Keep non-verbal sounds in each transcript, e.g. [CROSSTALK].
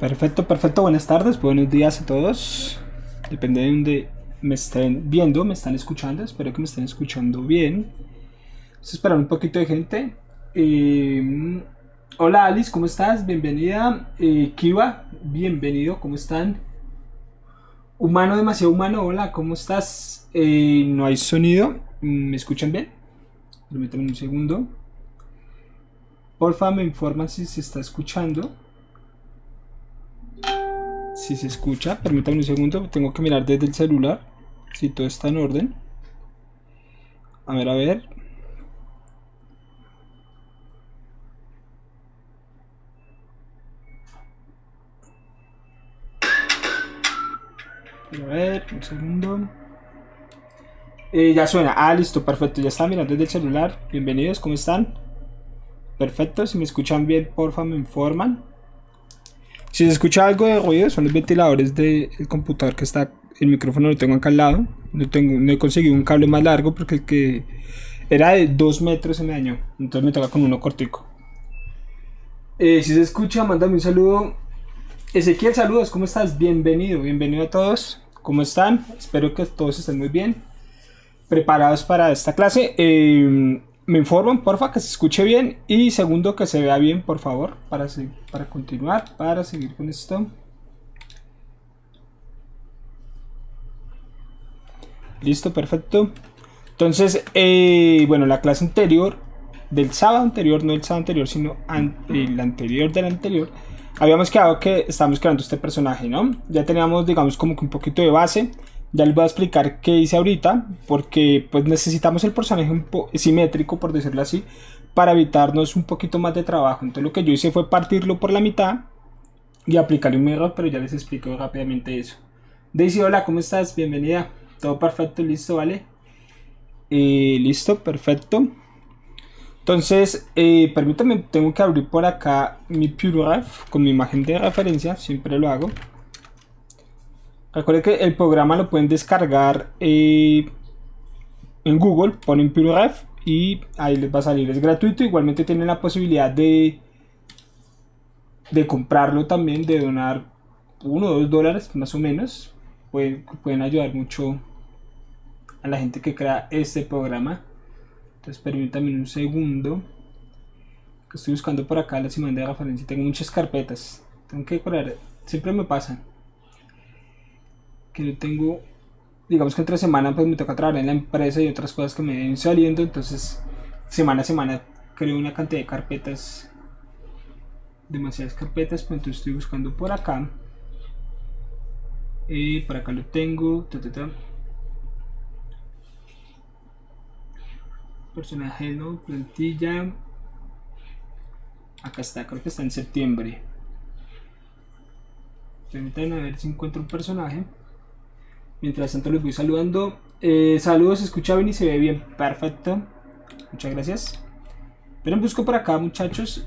Perfecto, perfecto. Buenas tardes, buenos días a todos. Depende de donde me estén viendo, me están escuchando. Espero que me estén escuchando bien. Vamos a esperar un poquito de gente. Eh, hola Alice, ¿cómo estás? Bienvenida. Eh, Kiva, bienvenido, ¿cómo están? Humano, demasiado humano, hola, ¿cómo estás? Eh, no hay sonido. ¿Me escuchan bien? Permítanme un segundo. Porfa, me informan si se está escuchando. Si se escucha, permítanme un segundo. Tengo que mirar desde el celular si todo está en orden. A ver, a ver. A ver, un segundo. Eh, ya suena. Ah, listo, perfecto. Ya está mirando desde el celular. Bienvenidos, ¿cómo están? Perfecto, si me escuchan bien, porfa, me informan. Si se escucha algo de ruido, son los ventiladores del computador que está. El micrófono lo tengo acá al lado. No, tengo, no he conseguido un cable más largo porque el que era de 2 metros se me dañó. Entonces me toca con uno cortico. Eh, si se escucha, mándame un saludo. Ezequiel, saludos, ¿cómo estás? Bienvenido, bienvenido a todos. ¿Cómo están? Espero que todos estén muy bien. Preparados para esta clase. Eh, me informan, porfa, que se escuche bien. Y segundo, que se vea bien, por favor, para, para continuar, para seguir con esto. Listo, perfecto. Entonces, eh, bueno, la clase anterior, del sábado anterior, no el sábado anterior, sino el anterior del anterior, habíamos quedado que estábamos creando este personaje, ¿no? Ya teníamos, digamos, como que un poquito de base. Ya les voy a explicar qué hice ahorita, porque pues necesitamos el personaje un simétrico, por decirlo así, para evitarnos un poquito más de trabajo. Entonces lo que yo hice fue partirlo por la mitad y aplicarle un error, pero ya les explico rápidamente eso. Daisy, hola, ¿cómo estás? Bienvenida. Todo perfecto, listo, ¿vale? Eh, listo, perfecto. Entonces, eh, tengo que abrir por acá mi PureRef con mi imagen de referencia, siempre lo hago. Recuerden que el programa lo pueden descargar eh, en Google, ponen PureRef y ahí les va a salir, es gratuito, igualmente tienen la posibilidad de, de comprarlo también, de donar uno o dos dólares más o menos, pueden, pueden ayudar mucho a la gente que crea este programa. Entonces permítanme un segundo. Estoy buscando por acá la imagen de referencia. Tengo muchas carpetas. Tengo que decorar. Siempre me pasa. Que yo tengo. Digamos que entre semana pues me toca trabajar en la empresa y otras cosas que me ven saliendo. Entonces semana a semana creo una cantidad de carpetas. Demasiadas carpetas. Pues entonces estoy buscando por acá. Y por acá lo tengo. personaje no plantilla acá está creo que está en septiembre permítanme a ver si encuentro un personaje mientras tanto les voy saludando. Eh, saludos escucha bien y se ve bien. Perfecto. Muchas gracias. Pero busco por acá muchachos.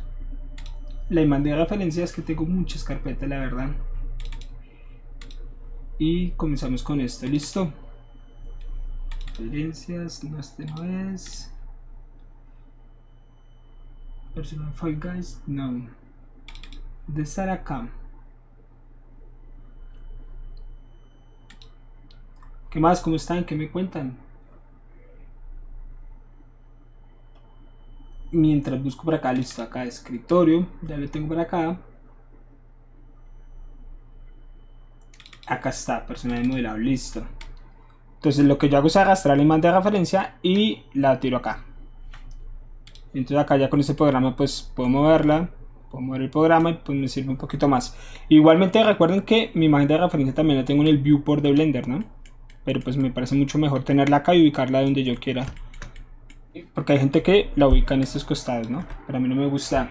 La imagen de referencias que tengo muchas carpetas la verdad. Y comenzamos con esto listo. Referencias no este no es Personal Fall Guys, no. De estar acá. ¿Qué más? ¿Cómo están? ¿Qué me cuentan? Mientras busco por acá, listo, acá escritorio, ya lo tengo por acá. Acá está, personal modelado, listo. Entonces lo que yo hago es arrastrar la imagen de referencia y la tiro acá. Entonces acá ya con este programa pues puedo moverla, puedo mover el programa y pues me sirve un poquito más. Igualmente recuerden que mi imagen de referencia también la tengo en el viewport de Blender, ¿no? Pero pues me parece mucho mejor tenerla acá y ubicarla donde yo quiera. Porque hay gente que la ubica en estos costados, ¿no? Pero a mí no me gusta.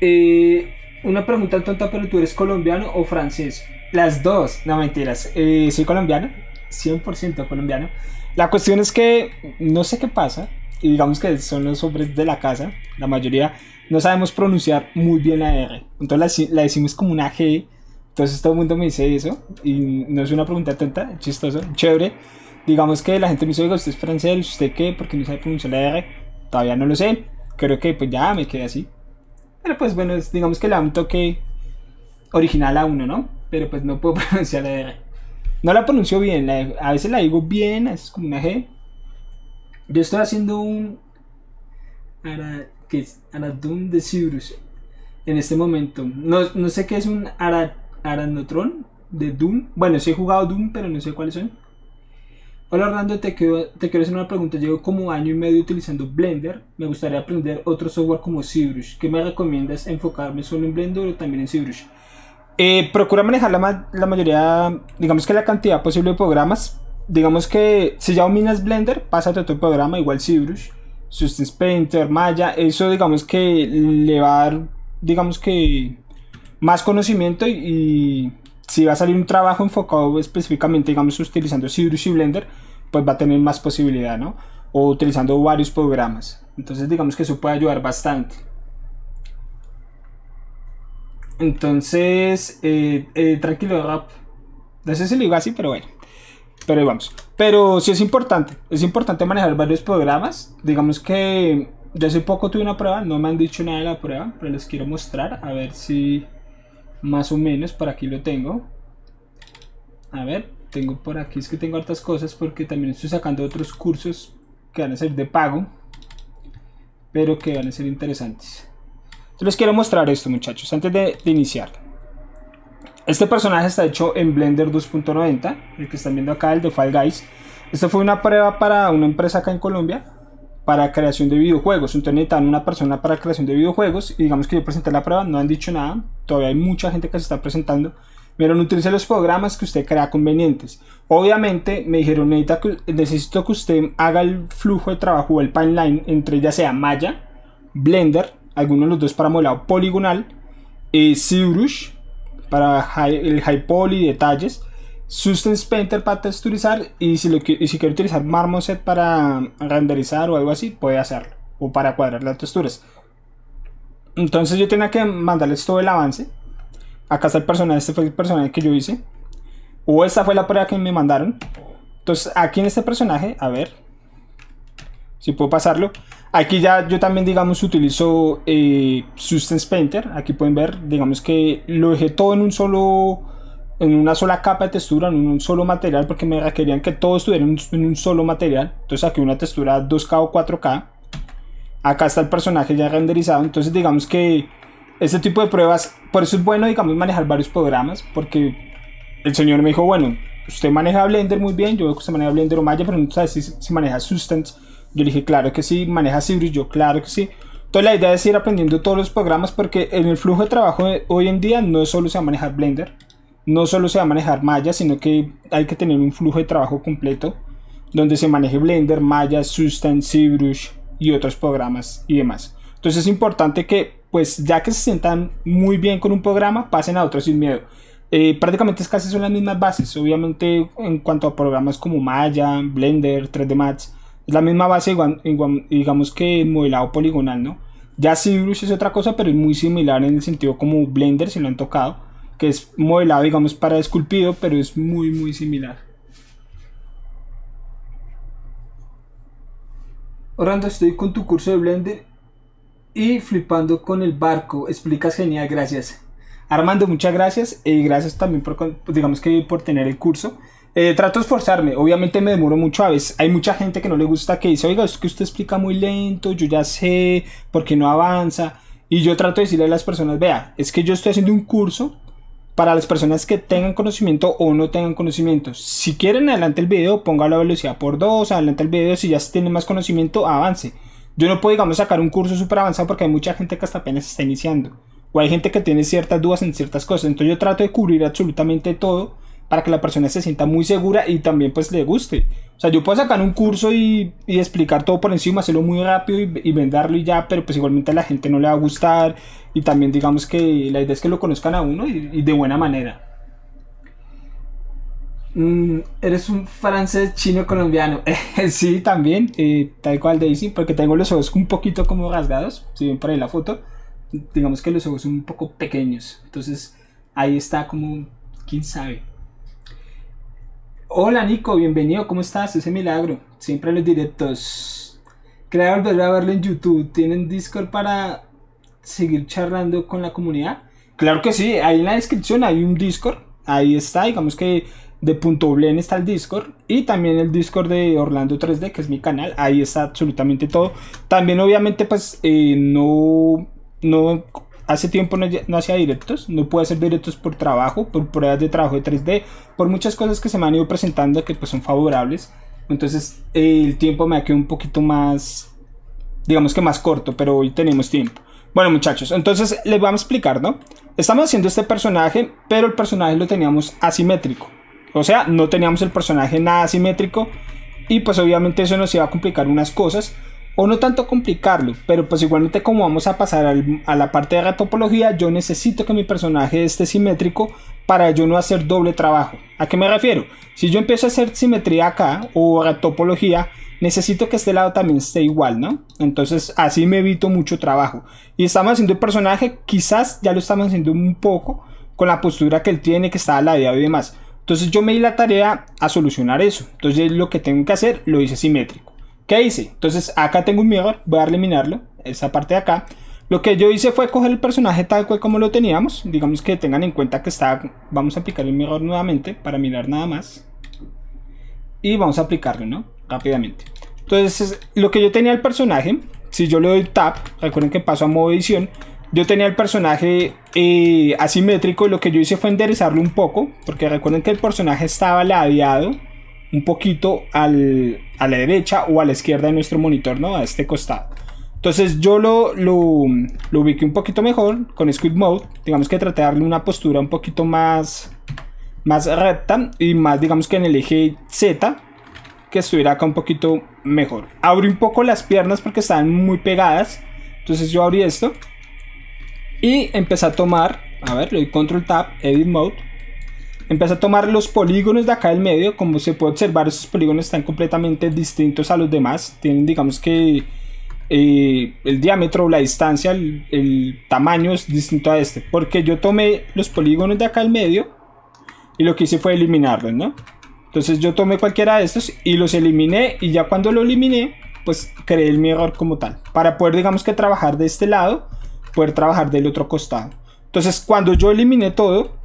Eh, una pregunta tonta, pero tú eres colombiano o francés? Las dos, no mentiras. Eh, soy colombiano, 100% colombiano. La cuestión es que no sé qué pasa, digamos que son los hombres de la casa, la mayoría no sabemos pronunciar muy bien la R. Entonces la, decimos como una G. Entonces todo el mundo me dice eso. Y no es una pregunta tonta, chistoso, chévere. Digamos que la gente me dice, oiga, usted es francés, ¿usted qué? Porque no sabe pronunciar la R. Todavía no lo sé. Creo que pues ya me quedé así. Pero pues bueno, digamos que le da un toque original a uno, ¿no? Pero pues no puedo [LAUGHS] pronunciar la R. No la pronuncio bien, a veces la digo bien, es como una G. Yo estoy haciendo un Ara, que es Aradun de Cyrus en este momento. No, sé qué es un Ara, Aranotron de Doom. Bueno, sí he jugado Doom, pero no sé cuáles son. Hola Orlando, te quiero, te quiero hacer una pregunta. Llevo como año y medio utilizando Blender. Me gustaría aprender otro software como ZBrush. ¿Qué me recomiendas? ¿Enfocarme solo en Blender o también en ZBrush? Eh, procura manejar la, mayoría, digamos que la cantidad posible de programas. Digamos que si ya dominas Blender, pásate a otro programa, igual ZBrush, Substance Painter, Maya. Eso digamos que le va a dar, digamos que más conocimiento y si va a salir un trabajo enfocado específicamente, digamos, utilizando ZBrush y Blender, pues va a tener más posibilidad, ¿no? O utilizando varios programas. Entonces, digamos que eso puede ayudar bastante. Entonces, eh, eh, tranquilo, rap. No sé si lo digo así, pero bueno. Pero vamos. Pero sí es importante. Es importante manejar varios programas. Digamos que ya hace poco tuve una prueba. No me han dicho nada de la prueba, pero les quiero mostrar. A ver si más o menos por aquí lo tengo. A ver tengo por aquí es que tengo hartas cosas porque también estoy sacando otros cursos que van a ser de pago pero que van a ser interesantes. Yo les quiero mostrar esto muchachos antes de, iniciar. Este personaje está hecho en Blender 2.90 el que están viendo acá el de Fall Guys. Esta fue una prueba para una empresa acá en Colombia para creación de videojuegos. Entonces necesitan una persona para creación de videojuegos y digamos que yo presenté la prueba, no han dicho nada, todavía hay mucha gente que se está presentando. Pero utilice los programas que usted crea convenientes. Obviamente me dijeron, necesito que usted haga el flujo de trabajo o el pipeline entre ya sea Maya, Blender, alguno de los dos para modelado poligonal, eh, ZBrush para el high poly detalles Substance Painter para texturizar y si, lo, y si quiere utilizar Marmoset para renderizar o algo así, puede hacerlo. O para cuadrar las texturas. Entonces yo tenía que mandarles todo el avance. Acá está el personaje, este fue el personaje que yo hice. O esta fue la prueba que me mandaron. Entonces aquí en este personaje, a ver si puedo pasarlo. Aquí ya yo también, digamos, utilizo eh, Painter. Aquí pueden ver, digamos que lo dejé todo en un solo en una sola capa de textura, en un solo material, porque me requerían que todo estuviera en un, solo material. Entonces aquí una textura 2K o 4K. Acá está el personaje ya renderizado. Entonces digamos que este tipo de pruebas, por eso es bueno, digamos, manejar varios programas, porque el señor me dijo, bueno, usted maneja Blender muy bien, yo veo que usted maneja Blender o Maya, pero no sabe si, si maneja Substance. Yo le dije, claro que sí, maneja Cibris, yo claro que sí. Entonces la idea es ir aprendiendo todos los programas porque en el flujo de trabajo hoy en día no es solo se manejar Blender, no solo se va a manejar Maya, sino que hay que tener un flujo de trabajo completo donde se maneje Blender, Maya, Substance, ZBrush y otros programas y demás. Entonces es importante que, pues ya que se sientan muy bien con un programa, pasen a otro sin miedo. Eh, prácticamente es casi son las mismas bases, obviamente en cuanto a programas como Maya, Blender, 3D Max, es la misma base, digamos que modelado poligonal, ¿no? Ya ZBrush es otra cosa, pero es muy similar en el sentido como Blender, si lo han tocado que es modelado, digamos, para esculpido, pero es muy, muy similar. Orlando, estoy con tu curso de Blender y flipando con el barco. Explicas genial, gracias. Armando, muchas gracias. Y gracias también por, digamos que por tener el curso. Eh, trato de esforzarme, obviamente me demoro mucho a veces. Hay mucha gente que no le gusta que dice, oiga, es que usted explica muy lento, yo ya sé, porque no avanza. Y yo trato de decirle a las personas, vea, es que yo estoy haciendo un curso para las personas que tengan conocimiento o no tengan conocimiento. Si quieren, adelante el video, ponga la velocidad por 2, adelante el video, si ya tienen más conocimiento, avance. Yo no puedo, digamos, sacar un curso súper avanzado porque hay mucha gente que hasta apenas está iniciando. O hay gente que tiene ciertas dudas en ciertas cosas. Entonces yo trato de cubrir absolutamente todo para que la persona se sienta muy segura y también pues le guste. O sea, yo puedo sacar un curso y, explicar todo por encima, hacerlo muy rápido y, venderlo y ya, pero pues igualmente a la gente no le va a gustar y también digamos que la idea es que lo conozcan a uno y, de buena manera. Mm, eres un francés chino colombiano. [LAUGHS] sí, también, eh, tal cual Daisy, porque tengo los ojos un poquito como rasgados, si ven por ahí la foto, digamos que los ojos son un poco pequeños, entonces ahí está como, quién sabe. Hola Nico, bienvenido, ¿cómo estás? Ese milagro, siempre los directos. Creo volver a verlo en YouTube. ¿Tienen Discord para seguir charlando con la comunidad? Claro que sí, ahí en la descripción hay un Discord, ahí está, digamos que de Punto Blen está el Discord y también el Discord de Orlando 3D, que es mi canal, ahí está absolutamente todo. También obviamente pues eh, no, no, hace tiempo no, no, hacía directos, no puedo hacer directos por trabajo, por pruebas de trabajo de 3D, por muchas cosas que se me han ido presentando que pues son favorables. Entonces el tiempo me ha quedado un poquito más, digamos que más corto, pero hoy tenemos tiempo. Bueno muchachos, entonces les vamos a explicar, ¿no? Estamos haciendo este personaje, pero el personaje lo teníamos asimétrico. O sea, no teníamos el personaje nada asimétrico y pues obviamente eso nos iba a complicar unas cosas o no tanto complicarlo, pero pues igualmente como vamos a pasar a la parte de la topología, yo necesito que mi personaje esté simétrico para yo no hacer doble trabajo. ¿A qué me refiero? Si yo empiezo a hacer simetría acá o la topología, necesito que este lado también esté igual, ¿no? Entonces así me evito mucho trabajo. Y estamos haciendo el personaje, quizás ya lo estamos haciendo un poco con la postura que él tiene, que está ladeado y demás. Entonces yo me di la tarea a solucionar eso. Entonces lo que tengo que hacer lo hice simétrico. ¿Qué hice? Entonces acá tengo un mirror, voy a eliminarlo, esa parte de acá. Lo que yo hice fue coger el personaje tal cual como lo teníamos. Digamos que tengan en cuenta que está... Vamos a aplicar el mirror nuevamente para mirar nada más. Y vamos a aplicarlo, ¿no? Rápidamente. Entonces lo que yo tenía el personaje, si yo le doy tap, recuerden que paso a modo edición, yo tenía el personaje eh, asimétrico y lo que yo hice fue enderezarlo un poco, porque recuerden que el personaje estaba ladeado un poquito a la derecha o a la izquierda de nuestro monitor, ¿no? A este costado. Entonces yo lo, lo, lo ubiqué un poquito mejor con Squid Mode. Digamos que traté de darle una postura un poquito más, más recta y más, digamos que en el eje Z, que estuviera acá un poquito mejor. Abrí un poco las piernas porque estaban muy pegadas. Entonces yo abrí esto y empecé a tomar, a ver, le doy control tab, edit mode. Empecé a tomar los polígonos de acá del medio, como se puede observar, estos polígonos están completamente distintos a los demás. Tienen, digamos que eh, el diámetro, la distancia, el, tamaño es distinto a este. Porque yo tomé los polígonos de acá del medio y lo que hice fue eliminarlos, ¿no? Entonces yo tomé cualquiera de estos y los eliminé y ya cuando lo eliminé, pues creé el mirror como tal. Para poder, digamos que trabajar de este lado poder trabajar del otro costado. Entonces, cuando yo elimine todo,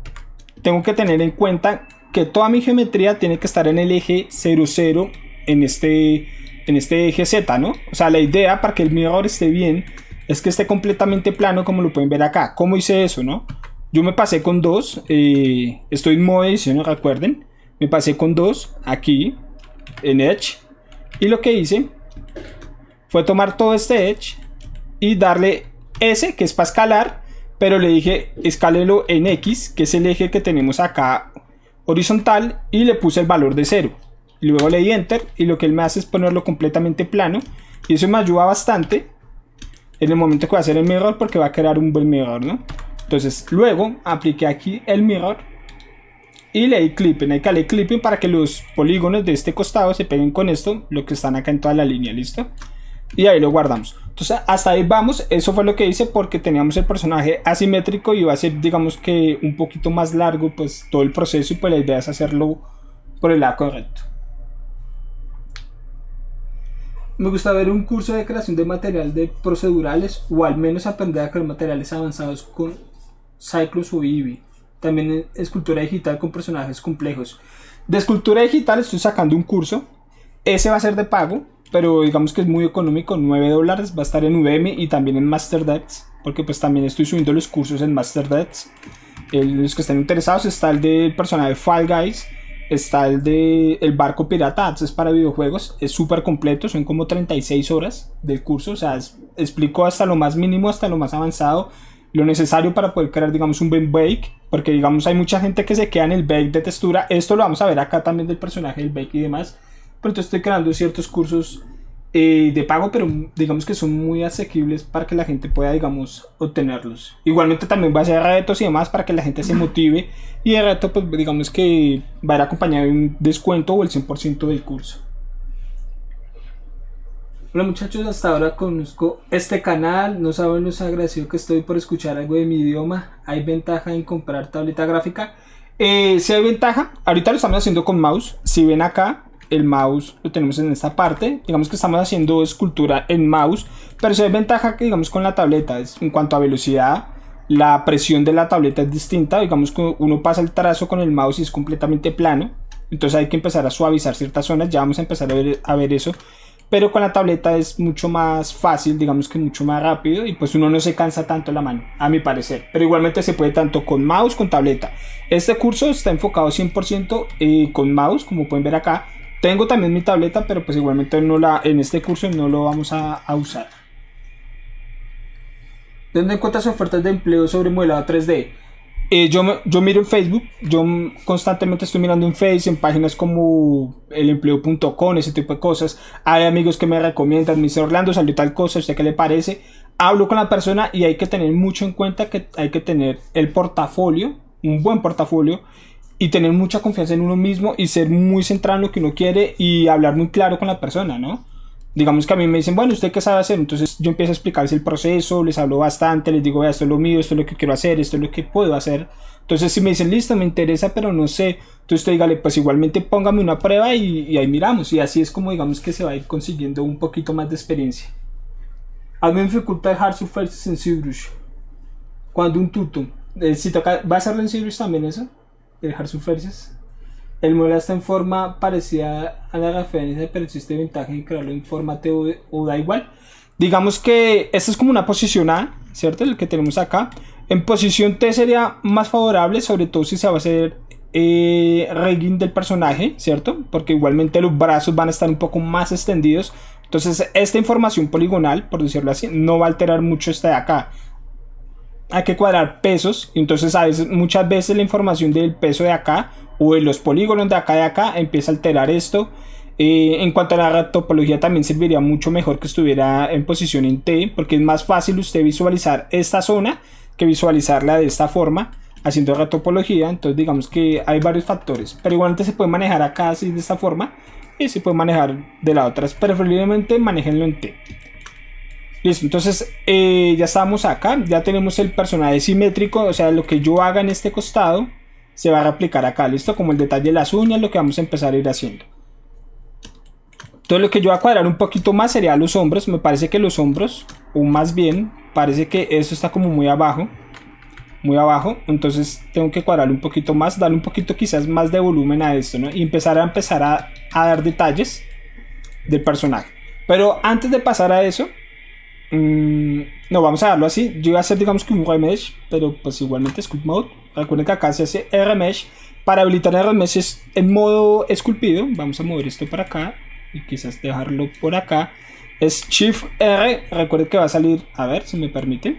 tengo que tener en cuenta que toda mi geometría tiene que estar en el eje 0, 0 en este, en este eje Z, ¿no? O sea, la idea para que el mirror esté bien es que esté completamente plano como lo pueden ver acá. ¿Cómo hice eso, no? Yo me pasé con dos, eh, estoy en modo edición, recuerden. Me pasé con dos aquí en Edge. Y lo que hice fue tomar todo este Edge y darle S, que es para escalar, pero le dije escálelo en X, que es el eje que tenemos acá horizontal, y le puse el valor de 0. Luego le di Enter y lo que él me hace es ponerlo completamente plano, y eso me ayuda bastante en el momento que voy a hacer el mirror porque va a crear un buen mirror, ¿no? Entonces luego apliqué aquí el mirror y le di clipping, hay que darle clipping para que los polígonos de este costado se peguen con esto, lo que están acá en toda la línea, ¿listo? Y ahí lo guardamos. Entonces hasta ahí vamos, eso fue lo que hice porque teníamos el personaje asimétrico y iba a ser digamos que un poquito más largo pues todo el proceso y pues la idea es hacerlo por el lado correcto. Me gusta ver un curso de creación de material de procedurales o al menos aprender a crear materiales avanzados con Cyclos o Eevee. También escultura digital con personajes complejos. De escultura digital estoy sacando un curso. Ese va a ser de pago pero digamos que es muy económico, 9 dólares, va a estar en Udemy y también en MasterDex, porque pues también estoy subiendo los cursos en MasterDex. los que están interesados está el del personaje Fall Guys, está el de El Barco Pirata, es para videojuegos, es súper completo, son como 36 horas del curso, o sea, explico hasta lo más mínimo, hasta lo más avanzado, lo necesario para poder crear, digamos, un buen bake, porque digamos hay mucha gente que se queda en el bake de textura, esto lo vamos a ver acá también del personaje del bake y demás, pero entonces estoy creando ciertos cursos eh, de pago, pero digamos que son muy asequibles para que la gente pueda, digamos, obtenerlos. Igualmente también va a ser retos y demás para que la gente se motive y el reto, pues digamos que va a ir acompañado de un descuento o el 100% del curso. Hola muchachos, hasta ahora conozco este canal, no saben lo agradecido que estoy por escuchar algo de mi idioma, hay ventaja en comprar tableta gráfica. Eh, si hay ventaja, ahorita lo estamos haciendo con mouse, si ven acá, el mouse lo tenemos en esta parte. Digamos que estamos haciendo escultura en mouse, pero se ve ventaja que digamos con la tableta es en cuanto a velocidad. la presión de la tableta es distinta. Digamos que uno pasa el trazo con el mouse y es completamente plano. Entonces hay que empezar a suavizar ciertas zonas. Ya vamos a empezar a ver, a ver eso. Pero con la tableta es mucho más fácil, digamos que mucho más rápido. Y pues uno no se cansa tanto la mano, a mi parecer. Pero igualmente se puede tanto con mouse, con tableta. Este curso está enfocado 100% eh, con mouse, como pueden ver acá. Tengo también mi tableta, pero pues igualmente no la, en este curso no lo vamos a, a usar. ¿Dónde encuentras ofertas de empleo sobre modelado 3D? Eh, yo, yo miro en Facebook, yo constantemente estoy mirando en Facebook, en páginas como elempleo.com, ese tipo de cosas. Hay amigos que me recomiendan, me dice Orlando, salió tal cosa, ¿usted qué le parece? Hablo con la persona y hay que tener mucho en cuenta que hay que tener el portafolio, un buen portafolio, y tener mucha confianza en uno mismo y ser muy centrado en lo que uno quiere y hablar muy claro con la persona, ¿no? digamos que a mí me dicen, bueno, ¿usted qué sabe hacer? Entonces yo empiezo a explicarles el proceso, les hablo bastante, les digo, esto es lo mío, esto es lo que quiero hacer, esto es lo que puedo hacer. Entonces si me dicen, listo, me interesa, pero no sé, entonces usted dígale, pues igualmente póngame una prueba y, ahí miramos. Y así es como digamos que se va a ir consiguiendo un poquito más de experiencia. A mí me dificulta dejar su en ZBrush. Cuando un tuto, eh, si toca, ¿va a hacerlo en ZBrush también eso? Dejar sus el modelo está en forma parecida a la referencia, pero existe ventaja en crearlo en forma T o, da igual. Digamos que esta es como una posición A, ¿cierto? El que tenemos acá. En posición T sería más favorable, sobre todo si se va a hacer eh, del personaje, ¿cierto? Porque igualmente los brazos van a estar un poco más extendidos. Entonces esta información poligonal, por decirlo así, no va a alterar mucho esta de acá. Hay que cuadrar pesos, entonces a veces, muchas veces la información del peso de acá o en los polígonos de acá y acá empieza a alterar esto. Eh, en cuanto a la topología también serviría mucho mejor que estuviera en posición en T porque es más fácil usted visualizar esta zona que visualizarla de esta forma haciendo la topología entonces digamos que hay varios factores pero igualmente se puede manejar acá así de esta forma y se puede manejar de la otra. Preferiblemente manejenlo en T Listo, entonces eh, ya estamos acá, ya tenemos el personaje simétrico, o sea, lo que yo haga en este costado se va a replicar acá, listo, como el detalle de las uñas, lo que vamos a empezar a ir haciendo. Todo lo que yo voy a cuadrar un poquito más sería los hombros, me parece que los hombros, o más bien, parece que eso está como muy abajo, muy abajo, entonces tengo que cuadrar un poquito más, darle un poquito quizás más de volumen a esto, ¿no? Y empezar a empezar a, a dar detalles del personaje. Pero antes de pasar a eso, mmm, no, vamos a darlo así. Yo iba a hacer, digamos que un remesh, pero pues igualmente Sculpt Mode. Recuerden que acá se hace remesh. Para habilitar el remesh en modo esculpido. Vamos a mover esto para acá y quizás dejarlo por acá. Es Shift R. Recuerden que va a salir, a ver si me permite.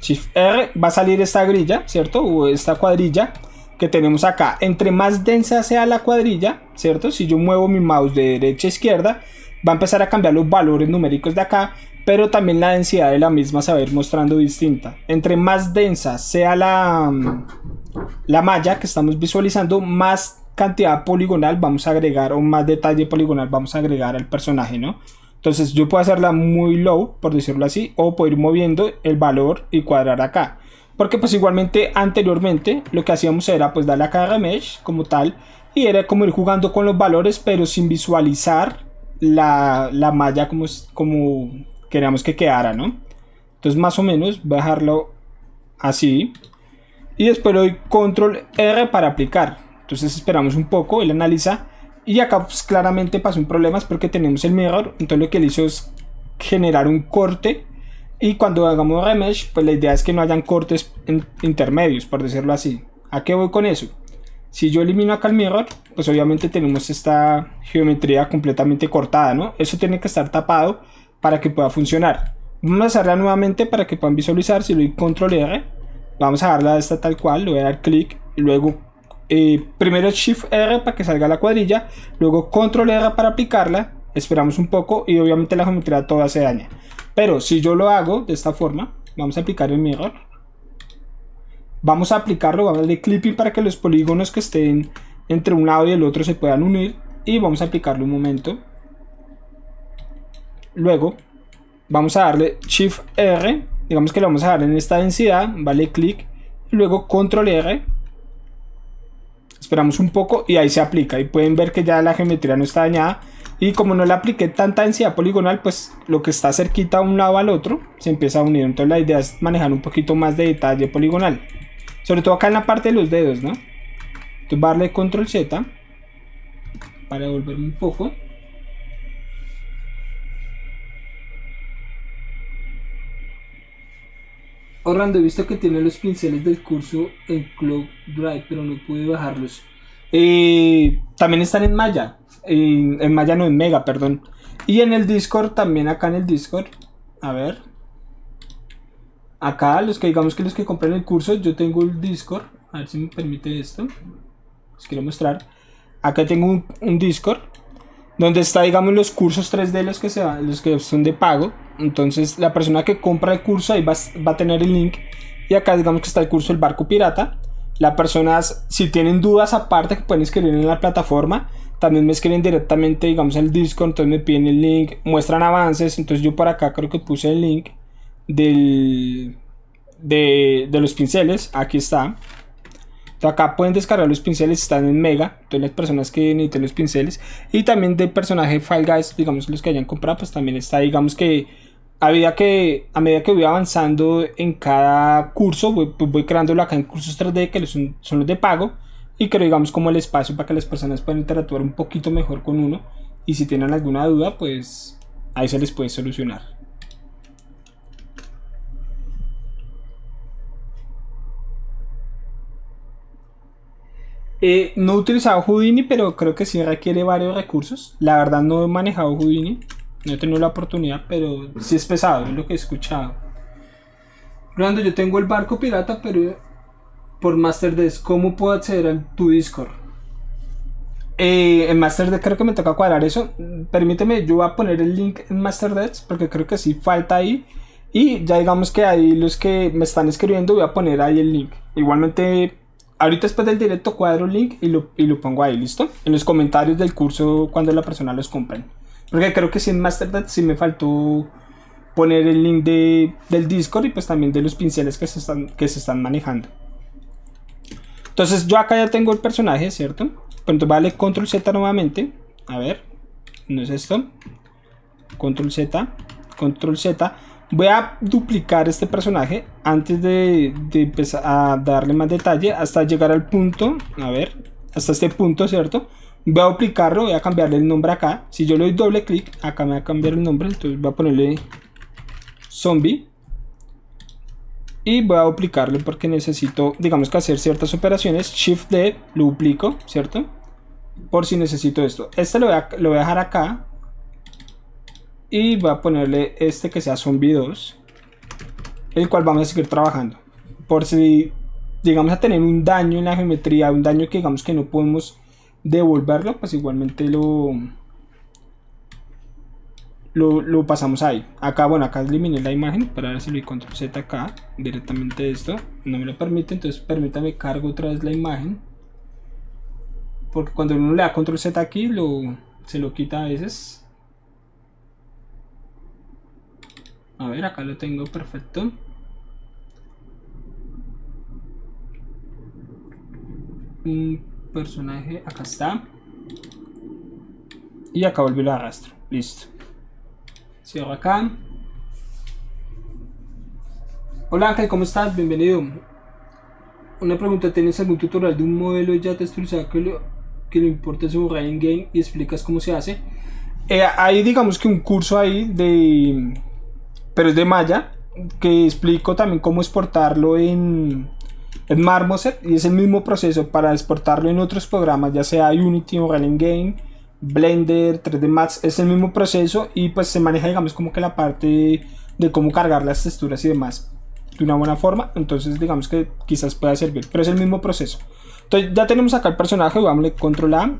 Shift R va a salir esta grilla, ¿cierto? O esta cuadrilla que tenemos acá. Entre más densa sea la cuadrilla, ¿cierto? Si yo muevo mi mouse de derecha a izquierda, va a empezar a cambiar los valores numéricos de acá, pero también la densidad de la misma se va a ir mostrando distinta. Entre más densa sea la, mm, la malla que estamos visualizando, más cantidad poligonal vamos a agregar o más detalle poligonal vamos a agregar al personaje, ¿no? Entonces yo puedo hacerla muy low, por decirlo así, o puedo ir moviendo el valor y cuadrar acá. Porque pues igualmente anteriormente lo que hacíamos era pues darle acá a como tal y era como ir jugando con los valores pero sin visualizar la, la malla como, como queríamos que quedara, ¿no? Entonces más o menos voy a dejarlo así. Y después doy control R para aplicar. Entonces esperamos un poco, él analiza. Y acá pues, claramente pasó un problema, es porque tenemos el mirror. Entonces lo que él hizo es generar un corte. Y cuando hagamos remesh, pues la idea es que no hayan cortes intermedios, por decirlo así. ¿A qué voy con eso? Si yo elimino acá el mirror, pues obviamente tenemos esta geometría completamente cortada, ¿no? Eso tiene que estar tapado para que pueda funcionar. Vamos a hacerla nuevamente para que puedan visualizar. Si le doy control R, vamos a darle a esta tal cual, le voy a dar clic, luego eh, primero shift R para que salga la cuadrilla, luego control R para aplicarla, esperamos un poco y obviamente la geometría toda se daña. Pero si yo lo hago de esta forma, vamos a aplicar el mirror Vamos a aplicarlo, vamos a darle clipping para que los polígonos que estén entre un lado y el otro se puedan unir. Y vamos a aplicarlo un momento. Luego vamos a darle Shift R. Digamos que le vamos a dar en esta densidad. Vale clic. Luego Control R. esperamos un poco y ahí se aplica y pueden ver que ya la geometría no está dañada y como no le apliqué tanta densidad poligonal pues lo que está cerquita a un lado al otro se empieza a unir entonces la idea es manejar un poquito más de detalle poligonal sobre todo acá en la parte de los dedos no entonces darle control Z para devolverme un poco Orlando, he visto que tiene los pinceles del curso en Cloud Drive, pero no pude bajarlos. Eh, también están en Maya. En, Maya no, en Mega, perdón. Y en el Discord, también acá en el Discord. A ver. Acá, los que digamos que los que compran el curso, yo tengo el Discord. A ver si me permite esto. Les quiero mostrar. Acá tengo un, un Discord donde está, digamos, los cursos 3D, los que, se, los que son de pago. Entonces, la persona que compra el curso ahí va, va, a tener el link. Y acá, digamos que está el curso El Barco Pirata. Las personas, si tienen dudas aparte, que pueden escribir en la plataforma. También me escriben directamente, digamos, el Discord. Entonces me piden el link, muestran avances. Entonces, yo por acá creo que puse el link del, de, de los pinceles. Aquí está acá pueden descargar los pinceles, están en Mega, todas las personas que necesiten los pinceles. Y también de personaje Fall Guys, digamos los que hayan comprado, pues también está, digamos que a medida que, a medida que voy avanzando en cada curso, voy, pues voy creándolo acá en cursos 3D, que son, son los de pago. Y creo, digamos, como el espacio para que las personas puedan interactuar un poquito mejor con uno. Y si tienen alguna duda, pues ahí se les puede solucionar. Eh, no he utilizado Houdini, pero creo que sí requiere varios recursos. La verdad no he manejado Houdini. No he tenido la oportunidad, pero sí es pesado, es lo que he escuchado. Rolando, yo tengo el barco pirata, pero por MasterDesk, ¿cómo puedo acceder a tu Discord? Eh, en MasterDesk creo que me toca cuadrar eso. Permíteme, yo voy a poner el link en MasterDesk porque creo que sí falta ahí. Y ya digamos que ahí los que me están escribiendo voy a poner ahí el link. Igualmente ahorita después del directo cuadro link y lo, y lo pongo ahí, ¿listo? En los comentarios del curso cuando la persona los compre. Porque creo que si en Masterdad sí me faltó poner el link de, del Discord y pues también de los pinceles que se están, que se están manejando. Entonces yo acá ya tengo el personaje, ¿cierto? Entonces vale control Z nuevamente. A ver, no es esto. Control Z, control Z. Voy a duplicar este personaje antes de, empezar a darle más detalle hasta llegar al punto, a ver, hasta este punto, ¿cierto? Voy a duplicarlo, voy a cambiarle el nombre acá. Si yo le doy doble clic, acá me va a cambiar el nombre, entonces voy a ponerle zombie. Y voy a duplicarlo porque necesito, digamos que hacer ciertas operaciones. Shift D, lo duplico, ¿cierto? Por si necesito esto. Este lo voy a, lo voy a dejar acá y voy a ponerle este que sea zombie 2 el cual vamos a seguir trabajando. Por si llegamos a tener un daño en la geometría un daño que digamos que no podemos devolverlo pues igualmente lo lo, pasamos ahí. Acá bueno acá eliminé la imagen para ver si doy control z acá directamente esto. No me lo permite entonces permítame cargo otra vez la imagen. Porque cuando uno le da control z aquí lo se lo quita a veces A ver, acá lo tengo perfecto. Un personaje, acá está. Y acá volvió el arrastro. Listo. Cierro acá. Hola Ángel, ¿cómo estás? Bienvenido. Una pregunta, ¿tienes algún tutorial de un modelo ya texturizado que lo, que lo importes su Ryan Game y explicas cómo se hace? Eh, hay digamos que un curso ahí de pero es de Maya, que explico también cómo exportarlo en, en Marmoset y es el mismo proceso para exportarlo en otros programas, ya sea Unity, Unreal Engine, Blender, 3D Max, es el mismo proceso y pues se maneja digamos como que la parte de cómo cargar las texturas y demás de una buena forma, entonces digamos que quizás pueda servir, pero es el mismo proceso. Entonces ya tenemos acá el personaje, vamos a control A,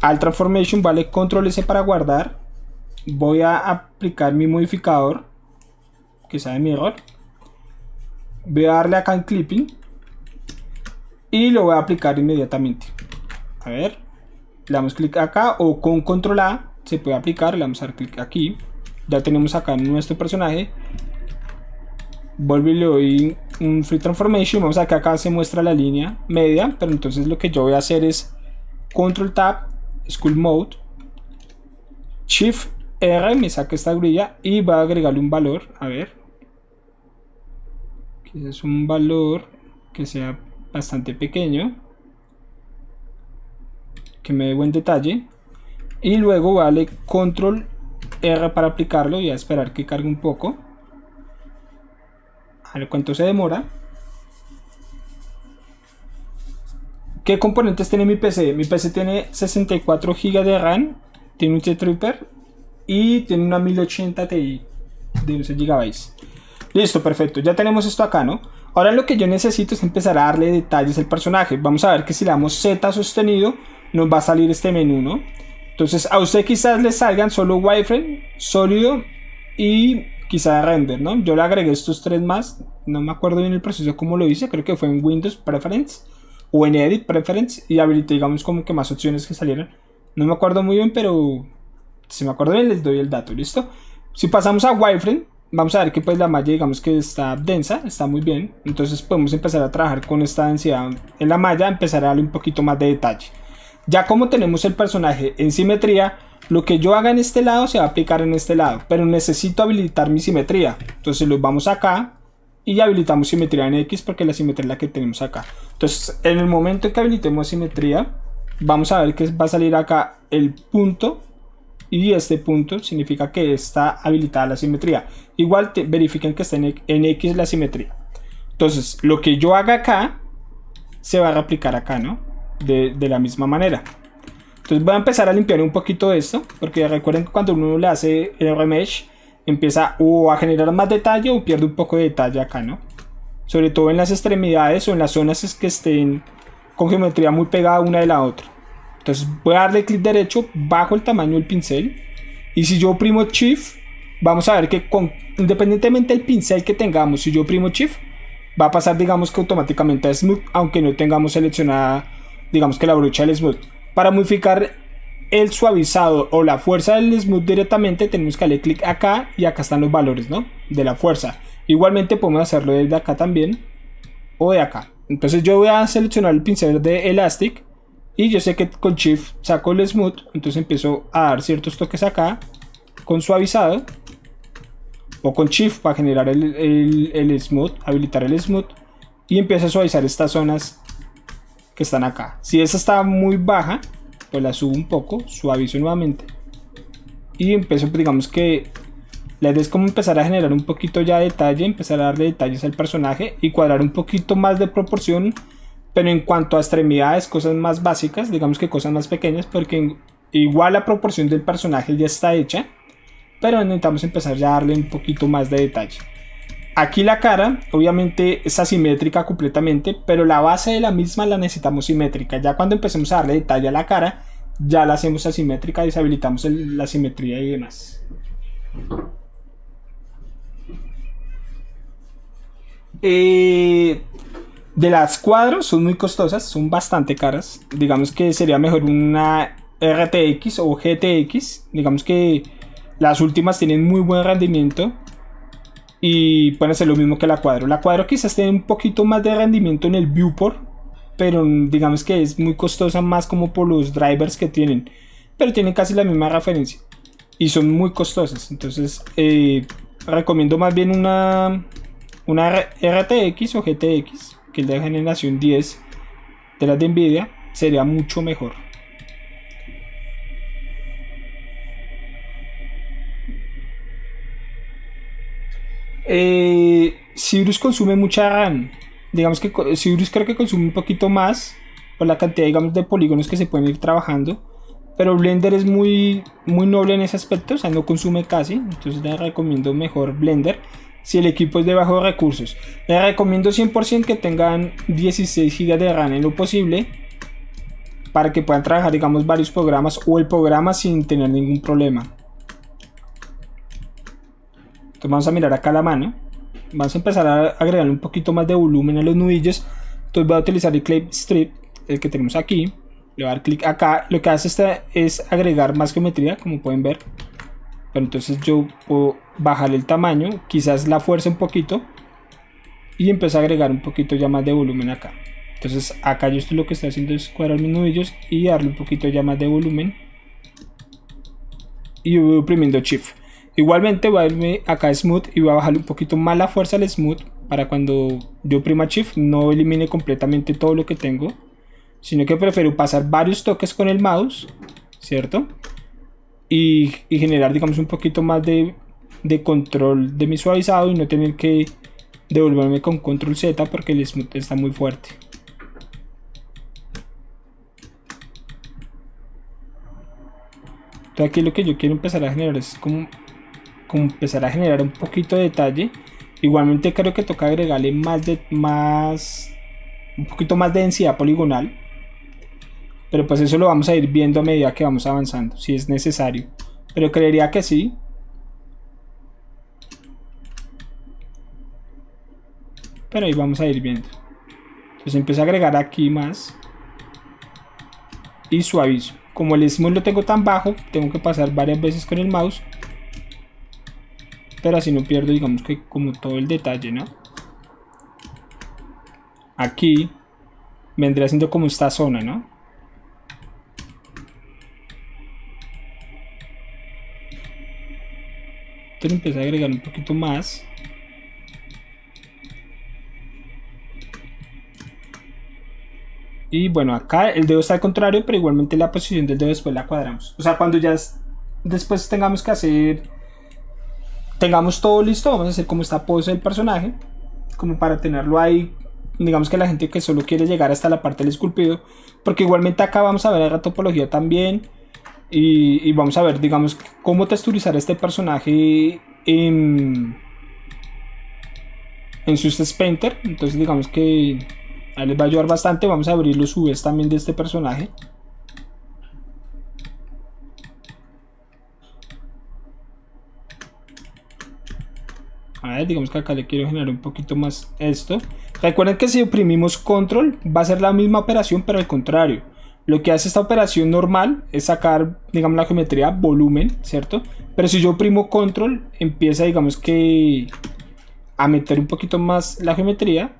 al transformation, vale control S para guardar, voy a aplicar mi modificador que sea de mi error. Voy a darle acá en clipping y lo voy a aplicar inmediatamente. A ver, le damos clic acá o con control A se puede aplicar, le damos a dar clic aquí. Ya tenemos acá nuestro personaje. Vuelvo y le doy un free transformation, vamos a que acá se muestra la línea media, pero entonces lo que yo voy a hacer es control tab, school mode, shift R, me saca esta grilla y va a agregarle un valor, a ver, que es un valor que sea bastante pequeño, que me dé buen detalle, y luego vale control R para aplicarlo y a esperar que cargue un poco. A ver cuánto se demora. ¿Qué componentes tiene mi PC? Mi PC tiene 64 GB de RAM, tiene un T-Trooper y tiene una 1080 Ti de 11 GB. Listo, perfecto. Ya tenemos esto acá, ¿no? Ahora lo que yo necesito es empezar a darle detalles al personaje. Vamos a ver que si le damos Z sostenido, nos va a salir este menú, ¿no? Entonces a usted quizás le salgan solo wireframe, sólido y quizá render, ¿no? Yo le agregué estos tres más, no me acuerdo bien el proceso como lo hice, creo que fue en Windows Preference o en Edit Preference y habilité digamos como que más opciones que salieran. No me acuerdo muy bien, pero si me acuerdo bien les doy el dato, ¿listo? Si pasamos a wireframe, vamos a ver que pues la malla digamos que está densa, está muy bien, entonces podemos empezar a trabajar con esta densidad en la malla, empezar a darle un poquito más de detalle. Ya como tenemos el personaje en simetría, lo que yo haga en este lado se va a aplicar en este lado, pero necesito habilitar mi simetría. Entonces lo vamos acá y habilitamos simetría en X porque la simetría es la que tenemos acá. Entonces en el momento en que habilitemos simetría, vamos a ver que va a salir acá el punto y este punto significa que está habilitada la simetría. Igual verifiquen que está en, X la simetría. Entonces lo que yo haga acá se va a replicar acá, ¿no? de, la misma manera. Entonces voy a empezar a limpiar un poquito esto, porque recuerden que cuando uno le hace el remesh, empieza o a generar más detalle o pierde un poco de detalle acá, ¿no? Sobre todo en las extremidades o en las zonas que estén con geometría muy pegada una de la otra. Entonces voy a darle clic derecho, bajo el tamaño del pincel, y si yo oprimo Shift, vamos a ver que con, independientemente del pincel que tengamos, si yo oprimo Shift, va a pasar digamos que automáticamente a Smooth, aunque no tengamos seleccionada digamos que la brocha del smooth. Para modificar el suavizado o la fuerza del smooth directamente tenemos que darle clic acá y acá están los valores, ¿no? De la fuerza. Igualmente podemos hacerlo desde acá también o de acá. Entonces yo voy a seleccionar el pincel de Elastic y yo sé que con Shift saco el smooth, entonces empiezo a dar ciertos toques acá con suavizado o con Shift para generar el, el, el smooth, habilitar el smooth y empiezo a suavizar estas zonas que están acá. Si esa está muy baja, pues la subo un poco, suavizo nuevamente. Y empiezo, pues, digamos que la idea es como empezar a generar un poquito ya de detalle, empezar a darle detalles al personaje y cuadrar un poquito más de proporción. Pero en cuanto a extremidades, cosas más básicas, digamos que cosas más pequeñas, porque igual la proporción del personaje ya está hecha. Pero necesitamos empezar ya a darle un poquito más de detalle. Aquí la cara, obviamente, es asimétrica completamente, pero la base de la misma la necesitamos simétrica. Ya cuando empecemos a darle detalle a la cara, ya la hacemos asimétrica, deshabilitamos la simetría y demás. Eh, de las cuadros son muy costosas, son bastante caras. Digamos que sería mejor una RTX o GTX. Digamos que las últimas tienen muy buen rendimiento y pueden hacer lo mismo que la cuadro. La cuadro quizás tiene un poquito más de rendimiento en el viewport, pero digamos que es muy costosa más como por los drivers que tienen, pero tienen casi la misma referencia y son muy costosas. Entonces eh, recomiendo más bien una, una RTX o GTX, que es de generación 10 de las de Nvidia, sería mucho mejor. Eh, consume mucha. Digamos que Cyrus creo que consume un poquito más por la cantidad digamos, de polígonos que se pueden ir trabajando. Pero Blender es muy, muy noble en ese aspecto, o sea, no consume casi. Entonces les recomiendo mejor Blender si el equipo es de bajos recursos. Les recomiendo 100% que tengan 16 GB de RAM en lo posible para que puedan trabajar, digamos, varios programas o el programa sin tener ningún problema vamos a mirar acá la mano. Vamos a empezar a agregar un poquito más de volumen a los nudillos. Entonces voy a utilizar el clip strip, el que tenemos aquí. Le voy a dar clic acá. Lo que hace este es agregar más geometría, como pueden ver. Pero entonces yo puedo bajar el tamaño, quizás la fuerza un poquito. y empecé a agregar un poquito ya más de volumen acá. Entonces acá yo estoy lo que estoy haciendo es cuadrar mis nudillos y darle un poquito ya más de volumen. Y voy oprimiendo Shift. Igualmente voy a irme acá a Smooth y voy a bajarle un poquito más la fuerza al Smooth para cuando yo oprima Shift no elimine completamente todo lo que tengo. Sino que prefiero pasar varios toques con el mouse, ¿cierto? Y, generar digamos un poquito más de, de control de mi suavizado y no tener que devolverme con control Z porque el smooth está muy fuerte. Entonces aquí lo que yo quiero empezar a generar es como, como empezar a generar un poquito de detalle. Igualmente creo que toca agregarle más de más un poquito más de densidad poligonal. Pero pues eso lo vamos a ir viendo a medida que vamos avanzando, si es necesario. Pero creería que sí. Pero ahí vamos a ir viendo. Entonces empiezo a agregar aquí más. Y suavizo como el smooth lo tengo tan bajo, tengo que pasar varias veces con el mouse. Pero así no pierdo, digamos que como todo el detalle, ¿no? Aquí vendría siendo como esta zona, ¿no? Entonces empecé a agregar un poquito más. Y bueno, acá el dedo está al contrario, pero igualmente la posición del dedo después la cuadramos. O sea, cuando ya después tengamos que hacer, tengamos todo listo, vamos a hacer como esta pose del personaje, como para tenerlo ahí, digamos que la gente que solo quiere llegar hasta la parte del esculpido, porque igualmente acá vamos a ver la topología también, y, vamos a ver, digamos, cómo texturizar este personaje en, en Sustes Painter, entonces digamos que Ahí les va a ayudar bastante. Vamos a abrir los UVs también de este personaje. A ver, digamos que acá le quiero generar un poquito más esto. Recuerden que si oprimimos control va a ser la misma operación pero al contrario. Lo que hace esta operación normal es sacar, digamos, la geometría volumen, ¿cierto? Pero si yo oprimo control empieza, digamos que a meter un poquito más la geometría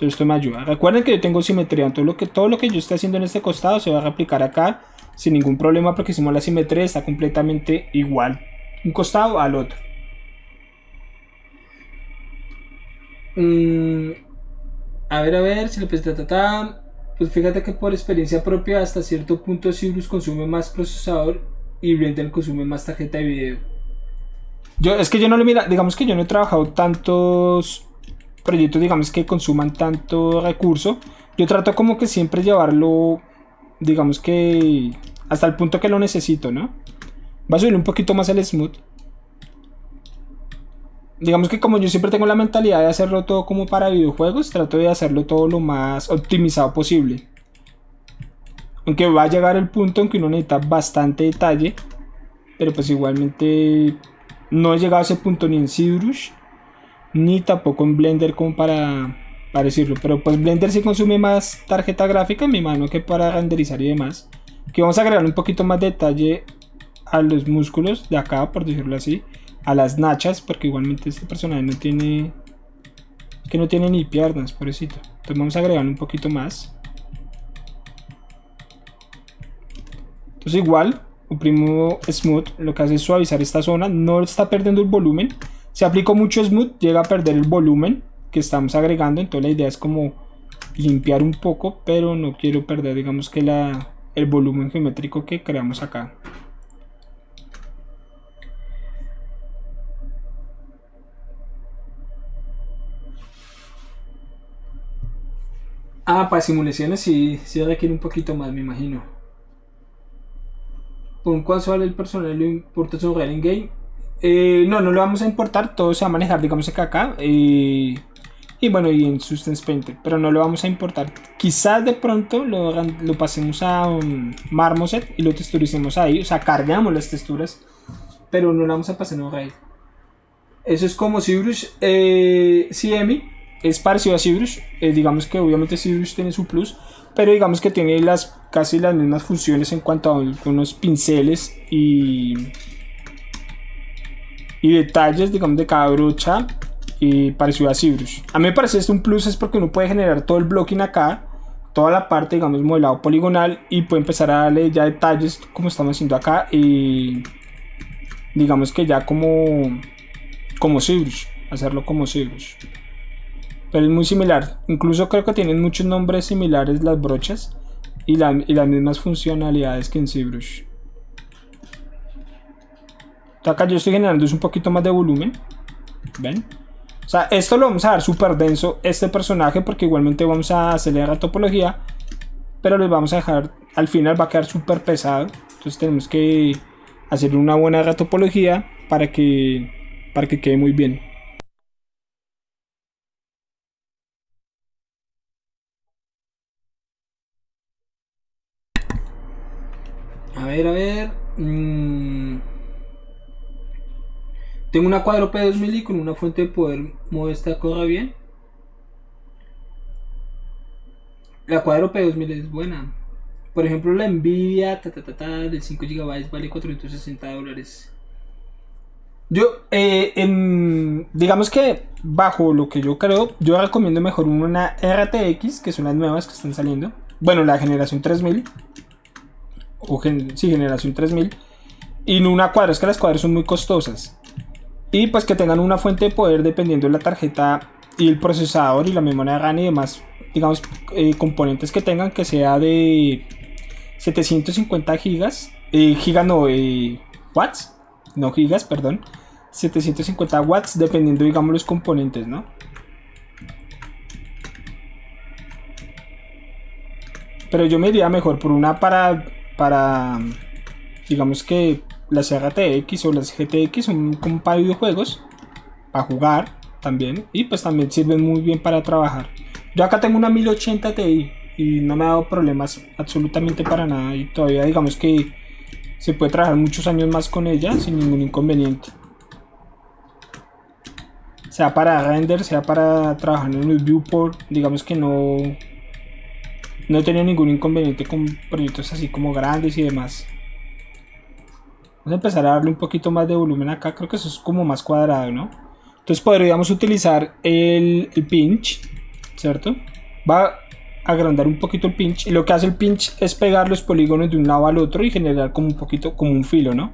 esto me ayuda. Recuerden que yo tengo simetría, entonces lo que, todo lo que yo esté haciendo en este costado se va a replicar acá sin ningún problema porque hicimos la simetría, está completamente igual. Un costado al otro. Mm, a ver, a ver, si le puse Pues fíjate que por experiencia propia hasta cierto punto Cybrus consume más procesador y Blender consume más tarjeta de video. Yo, es que yo no lo mira, digamos que yo no he trabajado tantos proyectos, digamos, que consuman tanto recurso, yo trato como que siempre llevarlo, digamos que hasta el punto que lo necesito, ¿no? Va a subir un poquito más el smooth. Digamos que como yo siempre tengo la mentalidad de hacerlo todo como para videojuegos, trato de hacerlo todo lo más optimizado posible. Aunque va a llegar el punto en que uno necesita bastante detalle, pero pues igualmente no he llegado a ese punto ni en ZBrush ni tampoco en Blender como para, para decirlo. Pero pues Blender sí consume más tarjeta gráfica en mi mano que para renderizar y demás. Que vamos a agregar un poquito más de detalle a los músculos de acá, por decirlo así. A las nachas, porque igualmente este personaje no tiene... que no tiene ni piernas, pobrecito. Entonces vamos a agregar un poquito más. Entonces igual, oprimo Smooth, lo que hace es suavizar esta zona. No está perdiendo el volumen, si aplico mucho smooth, llega a perder el volumen que estamos agregando. Entonces la idea es como limpiar un poco, pero no quiero perder, digamos que la, el volumen geométrico que creamos acá. Ah, para simulaciones sí, sí requiere un poquito más, me imagino. Por cuál sale el personal lo importa sobre el game eh, no, no lo vamos a importar, todo se va a manejar, digamos que acá. y bueno, y en Substance Painter, pero no lo vamos a importar. Quizás de pronto lo, lo pasemos a Marmoset y lo texturicemos ahí, o sea, cargamos las texturas, pero no lo vamos a pasar un raid. Eso es como ZBrush eh, CMI, es parecido a ZBrush, eh, digamos que obviamente ZBrush tiene su plus, pero digamos que tiene las casi las mismas funciones en cuanto a unos pinceles y y detalles, digamos, de cada brocha y parecido a ZBrush. A mí me parece esto un plus es porque uno puede generar todo el blocking acá, toda la parte, digamos, modelado poligonal y puede empezar a darle ya detalles como estamos haciendo acá y digamos que ya como como ZBrush, hacerlo como ZBrush. Pero es muy similar, incluso creo que tienen muchos nombres similares las brochas y, y las mismas funcionalidades que en ZBrush. Acá yo estoy generando un poquito más de volumen. ¿Ven? O sea, esto lo vamos a dar súper denso, este personaje, porque igualmente vamos a hacerle la topología. Pero les vamos a dejar, al final va a quedar súper pesado. Entonces tenemos que hacer una buena retopología para que, para que quede muy bien. A ver, a ver. Mmm... Tengo una cuadro P2000 y con una fuente de poder mover esta corra bien. La cuadro P2000 es buena. Por ejemplo, la Nvidia de 5 GB vale 460 dólares. Yo, eh, digamos que bajo lo que yo creo, yo recomiendo mejor una RTX, que son las nuevas que están saliendo. Bueno, la generación 3000. O sí, generación 3000. Y no una cuadra, es que las cuadras son muy costosas y pues que tengan una fuente de poder dependiendo de la tarjeta y el procesador y la memoria RAM y demás digamos eh, componentes que tengan que sea de 750 gigas eh, gigas no eh, watts no gigas perdón 750 watts dependiendo digamos los componentes no pero yo me iría mejor por una para para digamos que las RTX o las GTX son como para videojuegos, para jugar también, y pues también sirven muy bien para trabajar. Yo acá tengo una 1080 Ti y no me ha dado problemas absolutamente para nada y todavía digamos que se puede trabajar muchos años más con ella sin ningún inconveniente. Sea para render, sea para trabajar en el viewport, digamos que no no he tenido ningún inconveniente con proyectos así como grandes y demás. Vamos a empezar a darle un poquito más de volumen acá. Creo que eso es como más cuadrado, ¿no? Entonces podríamos utilizar el, pinch, ¿cierto? Va a agrandar un poquito el pinch. Y lo que hace el pinch es pegar los polígonos de un lado al otro y generar como un poquito, como un filo, ¿no?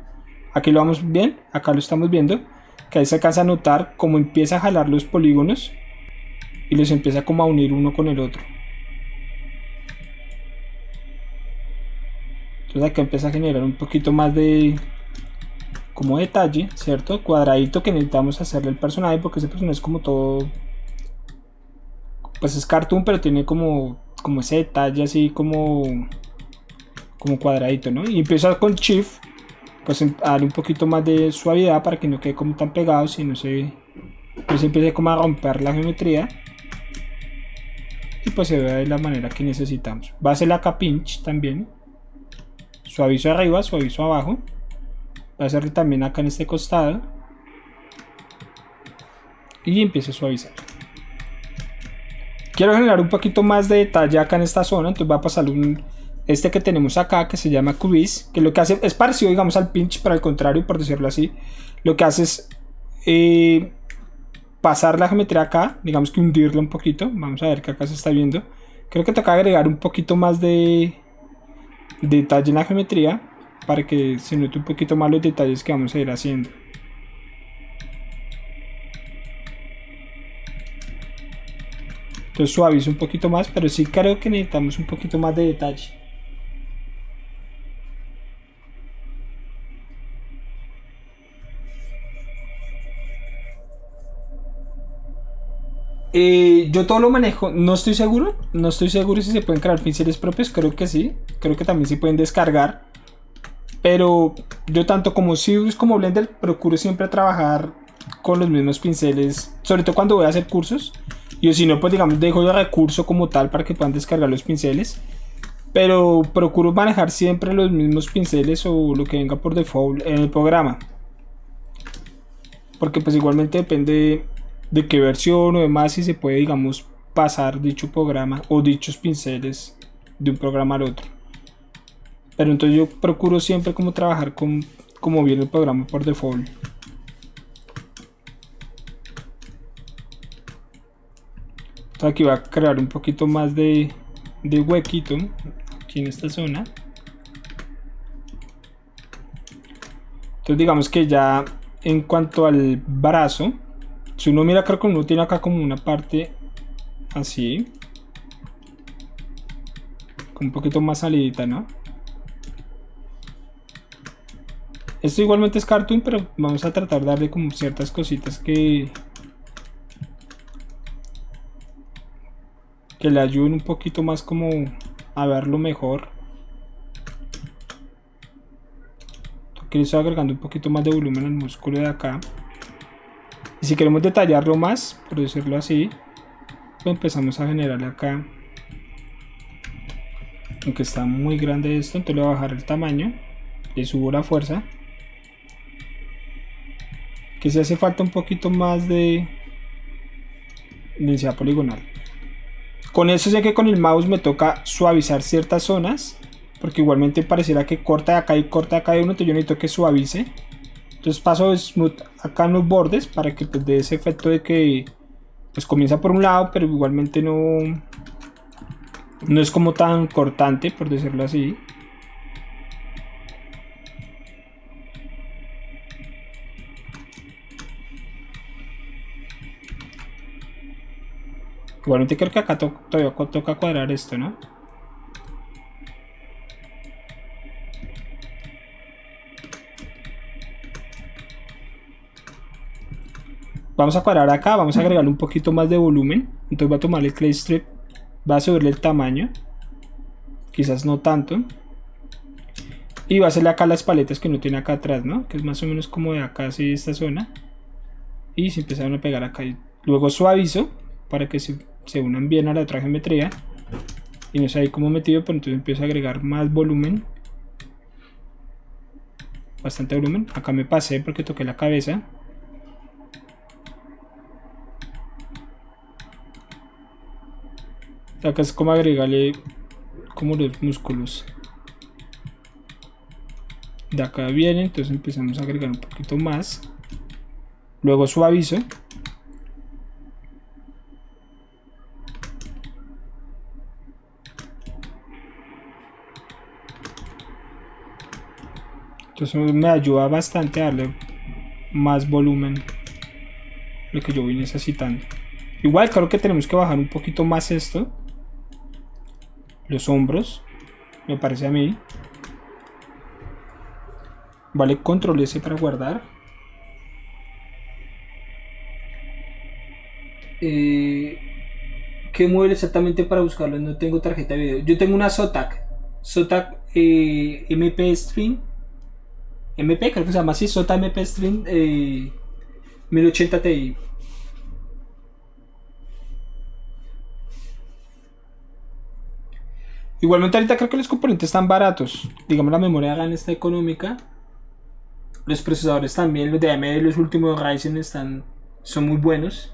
Aquí lo vamos bien, acá lo estamos viendo. Que ahí se alcanza a notar cómo empieza a jalar los polígonos y los empieza como a unir uno con el otro. Entonces acá empieza a generar un poquito más de, como detalle, ¿cierto? Cuadradito que necesitamos hacerle el personaje porque ese personaje es como todo... Pues es cartoon, pero tiene como, como ese detalle así como... Como cuadradito, ¿no? Y empiezo con Shift, pues a darle un poquito más de suavidad para que no quede como tan pegado, si no se... Empiece como a romper la geometría. Y pues se vea de la manera que necesitamos. Va a ser la pinch también. Suavizo arriba, suavizo abajo voy a hacerlo también acá en este costado. Y empiezo a suavizar. Quiero generar un poquito más de detalle acá en esta zona entonces voy a pasar este que tenemos acá que se llama Cubis que lo que hace es parecido digamos al pinch pero al contrario por decirlo así. Lo que hace es eh, pasar la geometría acá digamos que hundirla un poquito. Vamos a ver que acá se está viendo. Creo que toca agregar un poquito más de detalle en la geometría para que se note un poquito más los detalles que vamos a ir haciendo. Entonces suavizo un poquito más, pero sí creo que necesitamos un poquito más de detalle. Eh, yo todo lo manejo, no estoy seguro, no estoy seguro si se pueden crear pinceles propios, creo que sí, creo que también se pueden descargar. Pero yo tanto como Sirius como Blender procuro siempre trabajar con los mismos pinceles, sobre todo cuando voy a hacer cursos. Yo si no, pues digamos, dejo el recurso como tal para que puedan descargar los pinceles. Pero procuro manejar siempre los mismos pinceles o lo que venga por default en el programa. Porque pues igualmente depende de qué versión o demás si se puede, digamos, pasar dicho programa o dichos pinceles de un programa al otro. Pero entonces yo procuro siempre como trabajar con como viene el programa por default. Entonces aquí va a crear un poquito más de, de huequito aquí en esta zona. Entonces digamos que ya en cuanto al brazo, si uno mira creo que uno tiene acá como una parte así, con un poquito más salidita, ¿no? Esto igualmente es cartoon, pero vamos a tratar de darle como ciertas cositas que... Que le ayuden un poquito más como a verlo mejor. Aquí le estoy agregando un poquito más de volumen al músculo de acá. Y si queremos detallarlo más, por decirlo así, pues empezamos a generar acá. Aunque está muy grande esto, entonces le voy a bajar el tamaño. Le subo la fuerza que si hace falta un poquito más de densidad poligonal. Con eso sé que con el mouse me toca suavizar ciertas zonas, porque igualmente pareciera que corta de acá y corta de acá de uno, entonces yo necesito que suavice. Entonces paso smooth acá en los bordes para que pues dé ese efecto de que pues comienza por un lado, pero igualmente no no es como tan cortante, por decirlo así. Igualmente creo que acá todavía toca cuadrar esto, ¿no? Vamos a cuadrar acá, vamos a agregarle un poquito más de volumen. Entonces voy a tomar el clay strip, va a subirle el tamaño. Quizás no tanto. Y va a hacerle acá las paletas que no tiene acá atrás, ¿no? Que es más o menos como de acá, así esta zona. Y se empezaron a pegar acá. Luego suavizo para que se se unan bien a la otra geometría y no sé ahí como metido, pero entonces empiezo a agregar más volumen bastante volumen, acá me pasé porque toqué la cabeza. Acá es como agregarle como los músculos. De acá viene, entonces empezamos a agregar un poquito más. Luego suavizo Entonces me ayuda bastante a darle más volumen lo que yo voy necesitando. Igual creo que tenemos que bajar un poquito más esto. Los hombros. Me parece a mí. Vale, control S para guardar. Eh, ¿Qué mueve exactamente para buscarlo? No tengo tarjeta de video. Yo tengo una Zotac. Zotac eh, MP Stream MP, creo que se llama así, SOTA MP Stream 1080 eh, Ti. Igualmente ahorita creo que los componentes están baratos. Digamos la memoria GAN está económica. Los procesadores también, los de AMD, los últimos Ryzen están, son muy buenos.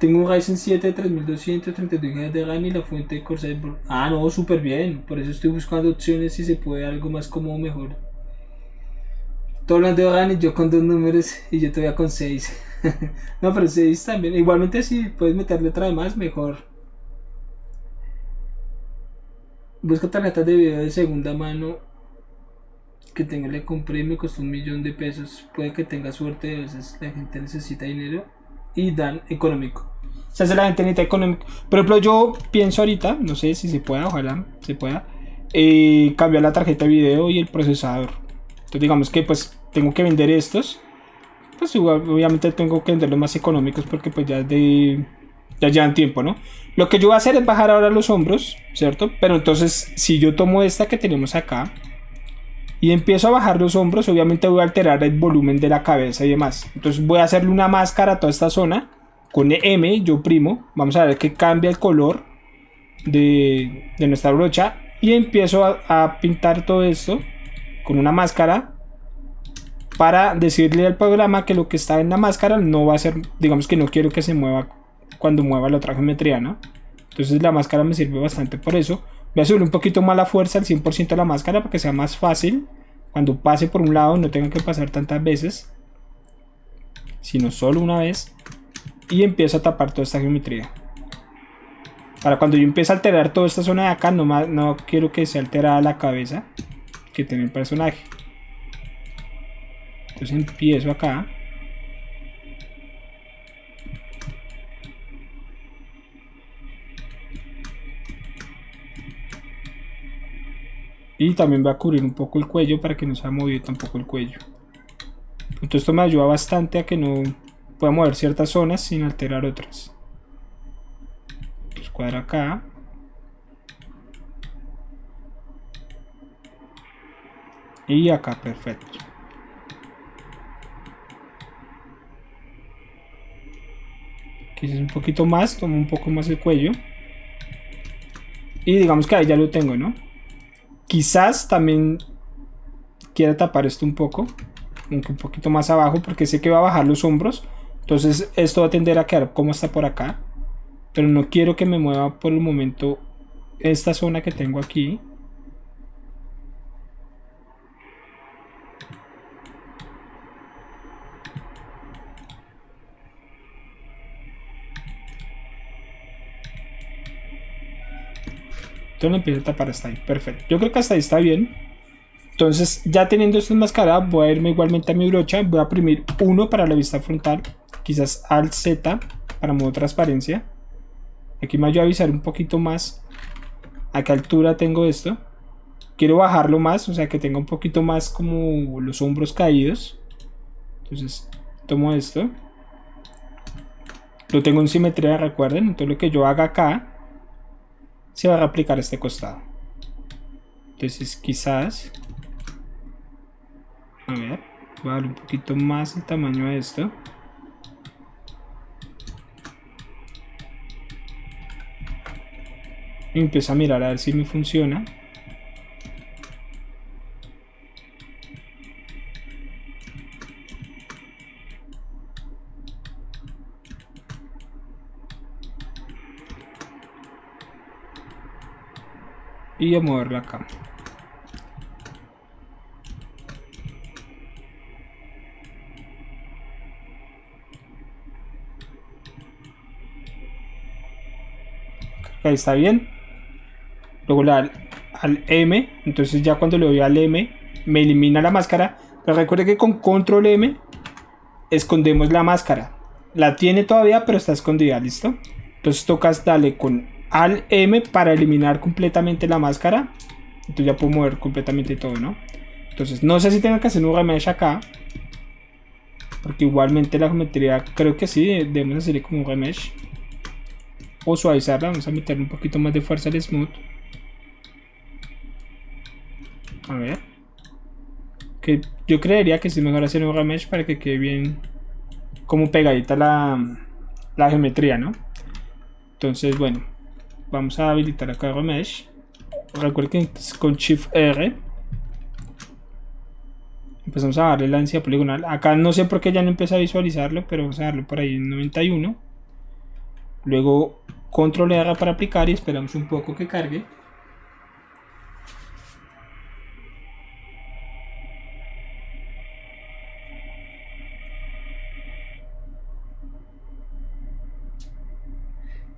Tengo un Ryzen 7 de 3232 GB de RAM y la fuente de Corsair. Ah, no, súper bien. Por eso estoy buscando opciones si se puede algo más cómodo mejor. Todo hablando de Organic, yo con dos números y yo todavía con seis. [LAUGHS] no, pero seis también. Igualmente si puedes meterle otra de más, mejor. Busca tarjetas de video de segunda mano que tenga le compré y me costó un millón de pesos. Puede que tenga suerte, a veces la gente necesita dinero y dan económico. Se hace la gente necesita económico. Por ejemplo, yo pienso ahorita, no sé si se pueda, ojalá se pueda, eh, cambiar la tarjeta de video y el procesador entonces digamos que pues tengo que vender estos. Pues obviamente tengo que venderlos más económicos porque pues ya de ya llevan tiempo, ¿no? Lo que yo voy a hacer es bajar ahora los hombros, ¿cierto? Pero entonces si yo tomo esta que tenemos acá y empiezo a bajar los hombros, obviamente voy a alterar el volumen de la cabeza y demás. Entonces voy a hacerle una máscara a toda esta zona con M, yo primo. Vamos a ver que cambia el color de, nuestra brocha y empiezo a pintar todo esto con una máscara para decirle al programa que lo que está en la máscara no va a ser, digamos que no quiero que se mueva cuando mueva la otra geometría, ¿no? Entonces la máscara me sirve bastante por eso. Voy a subir un poquito más la fuerza al 100% de la máscara para que sea más fácil. Cuando pase por un lado no tenga que pasar tantas veces, sino solo una vez. Y empiezo a tapar toda esta geometría. Para cuando yo empiece a alterar toda esta zona de acá, no, no quiero que se alterada la cabeza que tiene el personaje. Entonces empiezo acá. Y también voy a cubrir un poco el cuello para que no se movido tampoco el cuello. Entonces esto me ayuda bastante a que no pueda mover ciertas zonas sin alterar otras. Entonces cuadra acá. Y acá, perfecto. Quizás un poquito más, tomo un poco más el cuello. Y digamos que ahí ya lo tengo, ¿no? Quizás también quiera tapar esto un poco, aunque un poquito más abajo, porque sé que va a bajar los hombros. Entonces esto va a tender a quedar como está por acá. Pero no quiero que me mueva por el momento esta zona que tengo aquí. Entonces empiezo a tapar ahí. Perfecto. Yo creo que hasta ahí está bien. Entonces, ya teniendo esto enmascarado, voy a irme igualmente a mi brocha. Voy a oprimir 1 para la vista frontal. Quizás Alt Z para modo transparencia. Aquí me ayuda a avisar un poquito más a qué altura tengo esto. Quiero bajarlo más, o sea que tenga un poquito más como los hombros caídos. Entonces, tomo esto. Lo tengo en simetría, recuerden. Entonces lo que yo haga acá se va a replicar este costado. Entonces quizás... A ver, voy a darle un poquito más el tamaño a esto. Empiezo a mirar a ver si me funciona. Y a moverla acá. Ahí está bien. Luego le al M. Entonces ya cuando le doy al M me elimina la máscara. Pero recuerde que con control M escondemos la máscara. La tiene todavía pero está escondida, ¿listo? Entonces tocas darle con al M para eliminar completamente la máscara. Entonces ya puedo mover completamente todo, ¿no? Entonces no sé si tengo que hacer un remesh acá. Porque igualmente la geometría creo que sí, debemos hacer como un remesh. O suavizarla, vamos a meter un poquito más de fuerza al smooth. A ver. Que yo creería que es mejor hacer un remesh para que quede bien como pegadita la, la geometría, ¿no? Entonces, bueno, vamos a habilitar acá Remesh. Recuerden que con Shift R empezamos a darle la densidad poligonal. Acá no sé por qué ya no empieza a visualizarlo, pero vamos a darle por ahí en 91. Luego Control R para aplicar y esperamos un poco que cargue.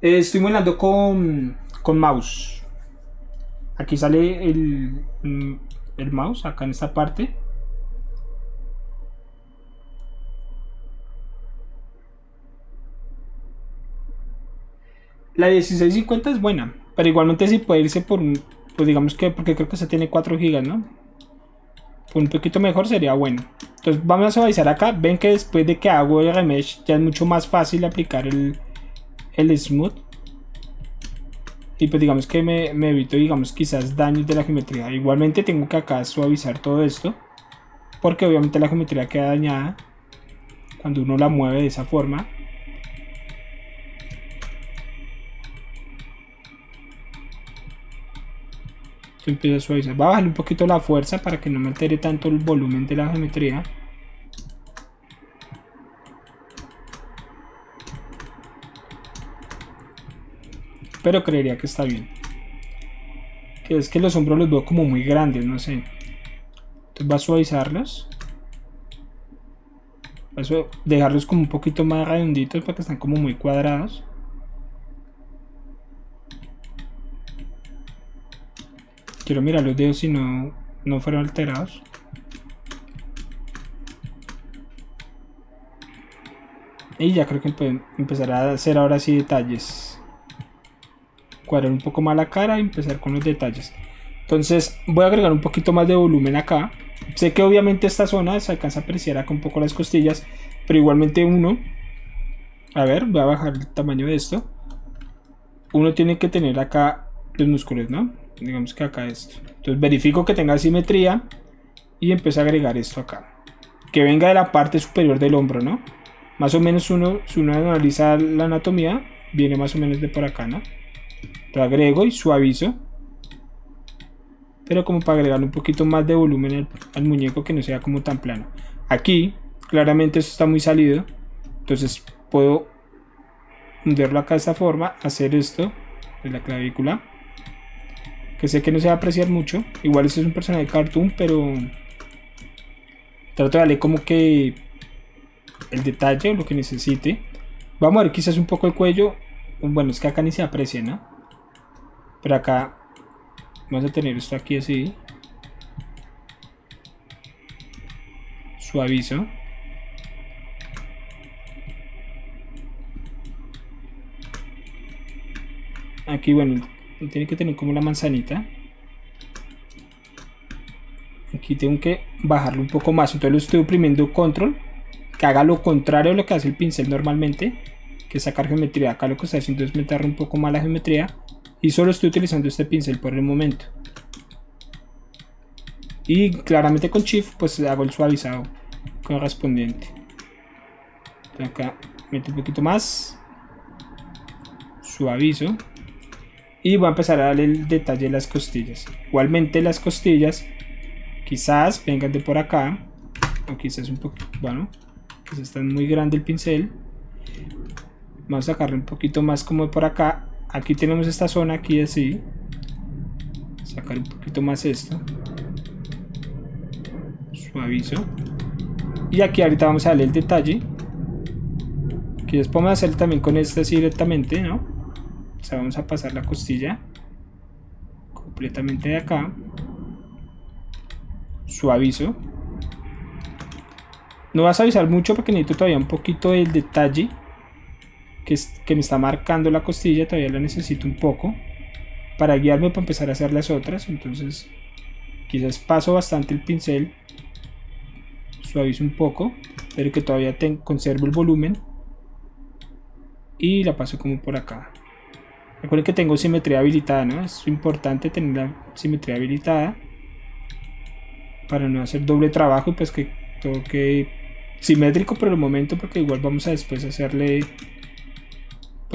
Eh, estoy modelando con, con mouse. Aquí sale el, el mouse, acá en esta parte. La 1650 es buena, pero igualmente si puede irse por un, pues digamos que, porque creo que se tiene 4 GB, ¿no? un poquito mejor sería bueno. Entonces vamos a suavizar acá, ven que después de que hago el remesh ya es mucho más fácil aplicar el, el smooth y pues digamos que me, evito digamos quizás daños de la geometría igualmente tengo que acá suavizar todo esto porque obviamente la geometría queda dañada cuando uno la mueve de esa forma empiezo a suavizar. Va a bajar un poquito la fuerza para que no me altere tanto el volumen de la geometría. Pero creería que está bien. Que es que los hombros los veo como muy grandes, no sé. Entonces va a suavizarlos. Va dejarlos como un poquito más redonditos porque están como muy cuadrados. Quiero mirar los dedos si no, no fueron alterados. Y ya creo que empezar a hacer ahora sí detalles. Cuadrar un poco más la cara y empezar con los detalles. Entonces voy a agregar un poquito más de volumen acá. Sé que obviamente esta zona se alcanza a apreciar acá un poco las costillas. Pero igualmente uno... A ver, voy a bajar el tamaño de esto. Uno tiene que tener acá los músculos, ¿no? Digamos que acá esto. Entonces verifico que tenga simetría. Y empiezo a agregar esto acá. Que venga de la parte superior del hombro, ¿no? Más o menos uno, si uno analiza la anatomía, viene más o menos de por acá, ¿no? Lo agrego y suavizo. Pero como para agregarle un poquito más de volumen al, muñeco que no sea como tan plano. Aquí, claramente esto está muy salido. Entonces puedo hundirlo acá de esta forma, hacer esto de la clavícula. Que sé que no se va a apreciar mucho. Igual este es un personaje de cartoon, pero trato de darle como que el detalle o lo que necesite. Vamos a ver quizás un poco el cuello. Bueno, es que acá ni se aprecia, ¿no? Pero acá vamos a tener esto aquí así. Suavizo. Aquí, bueno, tiene que tener como una manzanita. Aquí tengo que bajarlo un poco más. Entonces lo estoy oprimiendo control que haga lo contrario a lo que hace el pincel normalmente, que sacar geometría. Acá lo que está haciendo es meterle un poco más la geometría y solo estoy utilizando este pincel por el momento. Y claramente con Shift pues hago el suavizado correspondiente. Acá meto un poquito más. Suavizo. Y voy a empezar a darle el detalle de las costillas. Igualmente las costillas quizás vengan de por acá. O quizás un poquito, bueno, pues está muy grande el pincel vamos a sacarle un poquito más como por acá aquí tenemos esta zona aquí así. Sacar un poquito más esto. Suavizo. Y aquí ahorita vamos a darle el detalle. Que después vamos a hacer también con este así directamente no o sea vamos a pasar la costilla completamente de acá. Suavizo. No vas a avisar mucho porque necesito todavía un poquito del detalle que, me está marcando la costilla. Todavía la necesito un poco para guiarme para empezar a hacer las otras. Entonces quizás paso bastante el pincel. Suavizo un poco. Pero que todavía conservo el volumen. Y la paso como por acá. Recuerden que tengo simetría habilitada, ¿no? Es importante tener la simetría habilitada. Para no hacer doble trabajo y pues que todo que simétrico por el momento porque igual vamos a después hacerle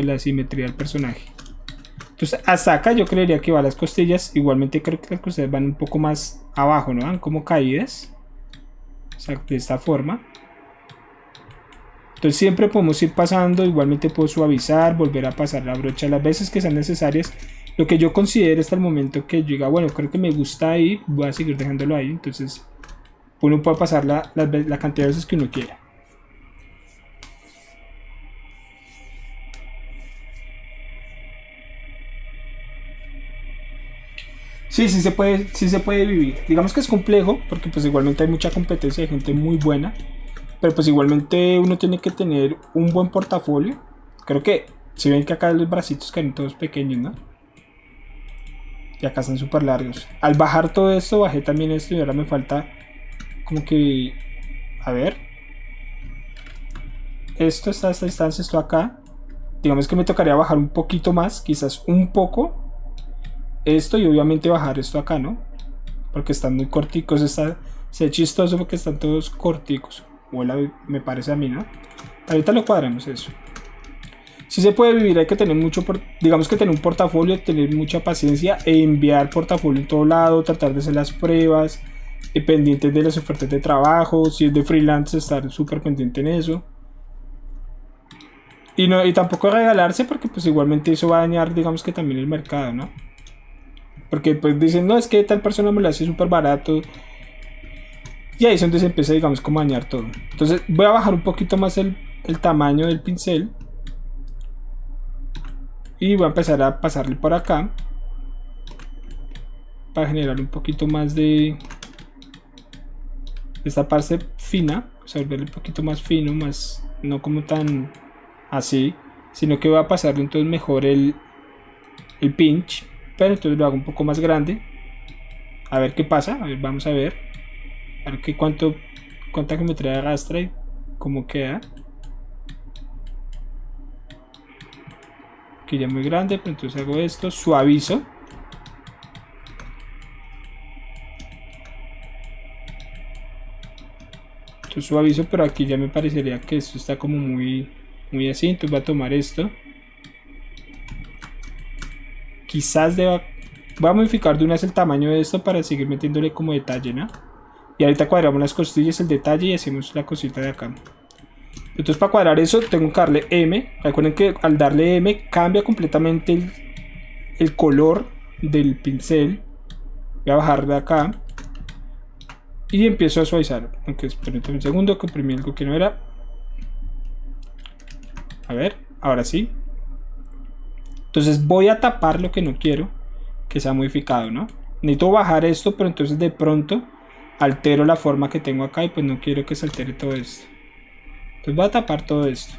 la simetría al personaje. Entonces hasta acá yo creería que va las costillas. Igualmente creo que las costillas van un poco más abajo no van como caídas. O de esta forma. Entonces siempre podemos ir pasando. Igualmente puedo suavizar volver a pasar la brocha las veces que sean necesarias. Lo que yo considero hasta el momento que yo diga bueno creo que me gusta ahí voy a seguir dejándolo ahí entonces uno puede pasar la, cantidad de veces que uno quiera. Sí, sí se puede, sí se puede vivir. Digamos que es complejo, porque pues igualmente hay mucha competencia de gente muy buena. Pero pues igualmente uno tiene que tener un buen portafolio. Creo que si ven que acá los bracitos quedan todos pequeños, ¿no? Y acá están súper largos. Al bajar todo esto, bajé también esto y ahora me falta como que, a ver, esto está a esta distancia, esto acá, digamos que me tocaría bajar un poquito más, quizás un poco, esto y obviamente bajar esto acá, ¿no? Porque están muy corticos, está, se chistoso porque están todos corticos, me parece a mí, ¿no? Ahorita lo cuadramos eso. Si se puede vivir, hay que tener mucho, digamos que tener un portafolio, tener mucha paciencia e enviar portafolio en todo lado, tratar de hacer las pruebas, y pendientes de las ofertas de trabajo, si es de freelance estar súper pendiente en eso. Y, no, y tampoco regalarse porque pues igualmente eso va a dañar digamos que también el mercado, ¿no? Porque pues dicen, no, es que tal persona me lo hace súper barato. Y ahí es donde se empieza digamos como a dañar todo. Entonces voy a bajar un poquito más el, el tamaño del pincel. Y voy a empezar a pasarle por acá. para generar un poquito más de esta parte fina, o sea, volverlo un poquito más fino, más no como tan así, sino que va a pasarle entonces mejor el, el pinch, entonces lo hago un poco más grande. A ver qué pasa, a ver, vamos a ver. A ver qué cuánto, cuánta geometría arrastra y cómo queda. Aquí ya muy grande, pero entonces hago esto, suavizo. Entonces suavizo, pero aquí ya me parecería que esto está como muy, muy así. Entonces voy a tomar esto. Quizás deba... Voy a modificar de una vez el tamaño de esto para seguir metiéndole como detalle, ¿no? Y ahorita cuadramos las costillas, el detalle y hacemos la cosita de acá. Entonces para cuadrar eso tengo que darle M. Recuerden que al darle M cambia completamente el, color del pincel. Voy a bajar de acá. Y empiezo a suavizar. Aunque esperen un segundo que oprimí algo que no era. A ver, ahora sí. Entonces voy a tapar lo que no quiero que sea modificado, ¿no? Necesito bajar esto, pero entonces de pronto altero la forma que tengo acá y pues no quiero que se altere todo esto. Entonces voy a tapar todo esto.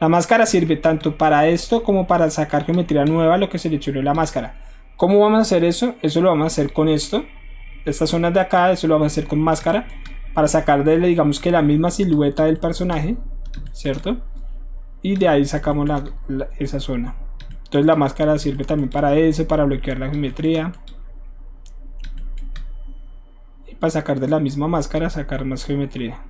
La máscara sirve tanto para esto como para sacar geometría nueva lo que seleccionó la máscara. ¿Cómo vamos a hacer eso? Eso lo vamos a hacer con esto. Estas zonas de acá, eso lo vamos a hacer con máscara. Para sacar de, digamos que la misma silueta del personaje. ¿Cierto? Y de ahí sacamos esa zona. Entonces la máscara sirve también para eso, para bloquear la geometría. Y para sacar de la misma máscara, sacar más geometría.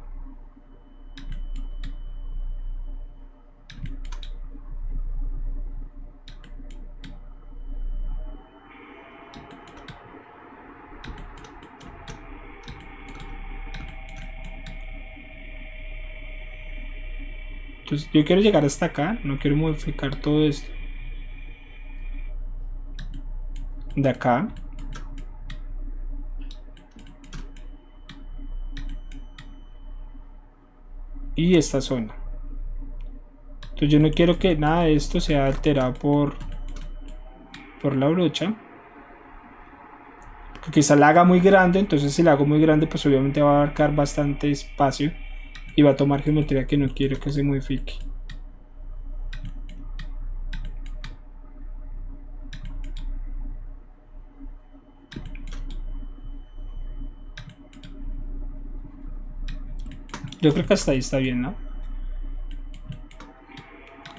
Entonces yo quiero llegar hasta acá, no quiero modificar todo esto. De acá. Y esta zona. Entonces yo no quiero que nada de esto sea alterado por, por la brocha. Porque quizá la haga muy grande, entonces si la hago muy grande pues obviamente va a abarcar bastante espacio y va a tomar geometría que no quiero que se modifique. Yo creo que hasta ahí está bien, ¿no?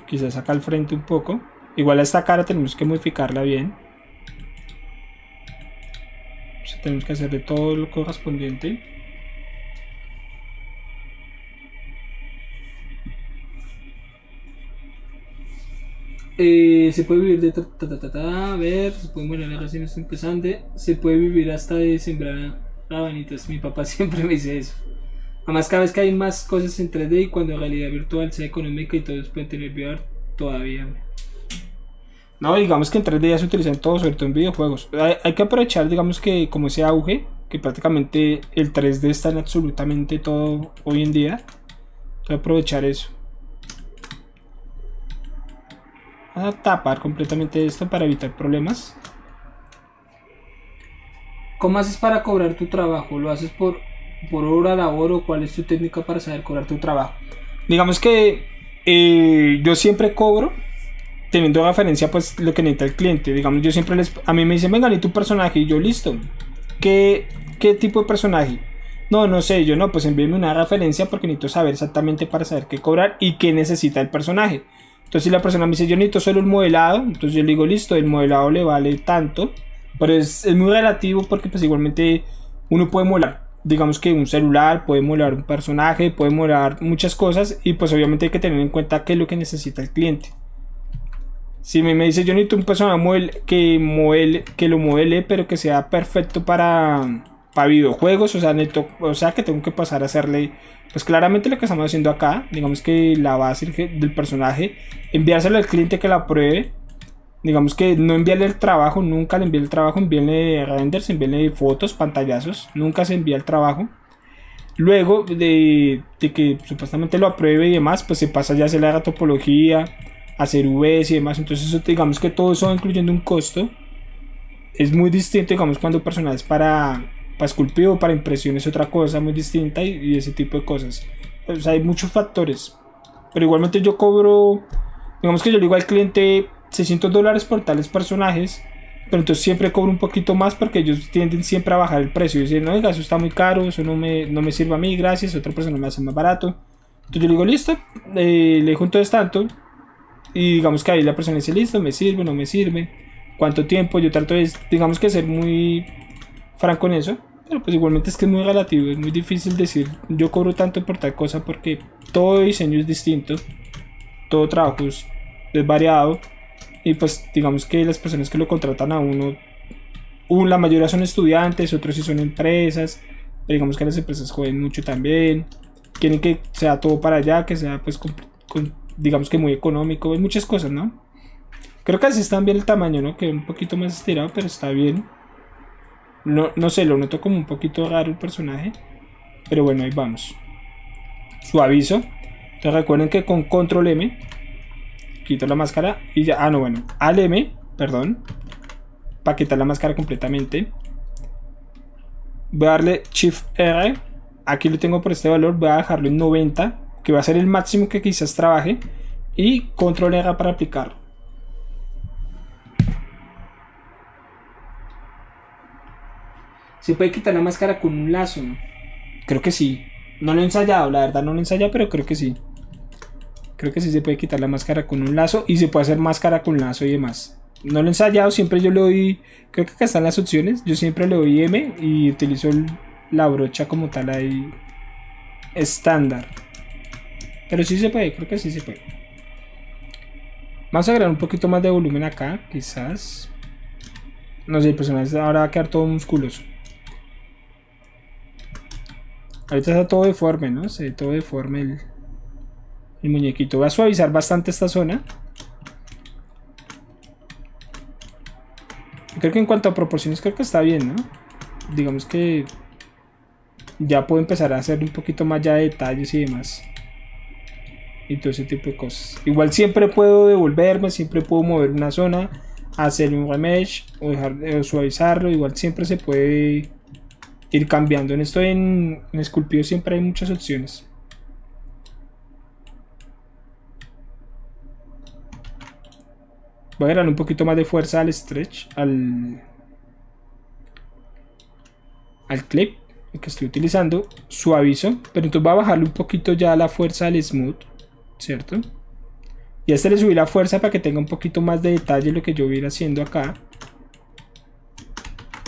Quizás acá al frente un poco. Igual a esta cara tenemos que modificarla bien. tenemos que hacer de todo lo correspondiente. Eh, se puede vivir de ta, ta, ta, ta, a ver, se puede morir recién está empezando, se puede vivir hasta de sembrar rabanitas, mi papá [LAUGHS] siempre me dice eso. Además cada vez que hay más cosas en 3D y cuando la realidad virtual sea económica y todos pueden tener VR todavía. No, digamos que en 3D ya se utilizan todo, sobre todo en videojuegos. Hay, hay, que aprovechar, digamos que como ese auge, que prácticamente el 3D está en absolutamente todo hoy en día. Hay que aprovechar eso. a tapar completamente esto para evitar problemas. ¿Cómo haces para cobrar tu trabajo? ¿Lo haces por, por hora, labor o cuál es tu técnica para saber cobrar tu trabajo? Digamos que eh, yo siempre cobro teniendo referencia pues lo que necesita el cliente. Digamos, yo siempre les... A mí me dicen, venga, ni tu personaje? Y yo, listo. ¿Qué, ¿Qué tipo de personaje? No, no sé, yo no, pues envíeme una referencia porque necesito saber exactamente para saber qué cobrar y qué necesita el personaje. Entonces si la persona me dice, yo necesito solo el modelado, entonces yo le digo, listo, el modelado le vale tanto. Pero es, muy relativo porque pues igualmente uno puede modelar, digamos que un celular, puede modelar un personaje, puede modelar muchas cosas y pues obviamente hay que tener en cuenta qué es lo que necesita el cliente. Si me, dice yo necesito un personaje que, modele, que lo modele pero que sea perfecto para, para videojuegos, o sea, o sea que tengo que pasar a hacerle pues claramente lo que estamos haciendo acá, digamos que la base del personaje, enviárselo al cliente que la pruebe, digamos que no envíale el trabajo, nunca le envíe el trabajo, envíale renders, envíale fotos, pantallazos, nunca se envía el trabajo. Luego de, que supuestamente lo apruebe y demás, pues se pasa ya a hacer la topología, hacer VS y demás. Entonces, digamos que todo eso incluyendo un costo. es muy distinto, digamos, cuando personal para, para esculpido o para impresión es otra cosa muy distinta y, ese tipo de cosas. Hay muchos factores. Pero igualmente yo cobro, digamos que yo le digo al cliente 600 dólares por tales personajes, pero entonces siempre cobro un poquito más porque ellos tienden siempre a bajar el precio decir, no, oiga, eso está muy caro, eso no me, no me sirve a mí, gracias, otra persona me hace más barato. Entonces yo le digo, listo, eh, le junto es tanto y digamos que ahí la persona dice, listo, me sirve, no me sirve, cuánto tiempo, yo trato de, digamos que ser muy franco en eso. Pero pues igualmente es que es muy relativo, es muy difícil decir yo cobro tanto por tal cosa porque todo diseño es distinto, todo trabajo es variado y pues digamos que las personas que lo contratan a uno, un, la mayoría son estudiantes, otros sí son empresas, pero digamos que las empresas joden mucho también, quieren que sea todo para allá, que sea pues digamos que muy económico, hay muchas cosas, ¿no? Creo que así está bien el tamaño, ¿no? Que un poquito más estirado, pero está bien. No, no sé, lo noto como un poquito raro el personaje. Pero bueno, ahí vamos. Suavizo. Entonces recuerden que con control M quito la máscara y ya. Ah, no, bueno. Al M, perdón. Para quitar la máscara completamente. Voy a darle Shift R. Aquí lo tengo por este valor. Voy a dejarlo en 90. Que va a ser el máximo que quizás trabaje. Y control R para aplicar. ¿Se puede quitar la máscara con un lazo? Creo que sí. No lo he ensayado, la verdad no lo he ensayado, pero creo que sí. Creo que sí se puede quitar la máscara con un lazo y se puede hacer máscara con lazo y demás. No lo he ensayado, siempre yo le doy, creo que acá están las opciones, yo siempre le doy M y utilizo la brocha como tal ahí estándar. Pero sí se puede, creo que sí se puede. Vamos a agregar un poquito más de volumen acá, quizás. No sé, el personaje ahora va a quedar todo musculoso. Ahorita está todo deforme, ¿no? Se ve todo deforme el, muñequito. Voy a suavizar bastante esta zona. Creo que en cuanto a proporciones creo que está bien, ¿no? Digamos que ya puedo empezar a hacer un poquito más ya de detalles y demás. Y todo ese tipo de cosas. Igual siempre puedo devolverme, siempre puedo mover una zona, hacer un remesh o, dejar, o suavizarlo. Igual siempre se puede ir cambiando. En esto en, en esculpido siempre hay muchas opciones. Voy a darle un poquito más de fuerza al stretch, al, al clip que estoy utilizando. Suavizo, pero entonces voy a bajarle un poquito ya la fuerza al smooth, ¿cierto? Y a este le subí la fuerza para que tenga un poquito más de detalle lo que yo voy a ir haciendo acá.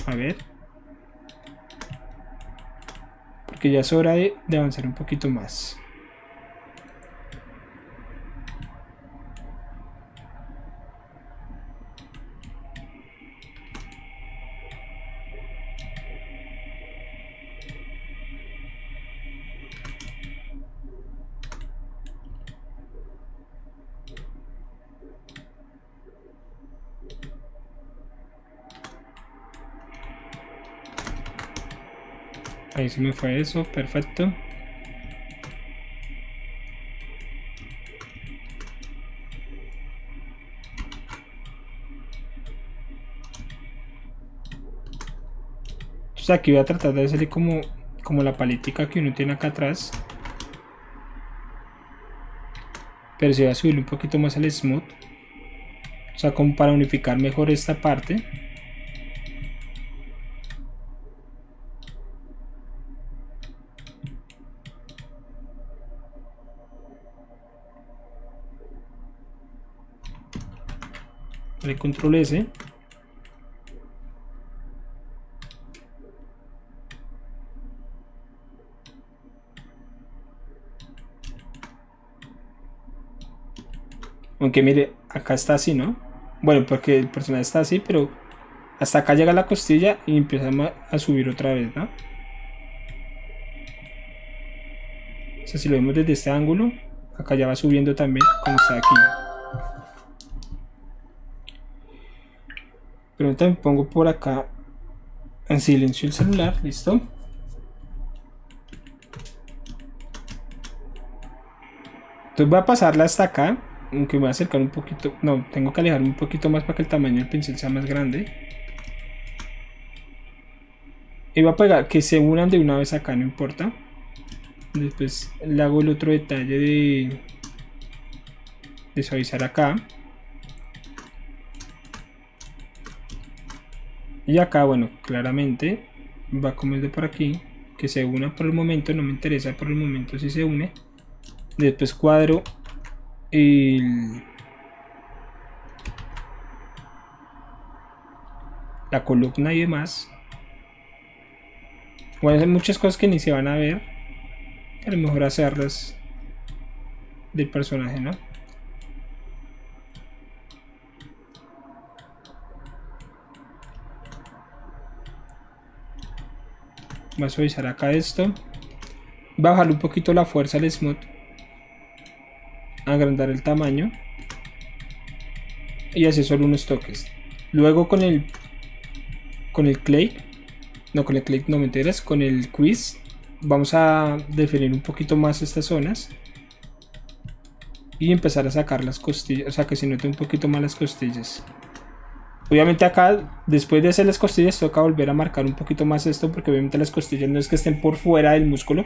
A ver. Porque ya es hora de, de avanzar un poquito más. Ahí se me fue eso, perfecto. Entonces aquí voy a tratar de hacerle como, como la palitica que uno tiene acá atrás. Pero si voy a subirle un poquito más al smooth. O sea, como para unificar mejor esta parte. Le control S. Aunque mire acá está así no bueno porque el personaje está así pero hasta acá llega la costilla y empezamos a subir otra vez ¿no? o sea si lo vemos desde este ángulo acá ya va subiendo también como está aquí También pongo por acá en silencio el celular, listo. Entonces voy a pasarla hasta acá, aunque me voy a acercar un poquito, no, tengo que alejarme un poquito más para que el tamaño del pincel sea más grande. Y voy a pegar que se unan de una vez acá, no importa. Después le hago el otro detalle de, de suavizar acá. Y acá, bueno, claramente va como es de por aquí. Que se una por el momento, no me interesa por el momento si se une. Después cuadro el, la columna y demás. Bueno, hay muchas cosas que ni se van a ver. Pero mejor hacerlas del personaje, ¿no? Voy a suavizar acá esto. Bajarle un poquito la fuerza al smooth. Agrandar el tamaño. Y hacer solo unos toques. Luego con el con el clay no con el clay no me enteras con el quiz vamos a definir un poquito más estas zonas y empezar a sacar las costillas o sea que se note un poquito más las costillas obviamente acá después de hacer las costillas toca volver a marcar un poquito más esto porque obviamente las costillas no es que estén por fuera del músculo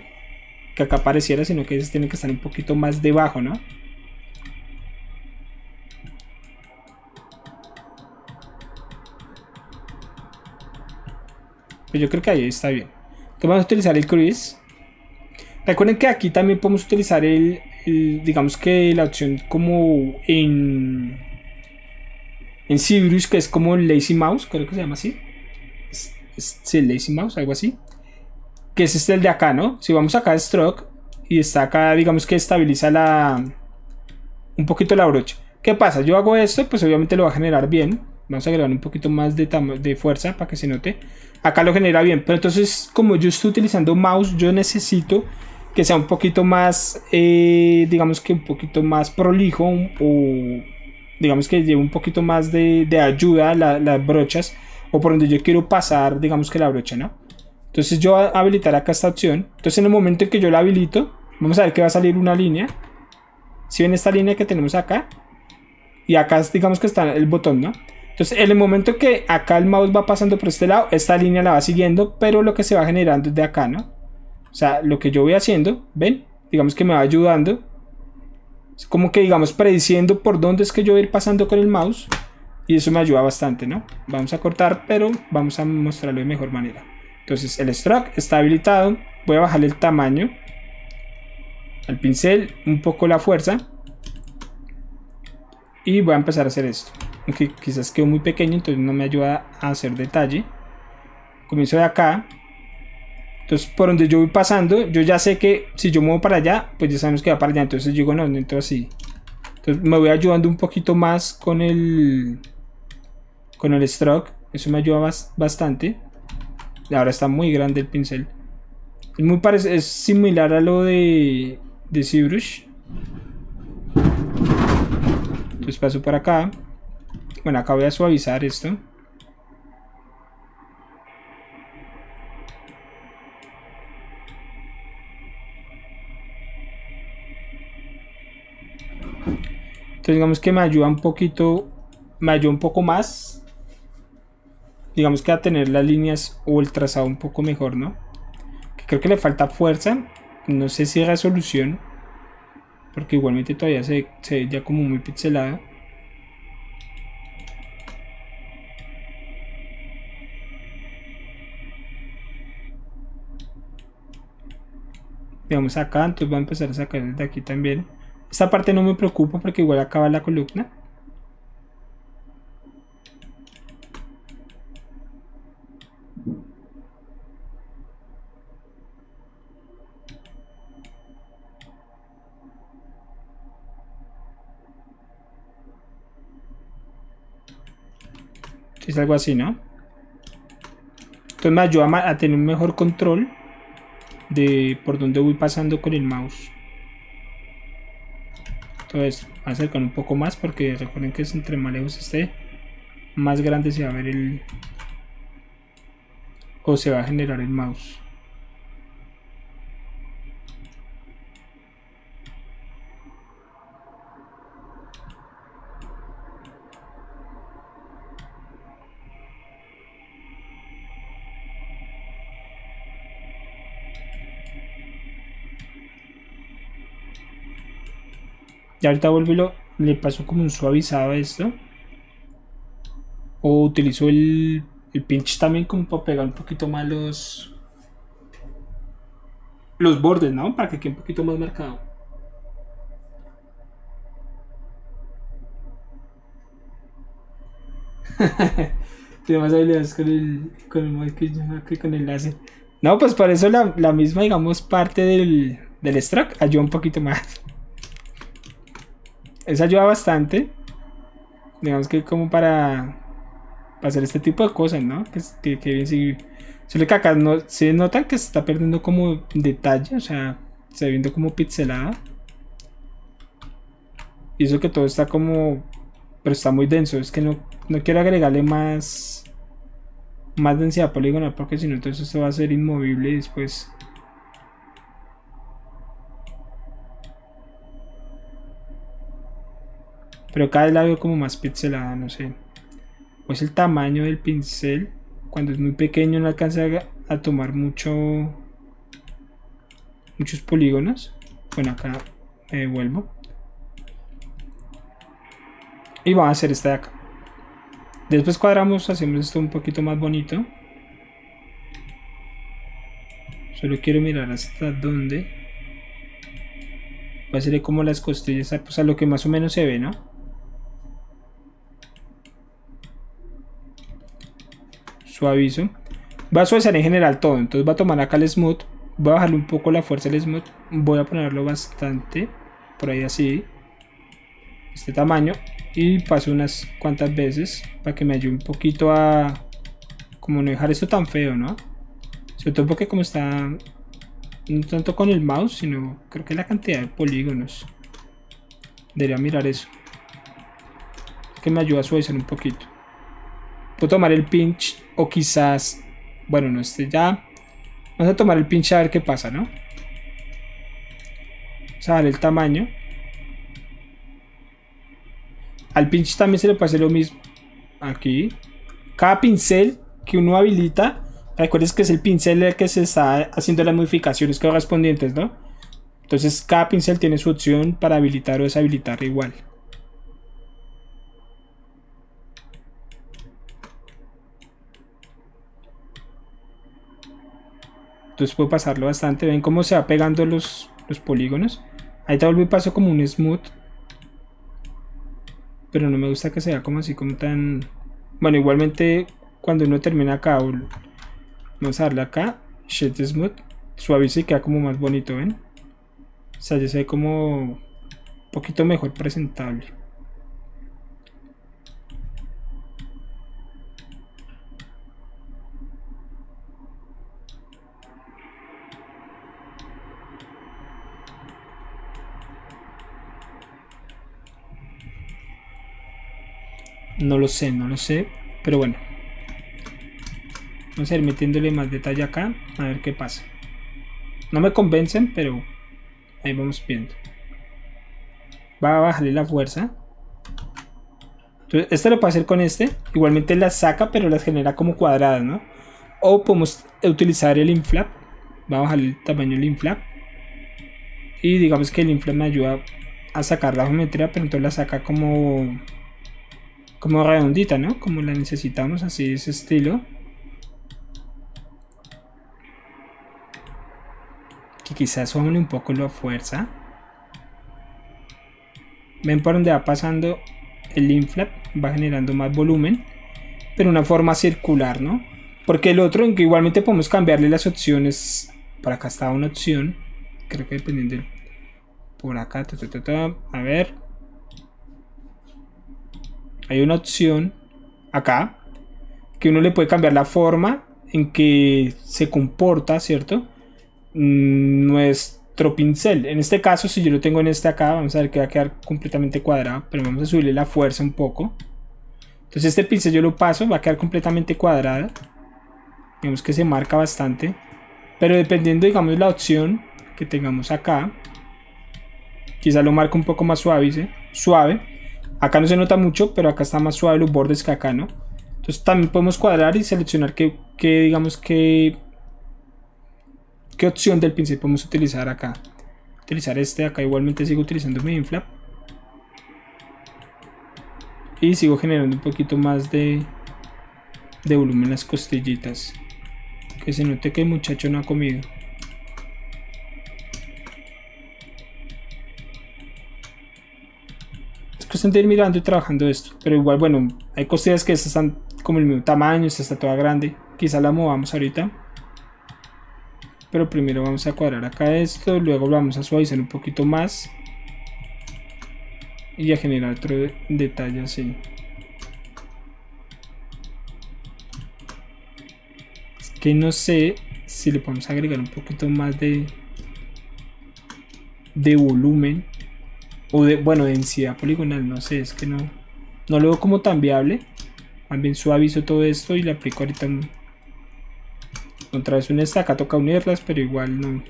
que acá apareciera sino que ellas tienen que estar un poquito más debajo no Pues yo creo que ahí está bien. Entonces vamos a utilizar el cruise. Recuerden que aquí también podemos utilizar el, digamos que la opción como en en Cyrus que es como Lazy Mouse, creo que se llama así. Sí, Lazy Mouse, algo así. Que es este el de acá, ¿no? Si vamos acá a Stroke y está acá, digamos que estabiliza la un poquito la brocha. ¿Qué pasa? Yo hago esto, pues obviamente lo va a generar bien. Vamos a agregar un poquito más de, de fuerza para que se note acá lo genera bien. Pero entonces, como yo estoy utilizando mouse, yo necesito que sea un poquito más, eh, digamos que un poquito más prolijo o digamos que lleve un poquito más de, ayuda a las brochas o por donde yo quiero pasar, digamos que la brocha, ¿no? Entonces yo voy a habilitar acá esta opción. Entonces en el momento en que yo la habilito, vamos a ver que va a salir una línea. Si ven esta línea que tenemos acá, y acá digamos que está el botón, ¿no? Entonces, en el momento que acá el mouse va pasando por este lado, esta línea la va siguiendo, pero lo que se va generando es de acá, ¿no? O sea, lo que yo voy haciendo, ¿ven? Digamos que me va ayudando. Es como que, digamos, prediciendo por dónde es que yo voy a ir pasando con el mouse. Y eso me ayuda bastante, ¿no? Vamos a cortar, pero vamos a mostrarlo de mejor manera. Entonces, el stroke está habilitado. Voy a bajarle el tamaño al pincel, un poco la fuerza. Y voy a empezar a hacer esto aunque quizás quedó muy pequeño, entonces no me ayuda a hacer detalle. Comienzo de acá. Entonces, por donde yo voy pasando, yo ya sé que si yo muevo para allá, pues ya sabemos que va para allá. Entonces digo, no, entonces así. Entonces me voy ayudando un poquito más con el con el stroke. Eso me ayuda bastante. Ahora está muy grande el pincel. Es, muy es similar a lo de, de ZBrush. Entonces paso por acá. Bueno, acá voy a suavizar esto. Entonces digamos que me ayuda un poquito, me ayuda un poco más. Digamos que a tener las líneas o el trazado un poco mejor, ¿no? Creo que le falta fuerza. No sé si resolución. Porque igualmente todavía se, se ve ya como muy pixelado. digamos acá, entonces voy a empezar a sacar desde aquí también. Esta parte no me preocupa porque igual acaba la columna. Es algo así, ¿no? Entonces me ayuda a tener un mejor control de por donde voy pasando con el mouse. Entonces, acercar un poco más porque recuerden que es entre más lejos esté, más grande se va a ver el o se va a generar el mouse. Y ahorita vuelvo y lo, le paso como un suavizado a esto. O utilizo el, el pinch también como para pegar un poquito más los, los bordes, ¿no? Para que quede un poquito más marcado. [LAUGHS] Tiene más habilidades con el, con el que con el láser. No, pues por eso la, la misma, digamos, parte del, del stroke ayuda un poquito más. Eso ayuda bastante. Digamos que como para, hacer este tipo de cosas, ¿no? Que, que, bien si, Solo que acá no, se nota que se está perdiendo como detalle, o sea, se viendo como pixelada. Y eso que todo está como... Pero está muy denso, es que no, no quiero agregarle más... Más densidad poligonal porque si no entonces esto va a ser inmovible y después... Pero cada vez la veo como más pixelada, no sé. Pues el tamaño del pincel, cuando es muy pequeño no alcanza a, tomar mucho muchos polígonos. Bueno, acá me devuelvo. Y vamos a hacer este de acá. Después cuadramos, hacemos esto un poquito más bonito. Solo quiero mirar hasta dónde. Va a ser como las costillas, pues a lo que más o menos se ve, ¿no? Suavizo. Va a suavizar en general todo, entonces va a tomar acá el smooth. Voy a bajarle un poco la fuerza del smooth. Voy a ponerlo bastante, por ahí así. Este tamaño y paso unas cuantas veces para que me ayude un poquito a como no dejar esto tan feo, ¿no? Sobre todo porque como está no tanto con el mouse, sino creo que la cantidad de polígonos. Debería mirar eso. Que me ayuda a suavizar un poquito. Puedo tomar el pinch o quizás, bueno, no este ya. Vamos a tomar el pinch a ver qué pasa, ¿no? Vamos a dar el tamaño. Al pinch también se le puede hacer lo mismo. Aquí. Cada pincel que uno habilita, recuerdes que es el pincel el que se está haciendo las modificaciones correspondientes, ¿no? Entonces cada pincel tiene su opción para habilitar o deshabilitar igual. Entonces puedo pasarlo bastante. Ven cómo se va pegando los, los polígonos. Ahí te vuelvo y paso como un smooth pero no me gusta que sea como así como tan bueno igualmente cuando uno termina acá vamos a darle acá shade smooth suaviza y queda como más bonito ven o sea ya se ve como un poquito mejor presentable No lo sé, no lo sé. Pero bueno. Vamos a ir metiéndole más detalle acá. A ver qué pasa. No me convencen, pero ahí vamos viendo. Va a bajarle la fuerza. Entonces, este lo puedo hacer con este. Igualmente las saca, pero las genera como cuadradas, ¿no? O podemos utilizar el inflap. Va a bajar el tamaño del inflap. Y digamos que el inflap me ayuda a sacar la geometría, pero entonces la saca como como redondita, ¿no? Como la necesitamos, así ese estilo. Que quizás suene un poco la fuerza. Ven por donde va pasando el inflap, va generando más volumen, pero una forma circular, ¿no? Porque el otro, en que igualmente podemos cambiarle las opciones, por acá está una opción, creo que dependiendo por acá, a ver, hay una opción acá que uno le puede cambiar la forma en que se comporta, ¿cierto? Mm, nuestro pincel. En este caso, si yo lo tengo en este acá, vamos a ver que va a quedar completamente cuadrado, pero vamos a subirle la fuerza un poco. Entonces este pincel yo lo paso, va a quedar completamente cuadrado. Vemos que se marca bastante. Pero dependiendo, digamos, la opción que tengamos acá, quizá lo marca un poco más suave, suave Acá no se nota mucho, pero acá está más suave los bordes que acá, ¿no? Entonces también podemos cuadrar y seleccionar qué, qué digamos, qué, qué opción del pincel podemos utilizar acá. Utilizar este, acá igualmente sigo utilizando mi inflap. Y sigo generando un poquito más de, de volumen las costillitas. Que se note que el muchacho no ha comido. Es cuestión de ir mirando y trabajando esto. Pero igual, bueno, hay costillas que están como el mismo tamaño, esta está toda grande. Quizá la movamos ahorita. Pero primero vamos a cuadrar acá esto, luego lo vamos a suavizar un poquito más. Y a generar otro detalle así. Que no sé si le podemos agregar un poquito más de de volumen o de bueno densidad poligonal no sé es que no no lo veo como tan viable. También suavizo todo esto y le aplico ahorita un, otra vez una estaca toca unirlas pero igual no,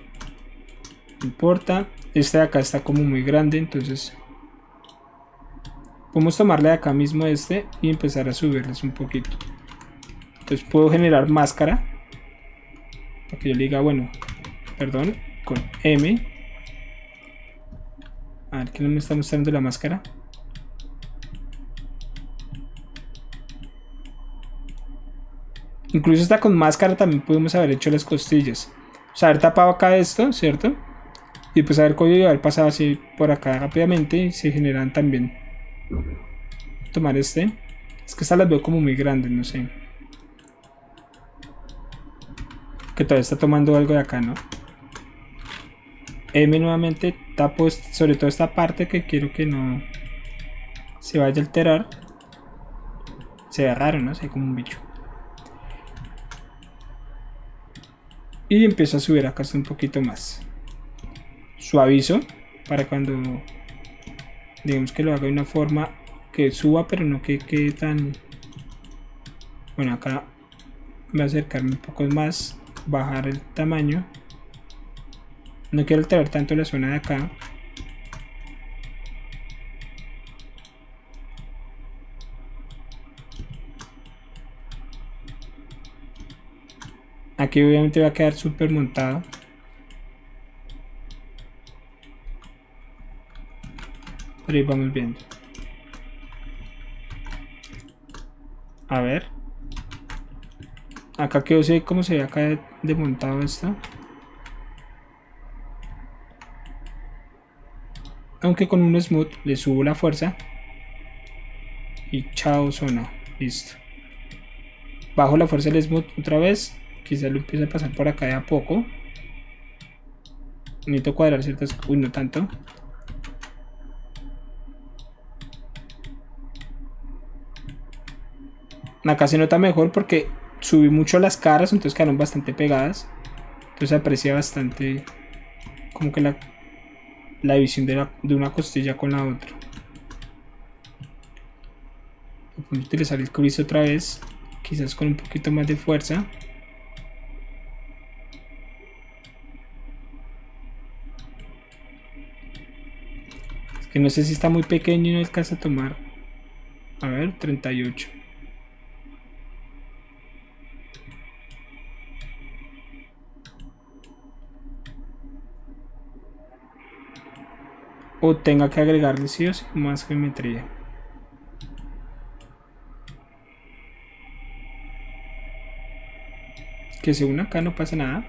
importa. Este de acá está como muy grande entonces podemos tomarle de acá mismo este y empezar a subirles un poquito. Entonces puedo generar máscara para que yo le diga bueno perdón con M a ver que no me está mostrando la máscara Incluso está con máscara también pudimos haber hecho las costillas. O sea, haber tapado acá esto, ¿cierto? Y pues haber cogido y haber pasado así por acá rápidamente y se generan también. Tomar este. Es que estas las veo como muy grandes, no sé. Que todavía está tomando algo de acá, ¿no? M nuevamente tapo sobre todo esta parte que quiero que no se vaya a alterar. Se ve raro, ¿no? Se ve como un bicho. y empiezo a subir acá hasta un poquito más suavizo para cuando digamos que lo haga de una forma que suba pero no que quede tan bueno acá voy a acercarme un poco más bajar el tamaño no quiero alterar tanto la zona de acá Aquí obviamente va a quedar súper montado. Pero ahí vamos viendo. A ver. Acá quedó sé cómo se ve acá desmontado esto. Aunque con un smooth le subo la fuerza. Y chao zona. Listo. Bajo la fuerza del smooth otra vez quizá lo empiece a pasar por acá de a poco necesito cuadrar ciertas uy no tanto acá se nota mejor porque subí mucho las caras entonces quedaron bastante pegadas entonces aprecia bastante como que la, la división de, de una costilla con la otra voy a utilizar el crease otra vez quizás con un poquito más de fuerza Que no sé si está muy pequeño y no alcanza a tomar. A ver, 38. O tenga que agregarle sí o sí más geometría. Que según acá no pasa nada.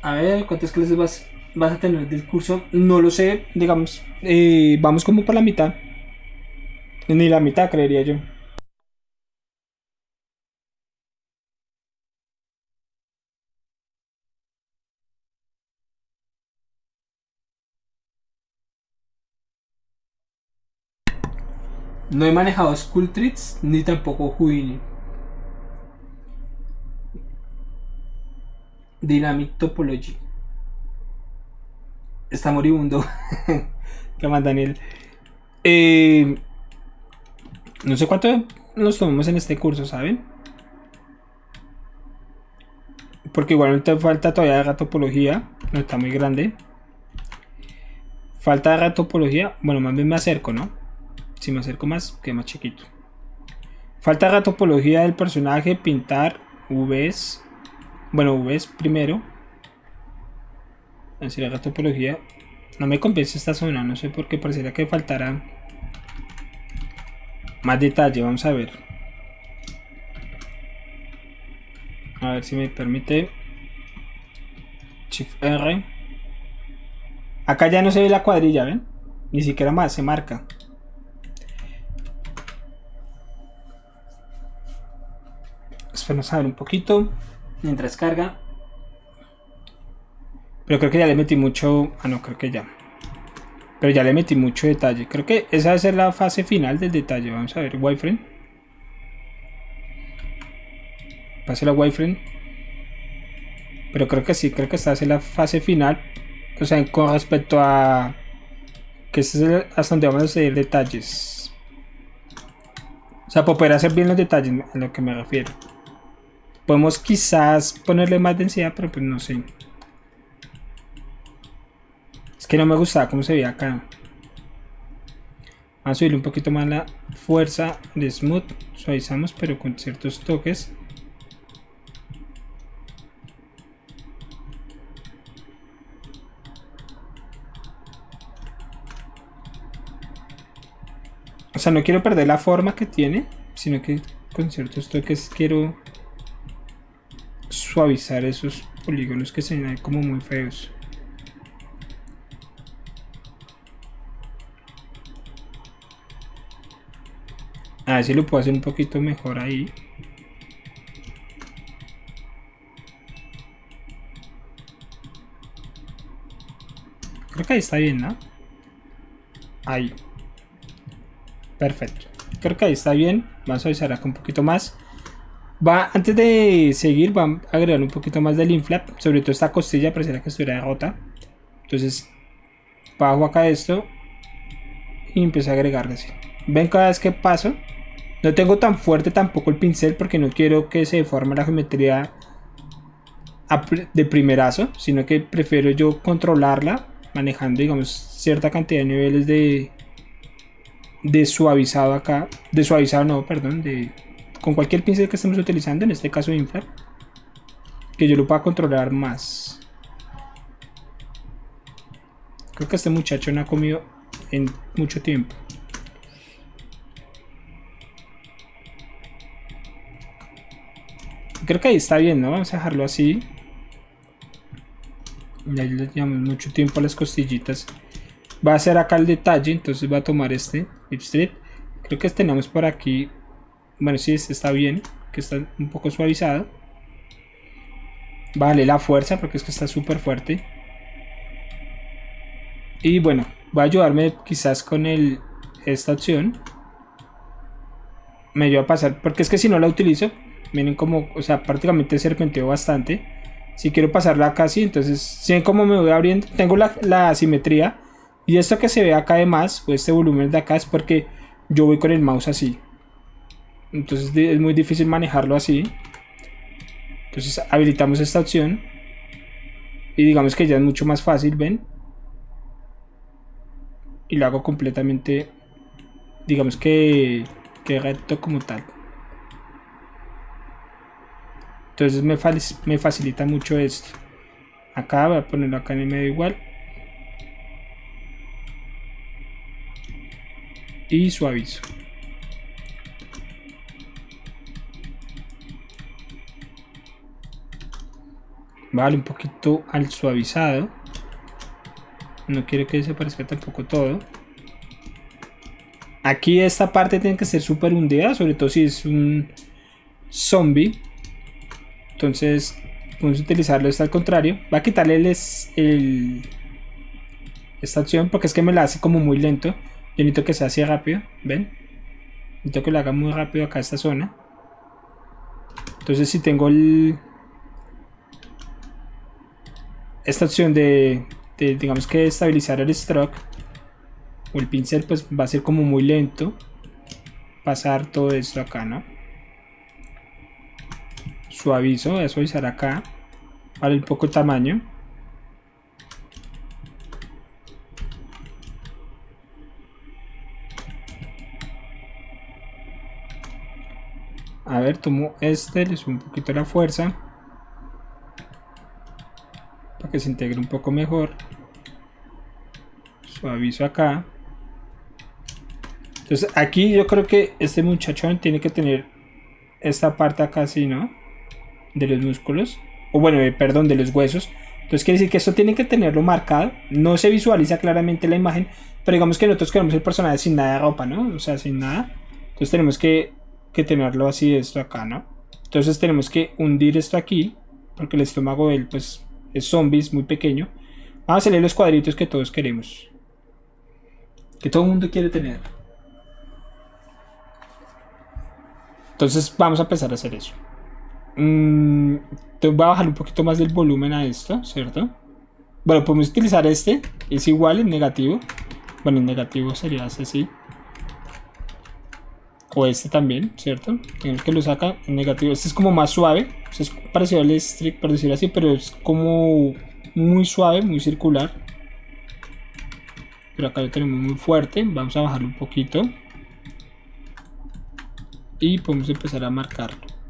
A ver, ¿cuántas clases vas vas a tener del curso, no lo sé, digamos, eh, vamos como por la mitad. Ni la mitad, creería yo. No he manejado Skulltricks ni tampoco Houdini. Dynamic Topology está moribundo. [LAUGHS] ¿Qué más, Daniel? Eh, no sé cuánto nos tomamos en este curso, ¿saben? Porque igualmente falta todavía de topología. No está muy grande. Falta de topología. Bueno, más bien me acerco, ¿no? Si me acerco más, queda más chiquito. Falta de topología del personaje, pintar, VS. Bueno, VS primero decir la topología no me convence esta zona no sé por qué pareciera que faltará más detalle, vamos a ver. A ver si me permite. Shift R. Acá ya no se ve la cuadrilla, ¿ven? Ni siquiera más, se marca. Esperamos a ver un poquito. Mientras carga. Pero creo que ya le metí mucho... Ah, no, creo que ya. Pero ya le metí mucho detalle. Creo que esa va a ser la fase final del detalle. Vamos a ver, wireframe. Pase la wireframe. Pero creo que sí, creo que esta es la fase final. O sea, con respecto a... Que este es hasta donde vamos a hacer detalles. O sea, para poder hacer bien los detalles, a lo que me refiero. Podemos quizás ponerle más densidad, pero pues no sé. Es que no me gustaba cómo se veía acá. Vamos a subirle un poquito más la fuerza de smooth. Suavizamos, pero con ciertos toques. O sea, no quiero perder la forma que tiene, sino que con ciertos toques quiero suavizar esos polígonos que se ven como muy feos. A ver si lo puedo hacer un poquito mejor ahí. Creo que ahí está bien, ¿no? Ahí. Perfecto. Creo que ahí está bien. Vamos a avisar acá un poquito más. Va, antes de seguir, va a agregar un poquito más del inflap. Sobre todo esta costilla, pareciera que estuviera rota. Entonces, bajo acá esto. Y empiezo a agregarle así. Ven cada vez que paso. No tengo tan fuerte tampoco el pincel porque no quiero que se deforme la geometría de primerazo. Sino que prefiero yo controlarla manejando, digamos, cierta cantidad de niveles de, de suavizado acá. De suavizado, no, perdón, de con cualquier pincel que estemos utilizando, en este caso Inflar, que yo lo pueda controlar más. Creo que este muchacho no ha comido en mucho tiempo. Creo que ahí está bien, ¿no? Vamos a dejarlo así. Ya le llevamos mucho tiempo a las costillitas. Va a hacer acá el detalle, entonces va a tomar este. Creo que tenemos por aquí bueno, sí, este está bien, que está un poco suavizado. Vale, la fuerza, porque es que está súper fuerte. Y bueno, va a ayudarme quizás con el, esta opción. Me ayuda a pasar, porque es que si no la utilizo, miren como, o sea, prácticamente serpenteo bastante. Si quiero pasarla casi, entonces, si ven cómo me voy abriendo, tengo la, la simetría. Y esto que se ve acá además, o este volumen de acá, es porque yo voy con el mouse así. Entonces es muy difícil manejarlo así. Entonces habilitamos esta opción. Y digamos que ya es mucho más fácil, ¿ven? Y lo hago completamente, digamos que, recto como tal. Entonces me, me facilita mucho esto. Acá voy a ponerlo acá en el medio igual. Y suavizo. Vale, un poquito al suavizado. No quiero que desaparezca tampoco todo. Aquí esta parte tiene que ser súper hundida, sobre todo si es un zombie. Entonces, podemos utilizarlo esto al contrario. Va a quitarle el, esta opción porque es que me la hace como muy lento. Yo necesito que sea así rápido, ¿ven? Necesito que lo haga muy rápido acá esta zona. Entonces si tengo el, esta opción de, digamos que estabilizar el stroke o el pincel pues va a ser como muy lento pasar todo esto acá no suavizo voy a suavizar acá para un poco el tamaño. A ver tomo este le un poquito la fuerza que se integre un poco mejor suavizo acá entonces Entonces aquí yo creo que este muchachón tiene que tener esta parte acá así, ¿no? De los músculos. O bueno, eh, perdón, de los huesos. Entonces quiere decir que esto tiene que tenerlo marcado. No se visualiza claramente la imagen. Pero digamos que nosotros queremos el personaje sin nada de ropa, ¿no? O sea, sin nada. Entonces tenemos que, que tenerlo así, esto acá, ¿no? Entonces tenemos que hundir esto aquí. Porque el estómago de él, pues, es zombies muy pequeño. Vamos a hacerle los cuadritos que todos queremos. Que todo el mundo quiere tener. Entonces vamos a empezar a hacer eso. Mm, voy a bajar un poquito más del volumen a esto, ¿cierto? Bueno, podemos utilizar este. Es igual en negativo. Bueno, en negativo sería así. O este también, ¿cierto? Tenemos que lo saca en negativo. Este es como más suave. es parecido al strict, por decirlo así, pero es como muy suave, muy circular. Pero acá lo tenemos muy fuerte. Vamos a bajarlo un poquito. Y podemos empezar a marcarlo.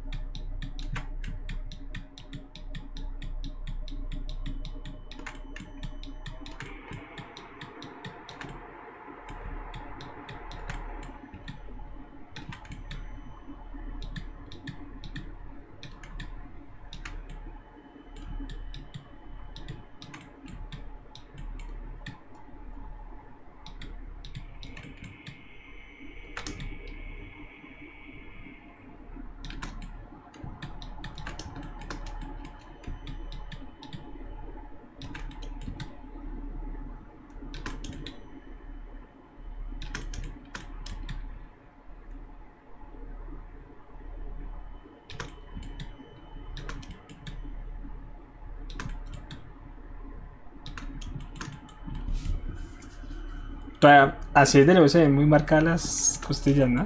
Así de luego se ven muy marcadas las costillas, ¿no?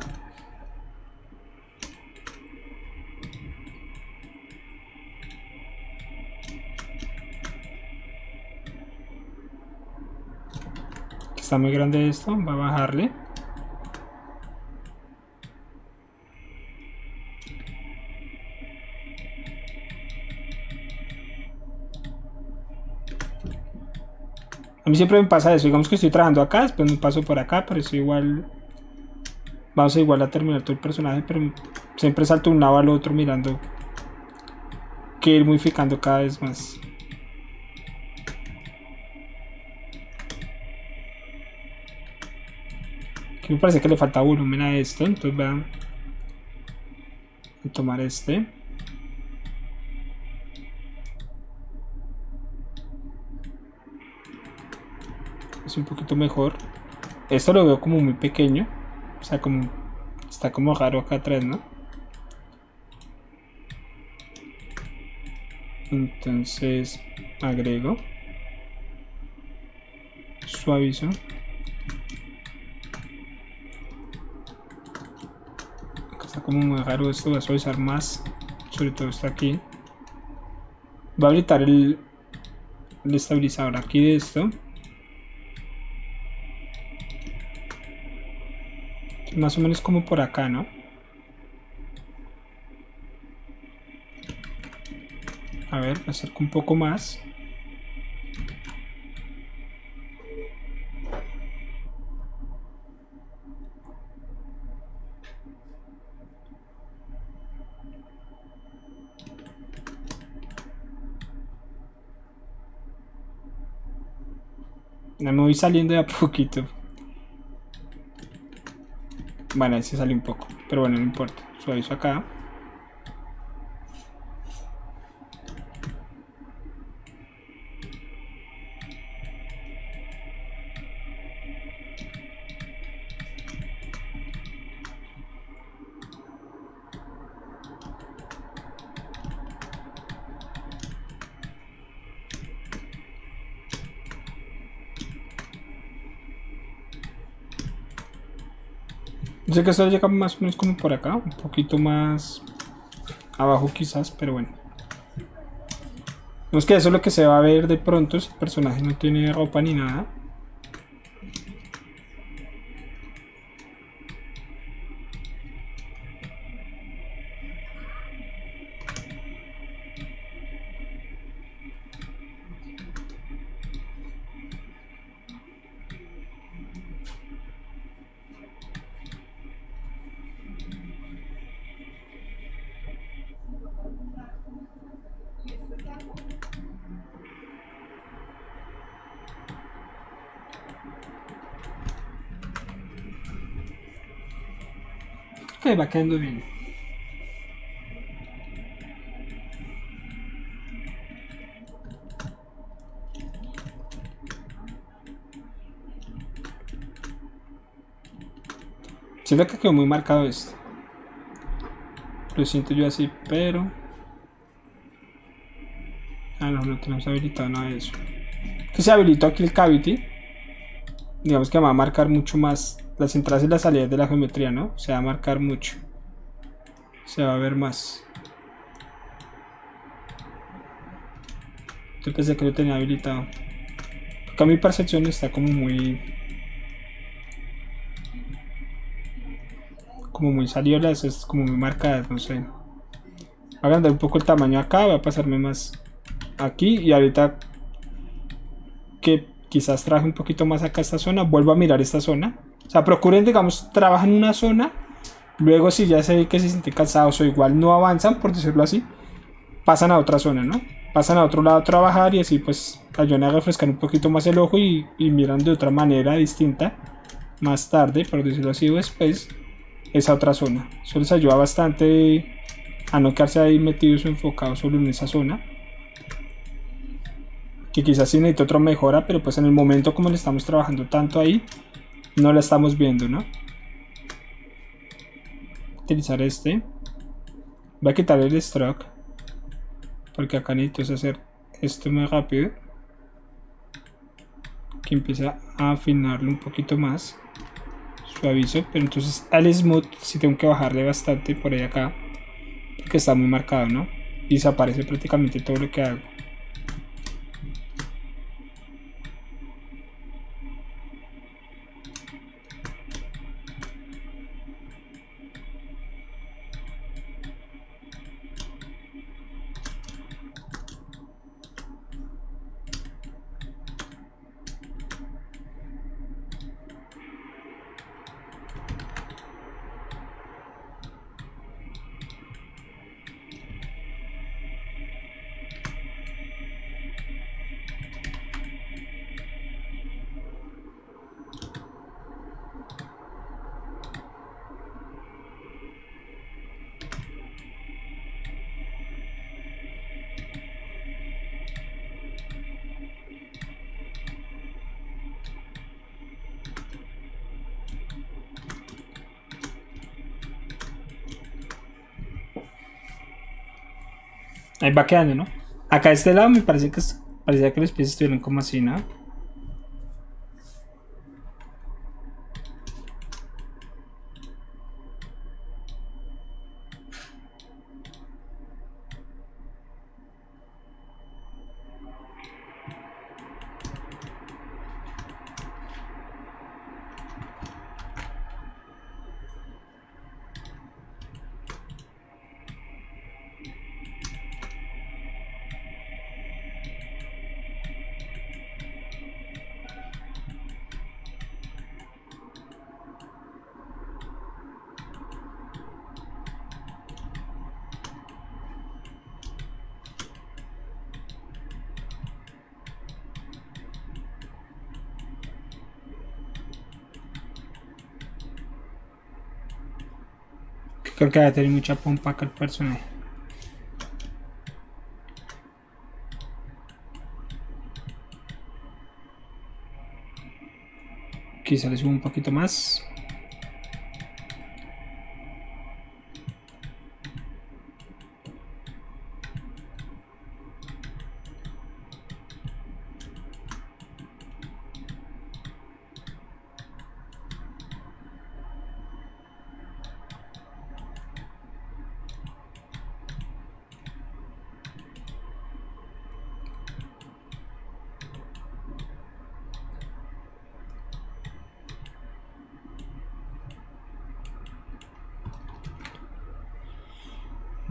Está muy grande esto, va a bajarle. Mí siempre me pasa eso. Digamos que estoy trabajando acá, después me paso por acá, pero eso igual... Vamos a igual a terminar todo el personaje, pero siempre salto un lado al otro mirando que ir modificando cada vez más. Aquí me parece que le falta volumen a esto, entonces voy a tomar este. Un poquito mejor. Esto lo veo como muy pequeño. O sea, como... Está como raro acá atrás, ¿no? Entonces, agrego. Suavizo. Está como muy raro esto. Voy a suavizar más. Sobre todo está aquí. Voy a habilitar el estabilizador aquí de esto. Más o menos como por acá, ¿no? A ver, me acerco un poco más. Me voy saliendo de a poquito. Bueno, ese salió un poco. Pero bueno, no importa. Suavizo acá. Sé que esto llega más o menos como por acá, un poquito más abajo quizás, pero bueno. No es que eso es lo que se va a ver de pronto si el personaje no tiene ropa ni nada. Que va quedando bien. Siento que quedó muy marcado esto. Lo siento yo así, pero... Ah, no, no tenemos habilitado nada de eso. Que se habilitó aquí el cavity. Digamos que va a marcar mucho más las entradas y las salidas de la geometría, ¿no? Se va a marcar mucho. Se va a ver más. Yo pensé que lo tenía habilitado. Porque a mi percepción está como muy como muy saliolas, es como muy marcadas, no sé. Voy a agrandar un poco el tamaño acá, voy a pasarme más aquí y ahorita que quizás traje un poquito más acá esta zona, vuelvo a mirar esta zona. O sea, procuren, digamos, trabajan en una zona, luego si ya se ve que se sienten cansados o igual no avanzan, por decirlo así, pasan a otra zona, ¿no? Pasan a otro lado a trabajar y así pues ayudan a refrescar un poquito más el ojo y, miran de otra manera distinta más tarde, por decirlo así, después esa otra zona. Eso les ayuda bastante a no quedarse ahí metidos o enfocados solo en esa zona. Que quizás sí necesita otra mejora, pero pues en el momento como le estamos trabajando tanto ahí, no la estamos viendo, ¿no? Utilizar este. Voy a quitar el stroke. Porque acá necesito hacer esto muy rápido. Que empieza a afinarlo un poquito más suavizo, pero entonces al smooth si tengo que bajarle bastante por ahí acá, porque está muy marcado, ¿no? Y desaparece prácticamente todo lo que hago. Ahí va quedando, ¿no? Acá de este lado me parece que parecía que los pies estuvieron como así, ¿no? Creo que va a tener mucha pompa acá el personaje. Quizá le subo un poquito más.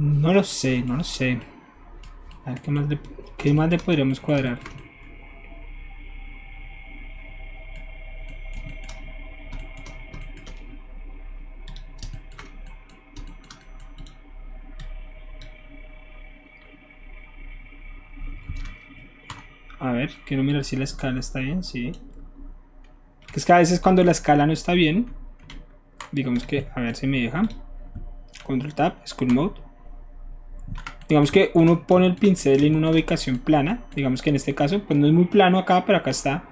No lo sé, no lo sé. A ver, ¿qué más le, qué más le podríamos cuadrar? A ver, quiero mirar si la escala está bien, sí. Es que a veces cuando la escala no está bien, digamos que, a ver si me deja. control tab, school mode. Digamos que uno pone el pincel en una ubicación plana, digamos que en este caso pues no es muy plano acá, pero acá está.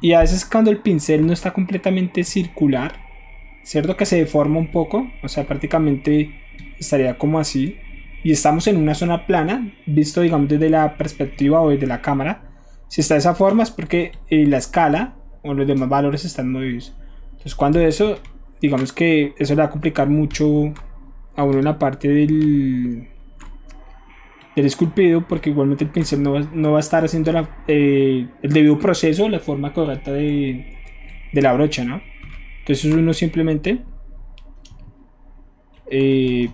Y a veces cuando el pincel no está completamente circular, cierto que se deforma un poco, o sea, prácticamente estaría como así. Y estamos en una zona plana, visto digamos desde la perspectiva o desde la cámara. Si está de esa forma es porque eh, la escala o los demás valores están movidos. Entonces cuando eso, digamos que eso le va a complicar mucho a uno en la parte del, del esculpido porque igualmente el pincel no va, a estar haciendo eh, el debido proceso, la forma correcta de, de la brocha, ¿no? Entonces uno simplemente eh,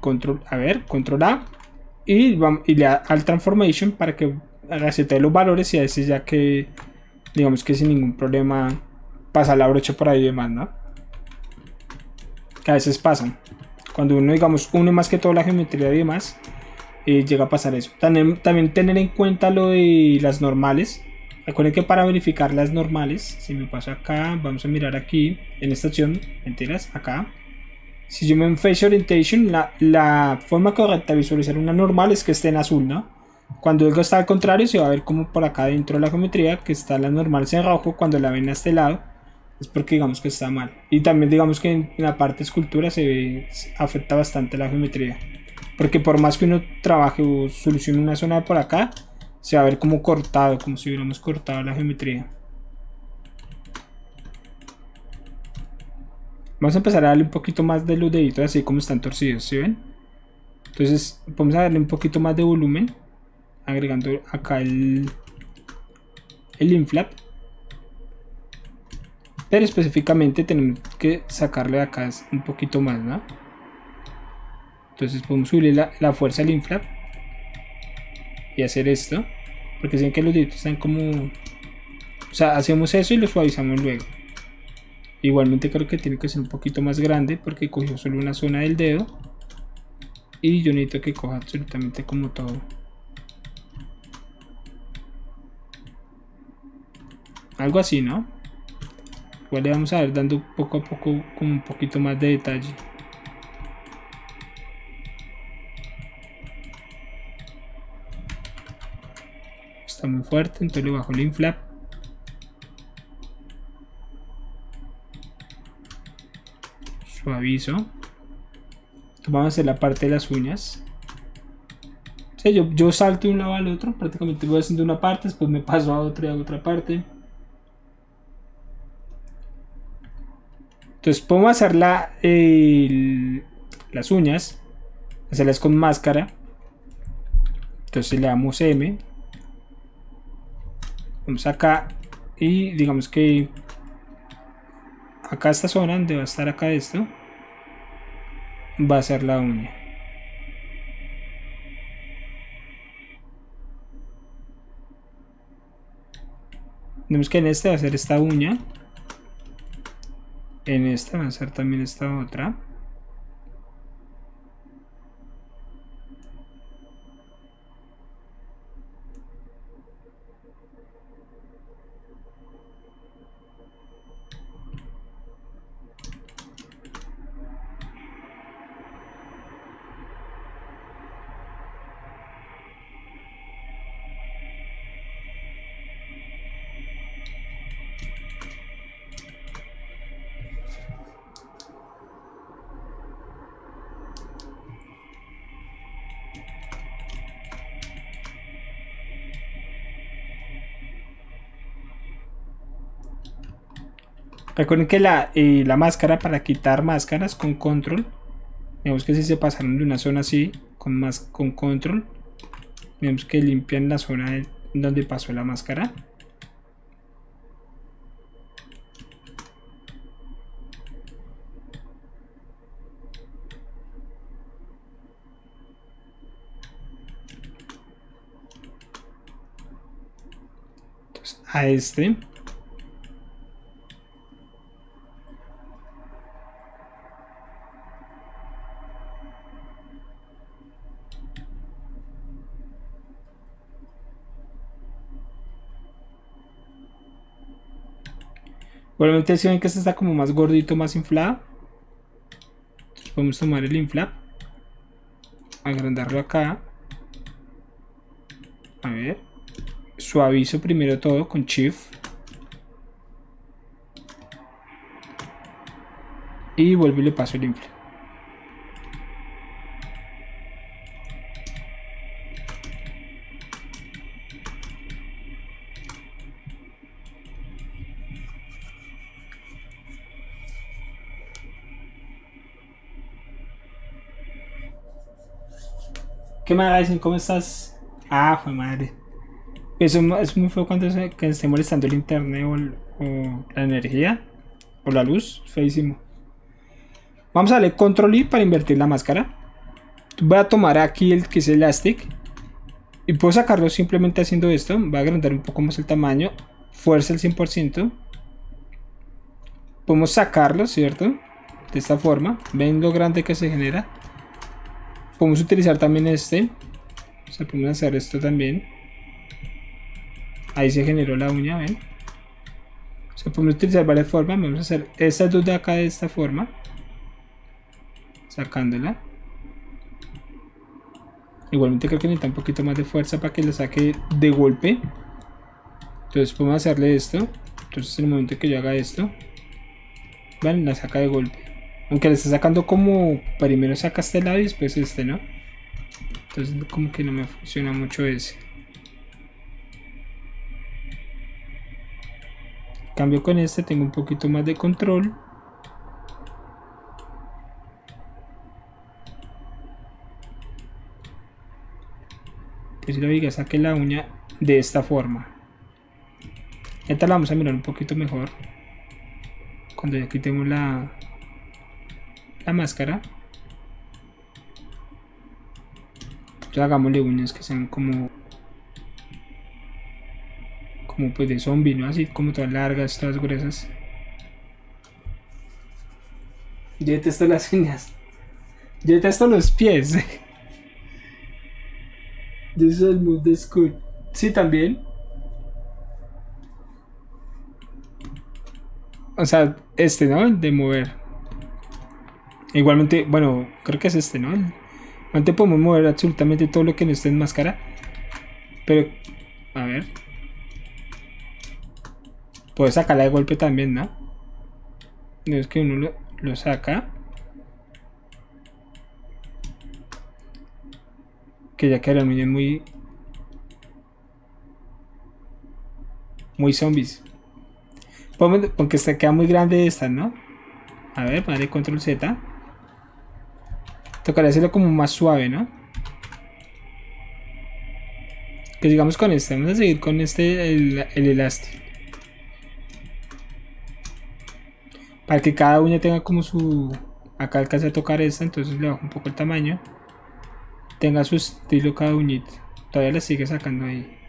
control, a ver, control y, y le da al transformation para que haga los valores y a veces ya que digamos que sin ningún problema pasa la brocha por ahí y demás, ¿no? Que a veces pasan. Cuando uno, digamos, une más que todo la geometría y demás, eh, llega a pasar eso. También, también tener en cuenta lo de las normales. Recuerden que para verificar las normales, si me paso acá, vamos a mirar aquí, en esta opción, mentiras, acá. Si yo me en Face Orientation, la, la forma correcta de visualizar una normal es que esté en azul, ¿no? Cuando algo está al contrario, se va a ver como por acá dentro de la geometría, que está la normal en rojo, cuando la ven a este lado, es porque digamos que está mal. Y también digamos que en la parte escultura se ve, afecta bastante la geometría. Porque por más que uno trabaje o solucione una zona por acá, se va a ver como cortado, como si hubiéramos cortado la geometría. Vamos a empezar a darle un poquito más de los deditos así como están torcidos, ¿sí ven? Entonces vamos a darle un poquito más de volumen, agregando acá el, el. Pero específicamente tenemos que sacarle acá un poquito más, ¿no? Entonces podemos subir la, fuerza al inflap y hacer esto. Porque ven que los deditos están como... O sea, hacemos eso y lo suavizamos luego. Igualmente creo que tiene que ser un poquito más grande porque cogió solo una zona del dedo. Y yo necesito que coja absolutamente como todo. Algo así, ¿no? Igual le vamos a ver dando poco a poco como un poquito más de detalle. Está muy fuerte, entonces le bajo el inflap. Suavizo. Vamos a hacer la parte de las uñas. yo, yo salto de un lado al otro, prácticamente voy haciendo una parte, después me paso a otra y a otra parte. Entonces podemos hacer la, las uñas, hacerlas con máscara. Entonces le damos M. Vamos acá y digamos que acá esta zona donde va a estar acá esto va a ser la uña. Tenemos que en este va a ser esta uña en esta va a ser también esta otra Recuerden que la, eh, la máscara para quitar máscaras con control. Vemos que si se pasaron de una zona así con, más, con control. Vemos que limpian la zona donde pasó la máscara. Entonces, a este Probablemente si ven que este está como más gordito, más inflado. podemos tomar el inflap. Agrandarlo acá. A ver. Suavizo primero todo con Shift. Y vuelvo y le paso el inflap. ¿Qué dicen? ¿Cómo estás? Ah, fue madre. Eso es muy feo cuando se, que esté molestando el internet o, la energía o la luz. Feísimo. Vamos a darle control I para invertir la máscara. Voy a tomar aquí el que es elastic. Y puedo sacarlo simplemente haciendo esto. Va a agrandar un poco más el tamaño. Fuerza el 100%. Podemos sacarlo, ¿cierto? De esta forma. Ven lo grande que se genera podemos utilizar también este. O sea, podemos hacer esto también. Ahí se generó la uña, ¿ven? O sea, podemos utilizar varias formas. Vamos a hacer esta dos de acá de esta forma. Sacándola. Igualmente creo que necesita un poquito más de fuerza para que lo saque de golpe. Entonces podemos hacerle esto. Entonces en el momento que yo haga esto. Ven, la saca de golpe. Aunque le está sacando como primero saca este lado y después este, ¿no? Entonces como que no me funciona mucho ese. Cambio con este, tengo un poquito más de control. Que si lo diga, saque la uña de esta forma. Esta la vamos a mirar un poquito mejor. Cuando ya quitemos la, la máscara. Entonces hagámosle uñas que sean como como pues de zombie, ¿no? Así como todas largas, todas gruesas. Yo detesto las uñas. Yo detesto los pies. [LAUGHS] Yo soy el mood de school. Sí, también. O sea, este, ¿no? De mover. Igualmente, bueno, creo que es este, ¿no? Igualmente podemos mover absolutamente todo lo que no esté en máscara. Pero, a ver. Puede sacarla de golpe también, ¿no? Es que uno lo, saca. Que ya quedaron muy muy... Muy zombies. Aunque se queda muy grande esta, ¿no? A ver, darle control Z. Tocaría hacerlo como más suave, ¿no? Que sigamos con este. Vamos a seguir con este, el, el elástico. Para que cada uña tenga como su... Acá alcance a tocar esta, entonces le bajo un poco el tamaño. Tenga su estilo cada uñita. Todavía le sigue sacando ahí.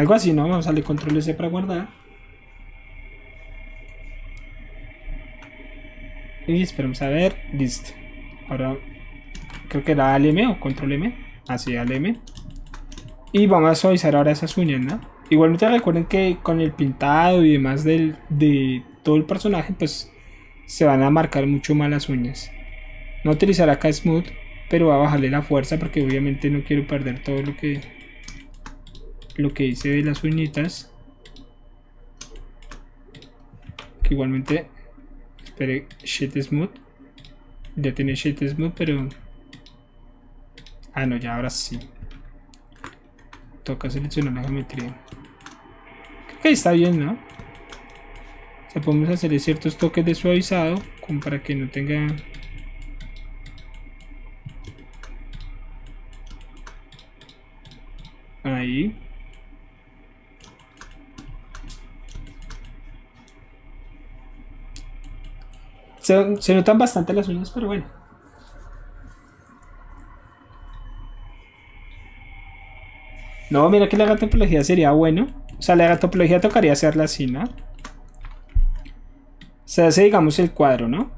Algo así, ¿no? Vamos a darle control S para guardar. Y esperamos a ver. Listo. Ahora creo que era M o control M. Así, al M. Y vamos a suavizar ahora esas uñas, ¿no? Igualmente recuerden que con el pintado y demás del, de todo el personaje, pues se van a marcar mucho más las uñas. No utilizar acá Smooth, pero va a bajarle la fuerza porque obviamente no quiero perder todo lo que lo que hice de las uñitas. Que igualmente espere shit smooth ya tiene shit smooth pero ah no ya ahora sí. Toca seleccionar la geometría. Creo que está bien no o sea, podemos hacer ciertos toques de suavizado como para que no tenga ahí Se, se notan bastante las uñas, pero bueno. No, mira que la gatopología sería bueno. O sea, la gatopología tocaría hacerla así, ¿no? Se hace, digamos, el cuadro, ¿no?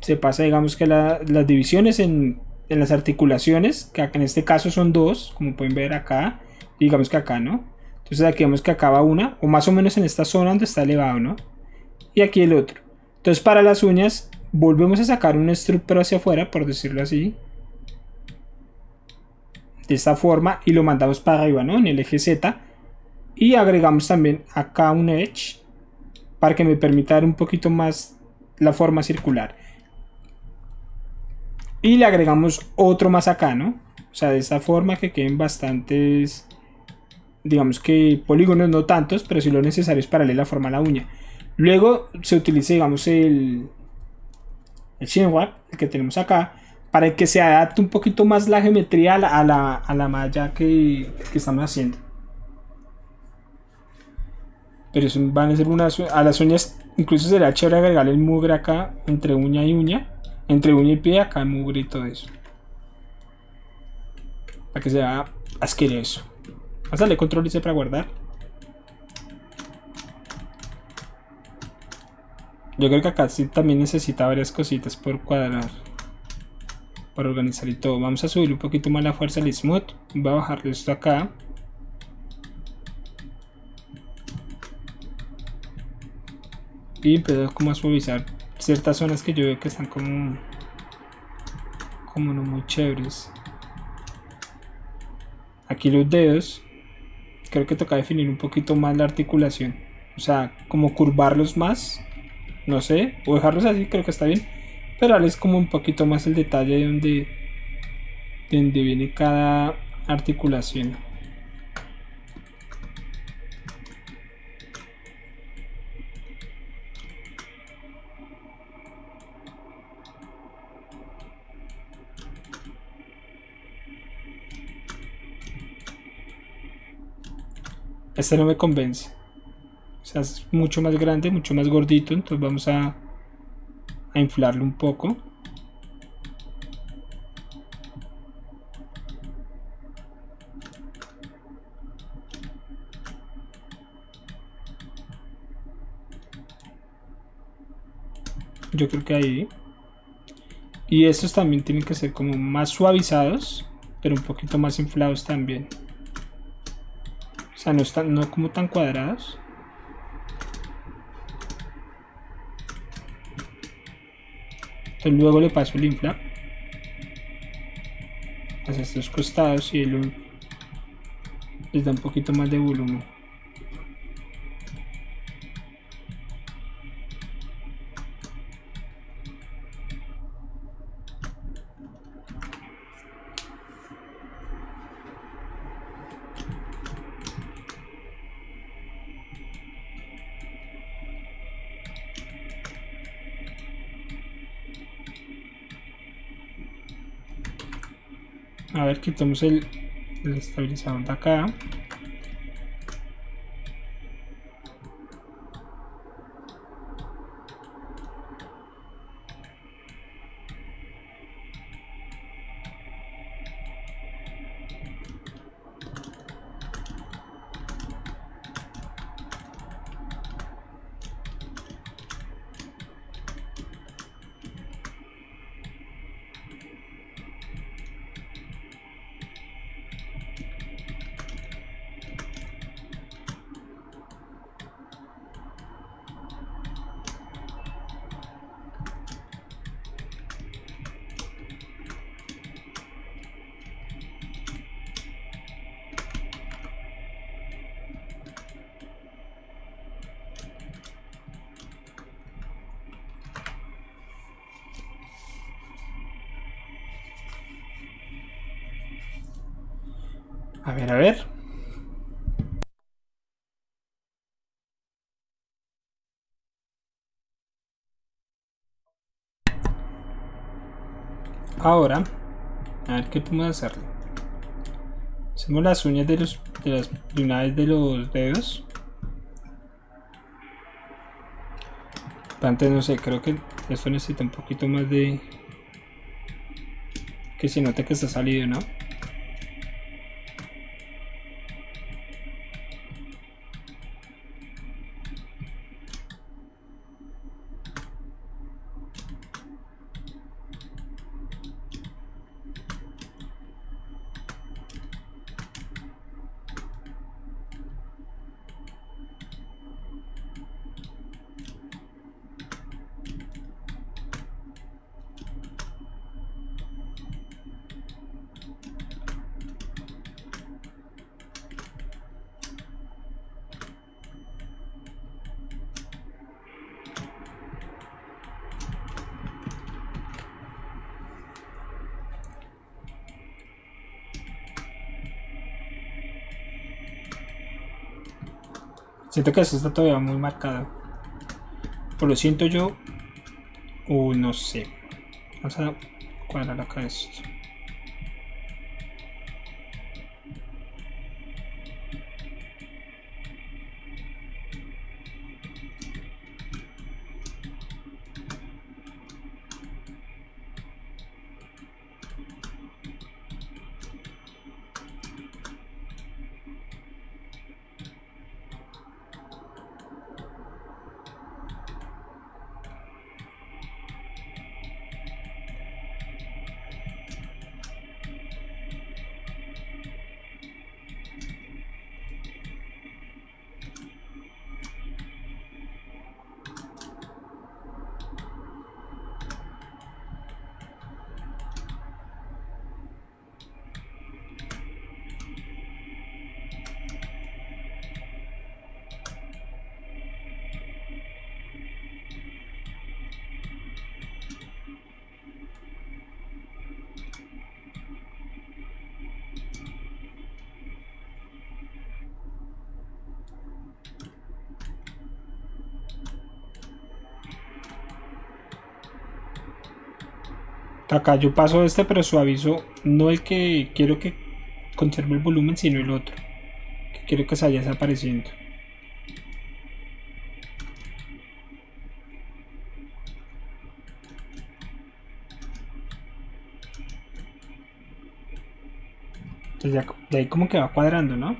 Se pasa, digamos, que las divisiones en, en, las articulaciones, que en este caso son dos, como pueden ver acá, digamos que acá, ¿no? Entonces aquí vemos que acaba una, o más o menos en esta zona donde está elevado, ¿no? Y aquí el otro. Entonces para las uñas, volvemos a sacar un estructura hacia afuera, por decirlo así de esta forma y lo mandamos para arriba, ¿no? En el eje Z. Y agregamos también acá un edge para que me permita dar un poquito más la forma circular. Y le agregamos otro más acá, ¿no? O sea, de esta forma que queden bastantes, digamos que polígonos, no tantos, pero si lo necesario es para darle la forma a la uña. Luego se utiliza, digamos, el, el que tenemos acá, para que se adapte un poquito más la geometría a la, malla que, estamos haciendo. Pero eso van a ser unas a las uñas, incluso será chévere agregarle el mugre acá entre uña y uña, entre uña y pie, acá el mugre y todo eso. Para que sea asqueroso. Vamos a darle control C para guardar. Yo creo que acá sí también necesita varias cositas por cuadrar para organizar y todo. Vamos a subir un poquito más la fuerza al smooth. Voy a bajarle esto acá. Y empezar como a suavizar ciertas zonas que yo veo que están como como no muy chéveres. Aquí los dedos. Creo que toca definir un poquito más la articulación. O sea, como curvarlos más. No sé. O dejarlos así, creo que está bien pero es como un poquito más el detalle de donde, de donde viene cada articulación. Este no me convence. O sea, es mucho más grande, mucho más gordito. Entonces vamos a a inflarlo un poco. Yo creo que ahí. Y estos también tienen que ser como más suavizados, pero un poquito más inflados también. O sea, no están no como tan cuadrados. Luego le paso el infla. Hacia estos costados y él les da un poquito más de volumen a ver quitamos el, el estabilizador de acá A ver, a ver. Ahora, a ver qué podemos hacerle. Hacemos las uñas de los de las lunares de los dedos. Antes no sé, creo que Esto necesita un poquito más de... Que se note que está salido, ¿no? Siento que esto está todavía muy marcado. Por lo siento yo. No sé. Vamos a cuadrar acá esto. Acá yo paso este, pero suavizo no el que quiero que conserve el volumen, sino el otro. Que quiero que se vaya desapareciendo. Entonces ya de ahí como que va cuadrando, ¿no?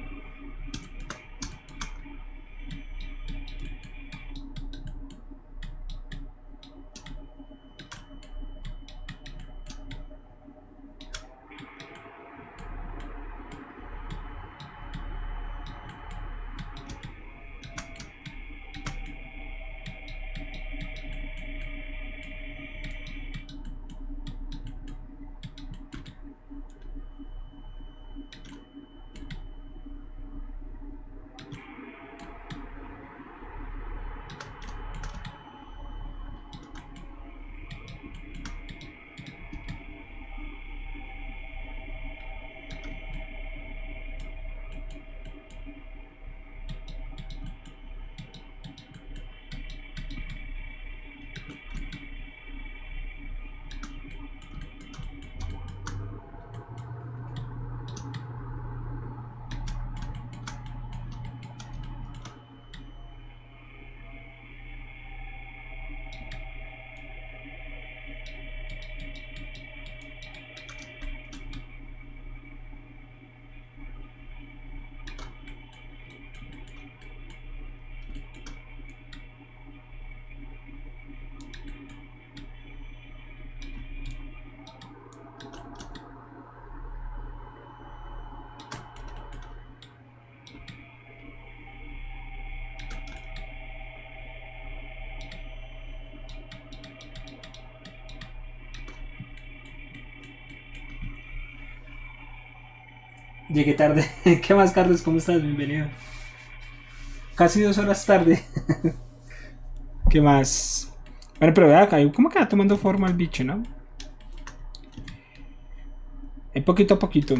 Llegué tarde. [LAUGHS] ¿Qué más, Carlos? ¿Cómo estás? Bienvenido. Casi dos horas tarde. [LAUGHS] ¿Qué más? Bueno, pero vea acá, ¿cómo que va tomando forma el bicho, no? Es poquito a poquito.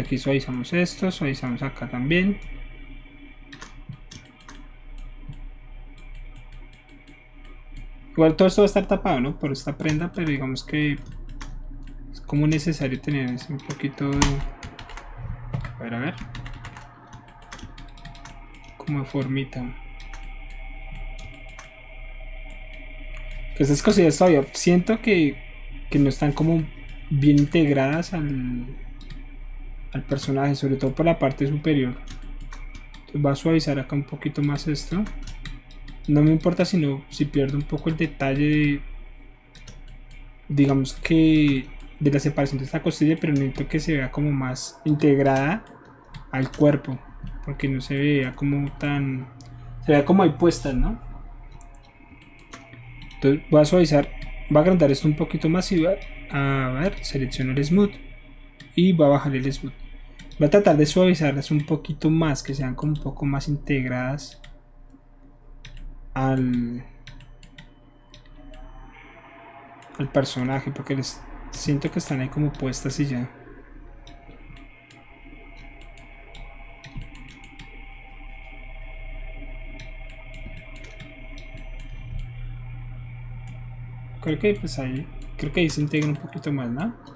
Aquí suavizamos esto, suavizamos acá también. Igual todo esto va a estar tapado, ¿no? Por esta prenda, pero digamos que es como necesario tener ese un poquito de... A ver, a ver. Como formita. Que esas cosillas todavía siento que, que no están como bien integradas al, al personaje, sobre todo por la parte superior. Va a suavizar acá un poquito más esto. No me importa si no, si pierdo un poco el detalle de, digamos que de la separación de esta costilla, pero necesito que se vea como más integrada al cuerpo, porque no se vea como tan, se vea como hay puestas, ¿no? Entonces voy a suavizar, voy a agrandar esto un poquito más y voy a, a ver, selecciono el smooth y voy a bajar el smooth. Voy a tratar de suavizarlas un poquito más, que sean como un poco más integradas al, al personaje, porque les siento que están ahí como puestas y ya. Creo que pues ahí, creo que ahí se integra un poquito más, ¿no?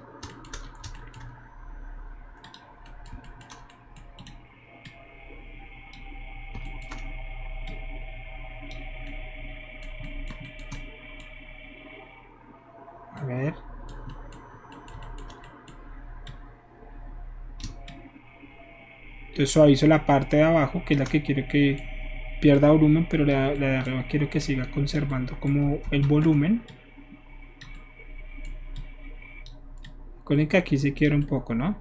Entonces suavizo la parte de abajo, que es la que quiero que pierda volumen, pero la, de arriba quiero que siga conservando como el volumen. Con que aquí se quiere un poco, ¿no?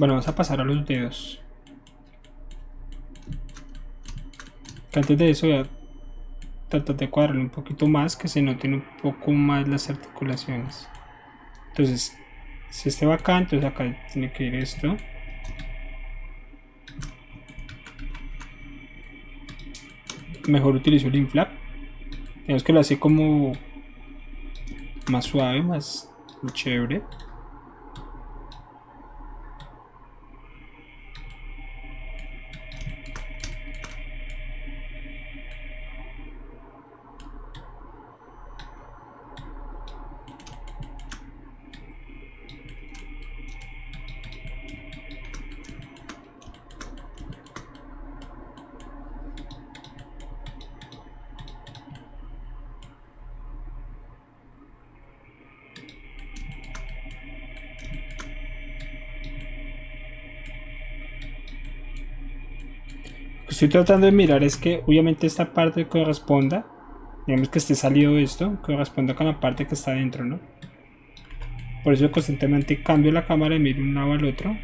Bueno, vamos a pasar a los dedos. Que antes de eso voy a tratar de cuadrarlo un poquito más, que se noten un poco más las articulaciones. Entonces, si este va acá, entonces acá tiene que ir esto. Mejor utilizo el inflap. Tenemos que lo hace como más suave, más chévere. Estoy tratando de mirar es que obviamente esta parte corresponda, digamos que esté salido esto, corresponda con la parte que está dentro, ¿no? Por eso constantemente cambio la cámara y miro un lado al otro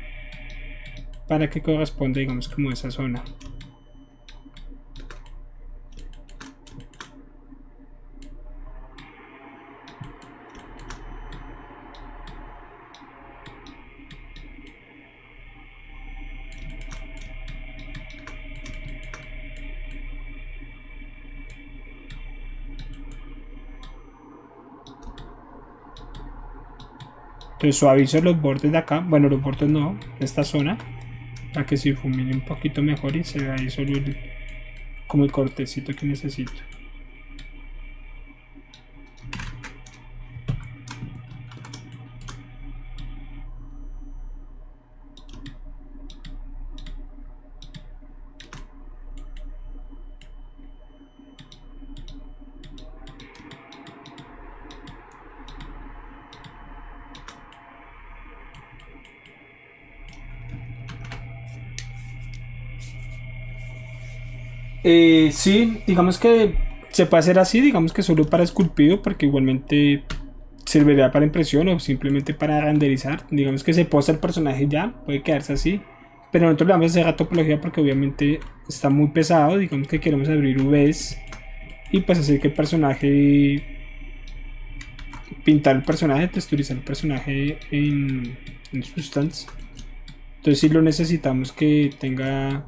para que corresponda, digamos, como esa zona. Suavizo los bordes de acá, bueno los bordes no, esta zona, para que se difumine un poquito mejor y se vea ahí solo como el cortecito que necesito. Eh, sí, digamos que se puede hacer así, digamos que solo para esculpido, porque igualmente serviría para impresión o simplemente para renderizar. Digamos que se posa el personaje ya, puede quedarse así. Pero nosotros le vamos a hacer a topología porque obviamente está muy pesado. Digamos que queremos abrir UVs y pues hacer que el personaje pintar el personaje, texturizar el personaje en, en Substance. Entonces si lo necesitamos que tenga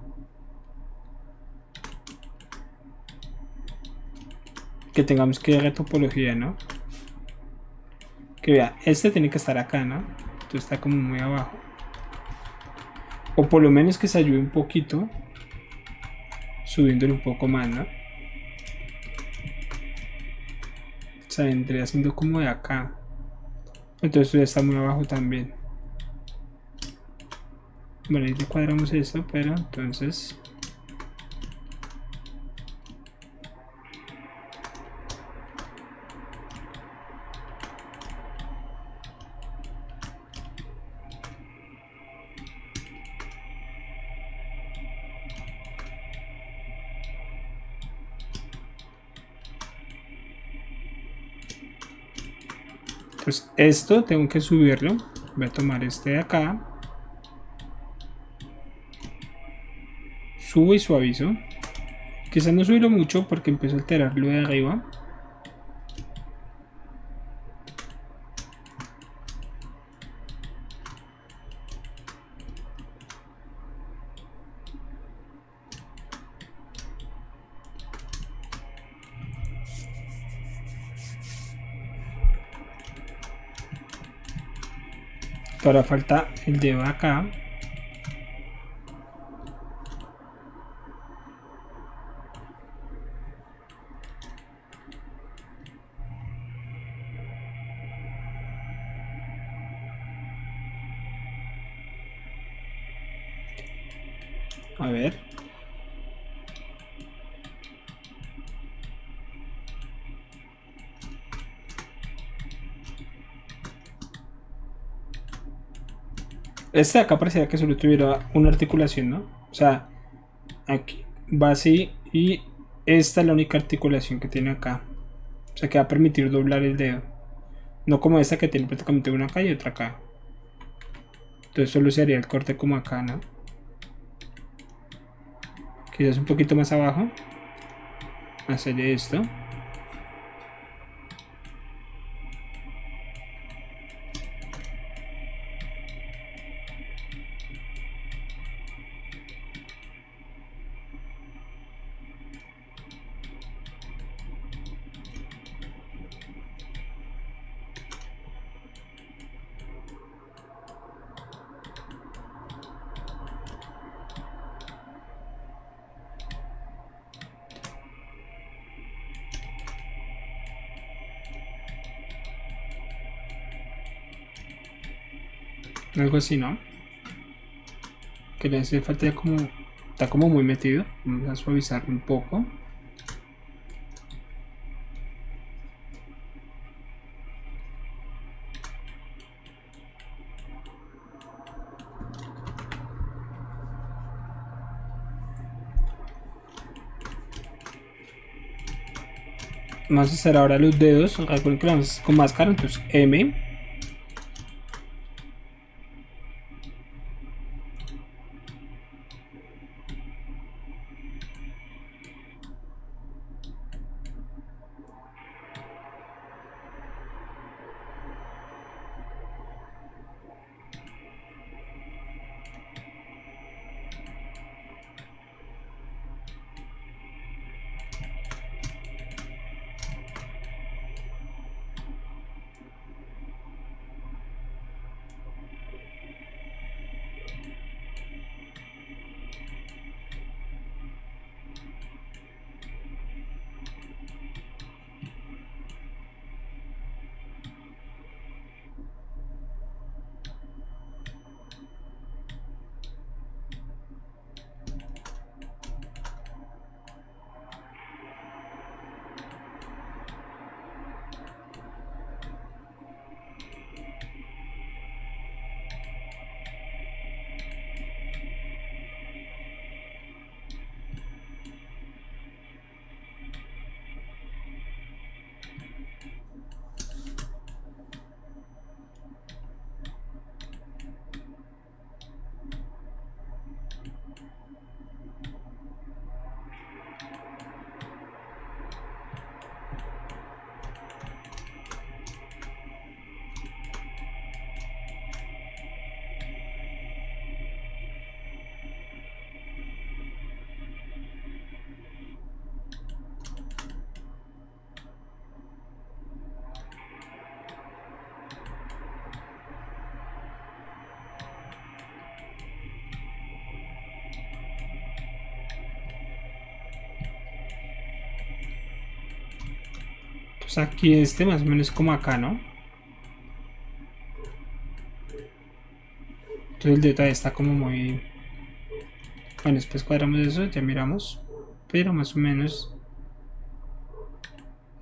que tengamos que ver topología, ¿no? Que vea, este tiene que estar acá, ¿no? Entonces está como muy abajo. O por lo menos que se ayude un poquito. Subiéndole un poco más, ¿no? Se vendría siendo como de acá. Entonces ya está muy abajo también. Bueno, ahí le cuadramos esto, pero entonces pues esto tengo que subirlo. Voy a tomar este de acá. Subo y suavizo. Quizás no subirlo mucho porque empiezo a alterarlo de arriba ahora falta el de acá a ver Este de acá parecía que solo tuviera una articulación, ¿no? O sea, aquí va así y esta es la única articulación que tiene acá. O sea, que va a permitir doblar el dedo. No como esta que tiene prácticamente una acá y otra acá. Entonces solo se haría el corte como acá, ¿no? Quizás un poquito más abajo. Hacer esto. Algo así, ¿no? Que le hace falta como... Está como muy metido. Vamos a suavizarlo un poco. Vamos a hacer ahora los dedos. Recuerden que con máscara. Entonces M. Aquí este más o menos como acá, ¿no? Entonces el detalle está como muy... Bueno, después cuadramos eso, ya miramos. Pero más o menos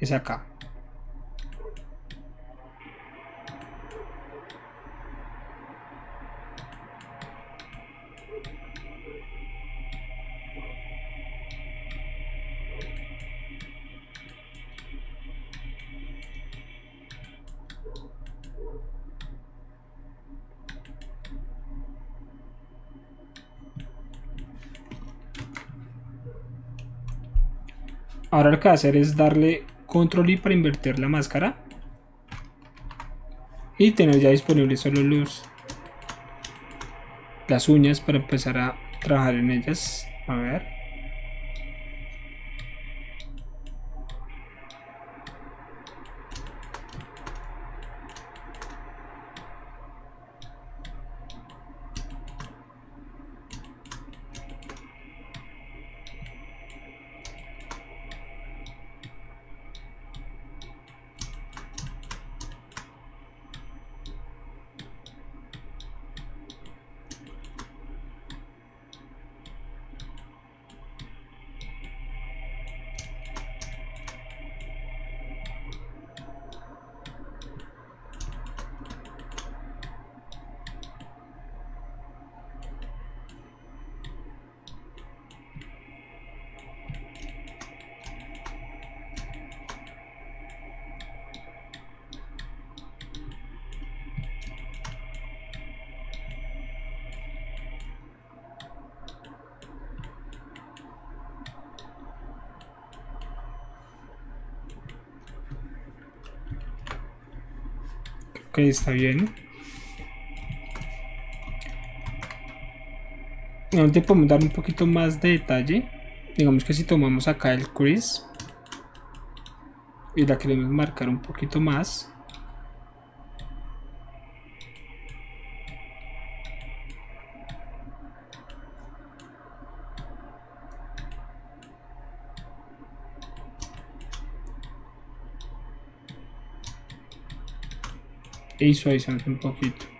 es acá. Hacer es darle control y para invertir la máscara. Y tener ya disponibles solo los las uñas para empezar a trabajar en ellas. A ver. Ok, está bien. Ahora podemos dar un poquito más de detalle. Digamos que si tomamos acá el crease y la queremos marcar un poquito más. Y suavizamos un poquito.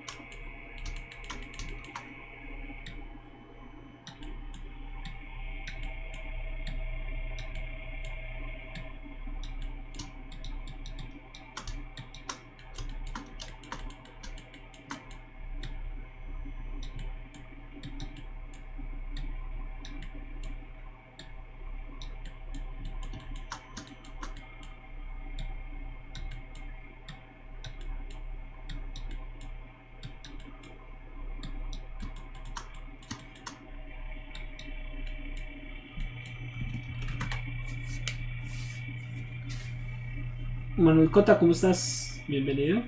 Cota, ¿cómo estás? Bienvenido.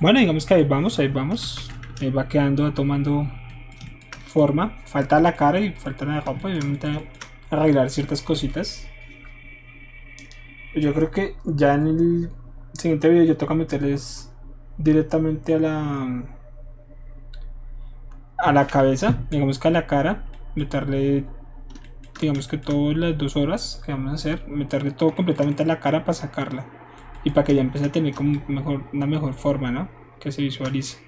Bueno, digamos que ahí vamos, ahí vamos va quedando, tomando forma. Falta la cara y falta la ropa y obviamente arreglar ciertas cositas. Yo creo que ya en el siguiente video yo toca meterles directamente a la a la cabeza, digamos que a la cara, meterle digamos que todas las dos horas que vamos a hacer, meterle todo completamente a la cara para sacarla y para que ya empiece a tener como mejor, una mejor forma, ¿no? Que se visualice.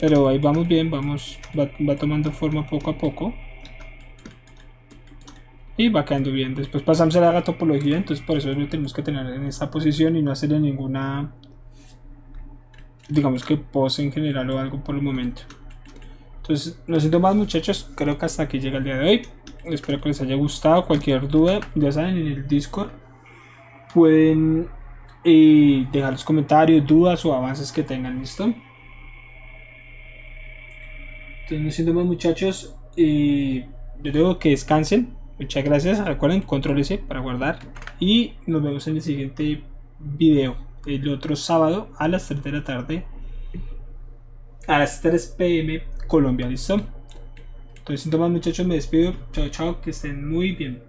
Pero ahí vamos bien, vamos, va, tomando forma poco a poco. Y va quedando bien. Después pasamos a la topología, entonces por eso lo tenemos que tener en esta posición y no hacerle ninguna, digamos que pose en general o algo por el momento. Entonces, no siento más muchachos, creo que hasta aquí llega el día de hoy. Espero que les haya gustado. Cualquier duda, ya saben, en el Discord pueden eh, dejar los comentarios, dudas o avances que tengan, ¿listo? No siendo más muchachos, yo digo que descansen. Muchas gracias. Recuerden, control S para guardar. Y nos vemos en el siguiente video. El otro sábado a las 3 de la tarde. a las 3 pm Colombia, ¿listo? Entonces, sin más muchachos, me despido. Chao, chao, que estén muy bien.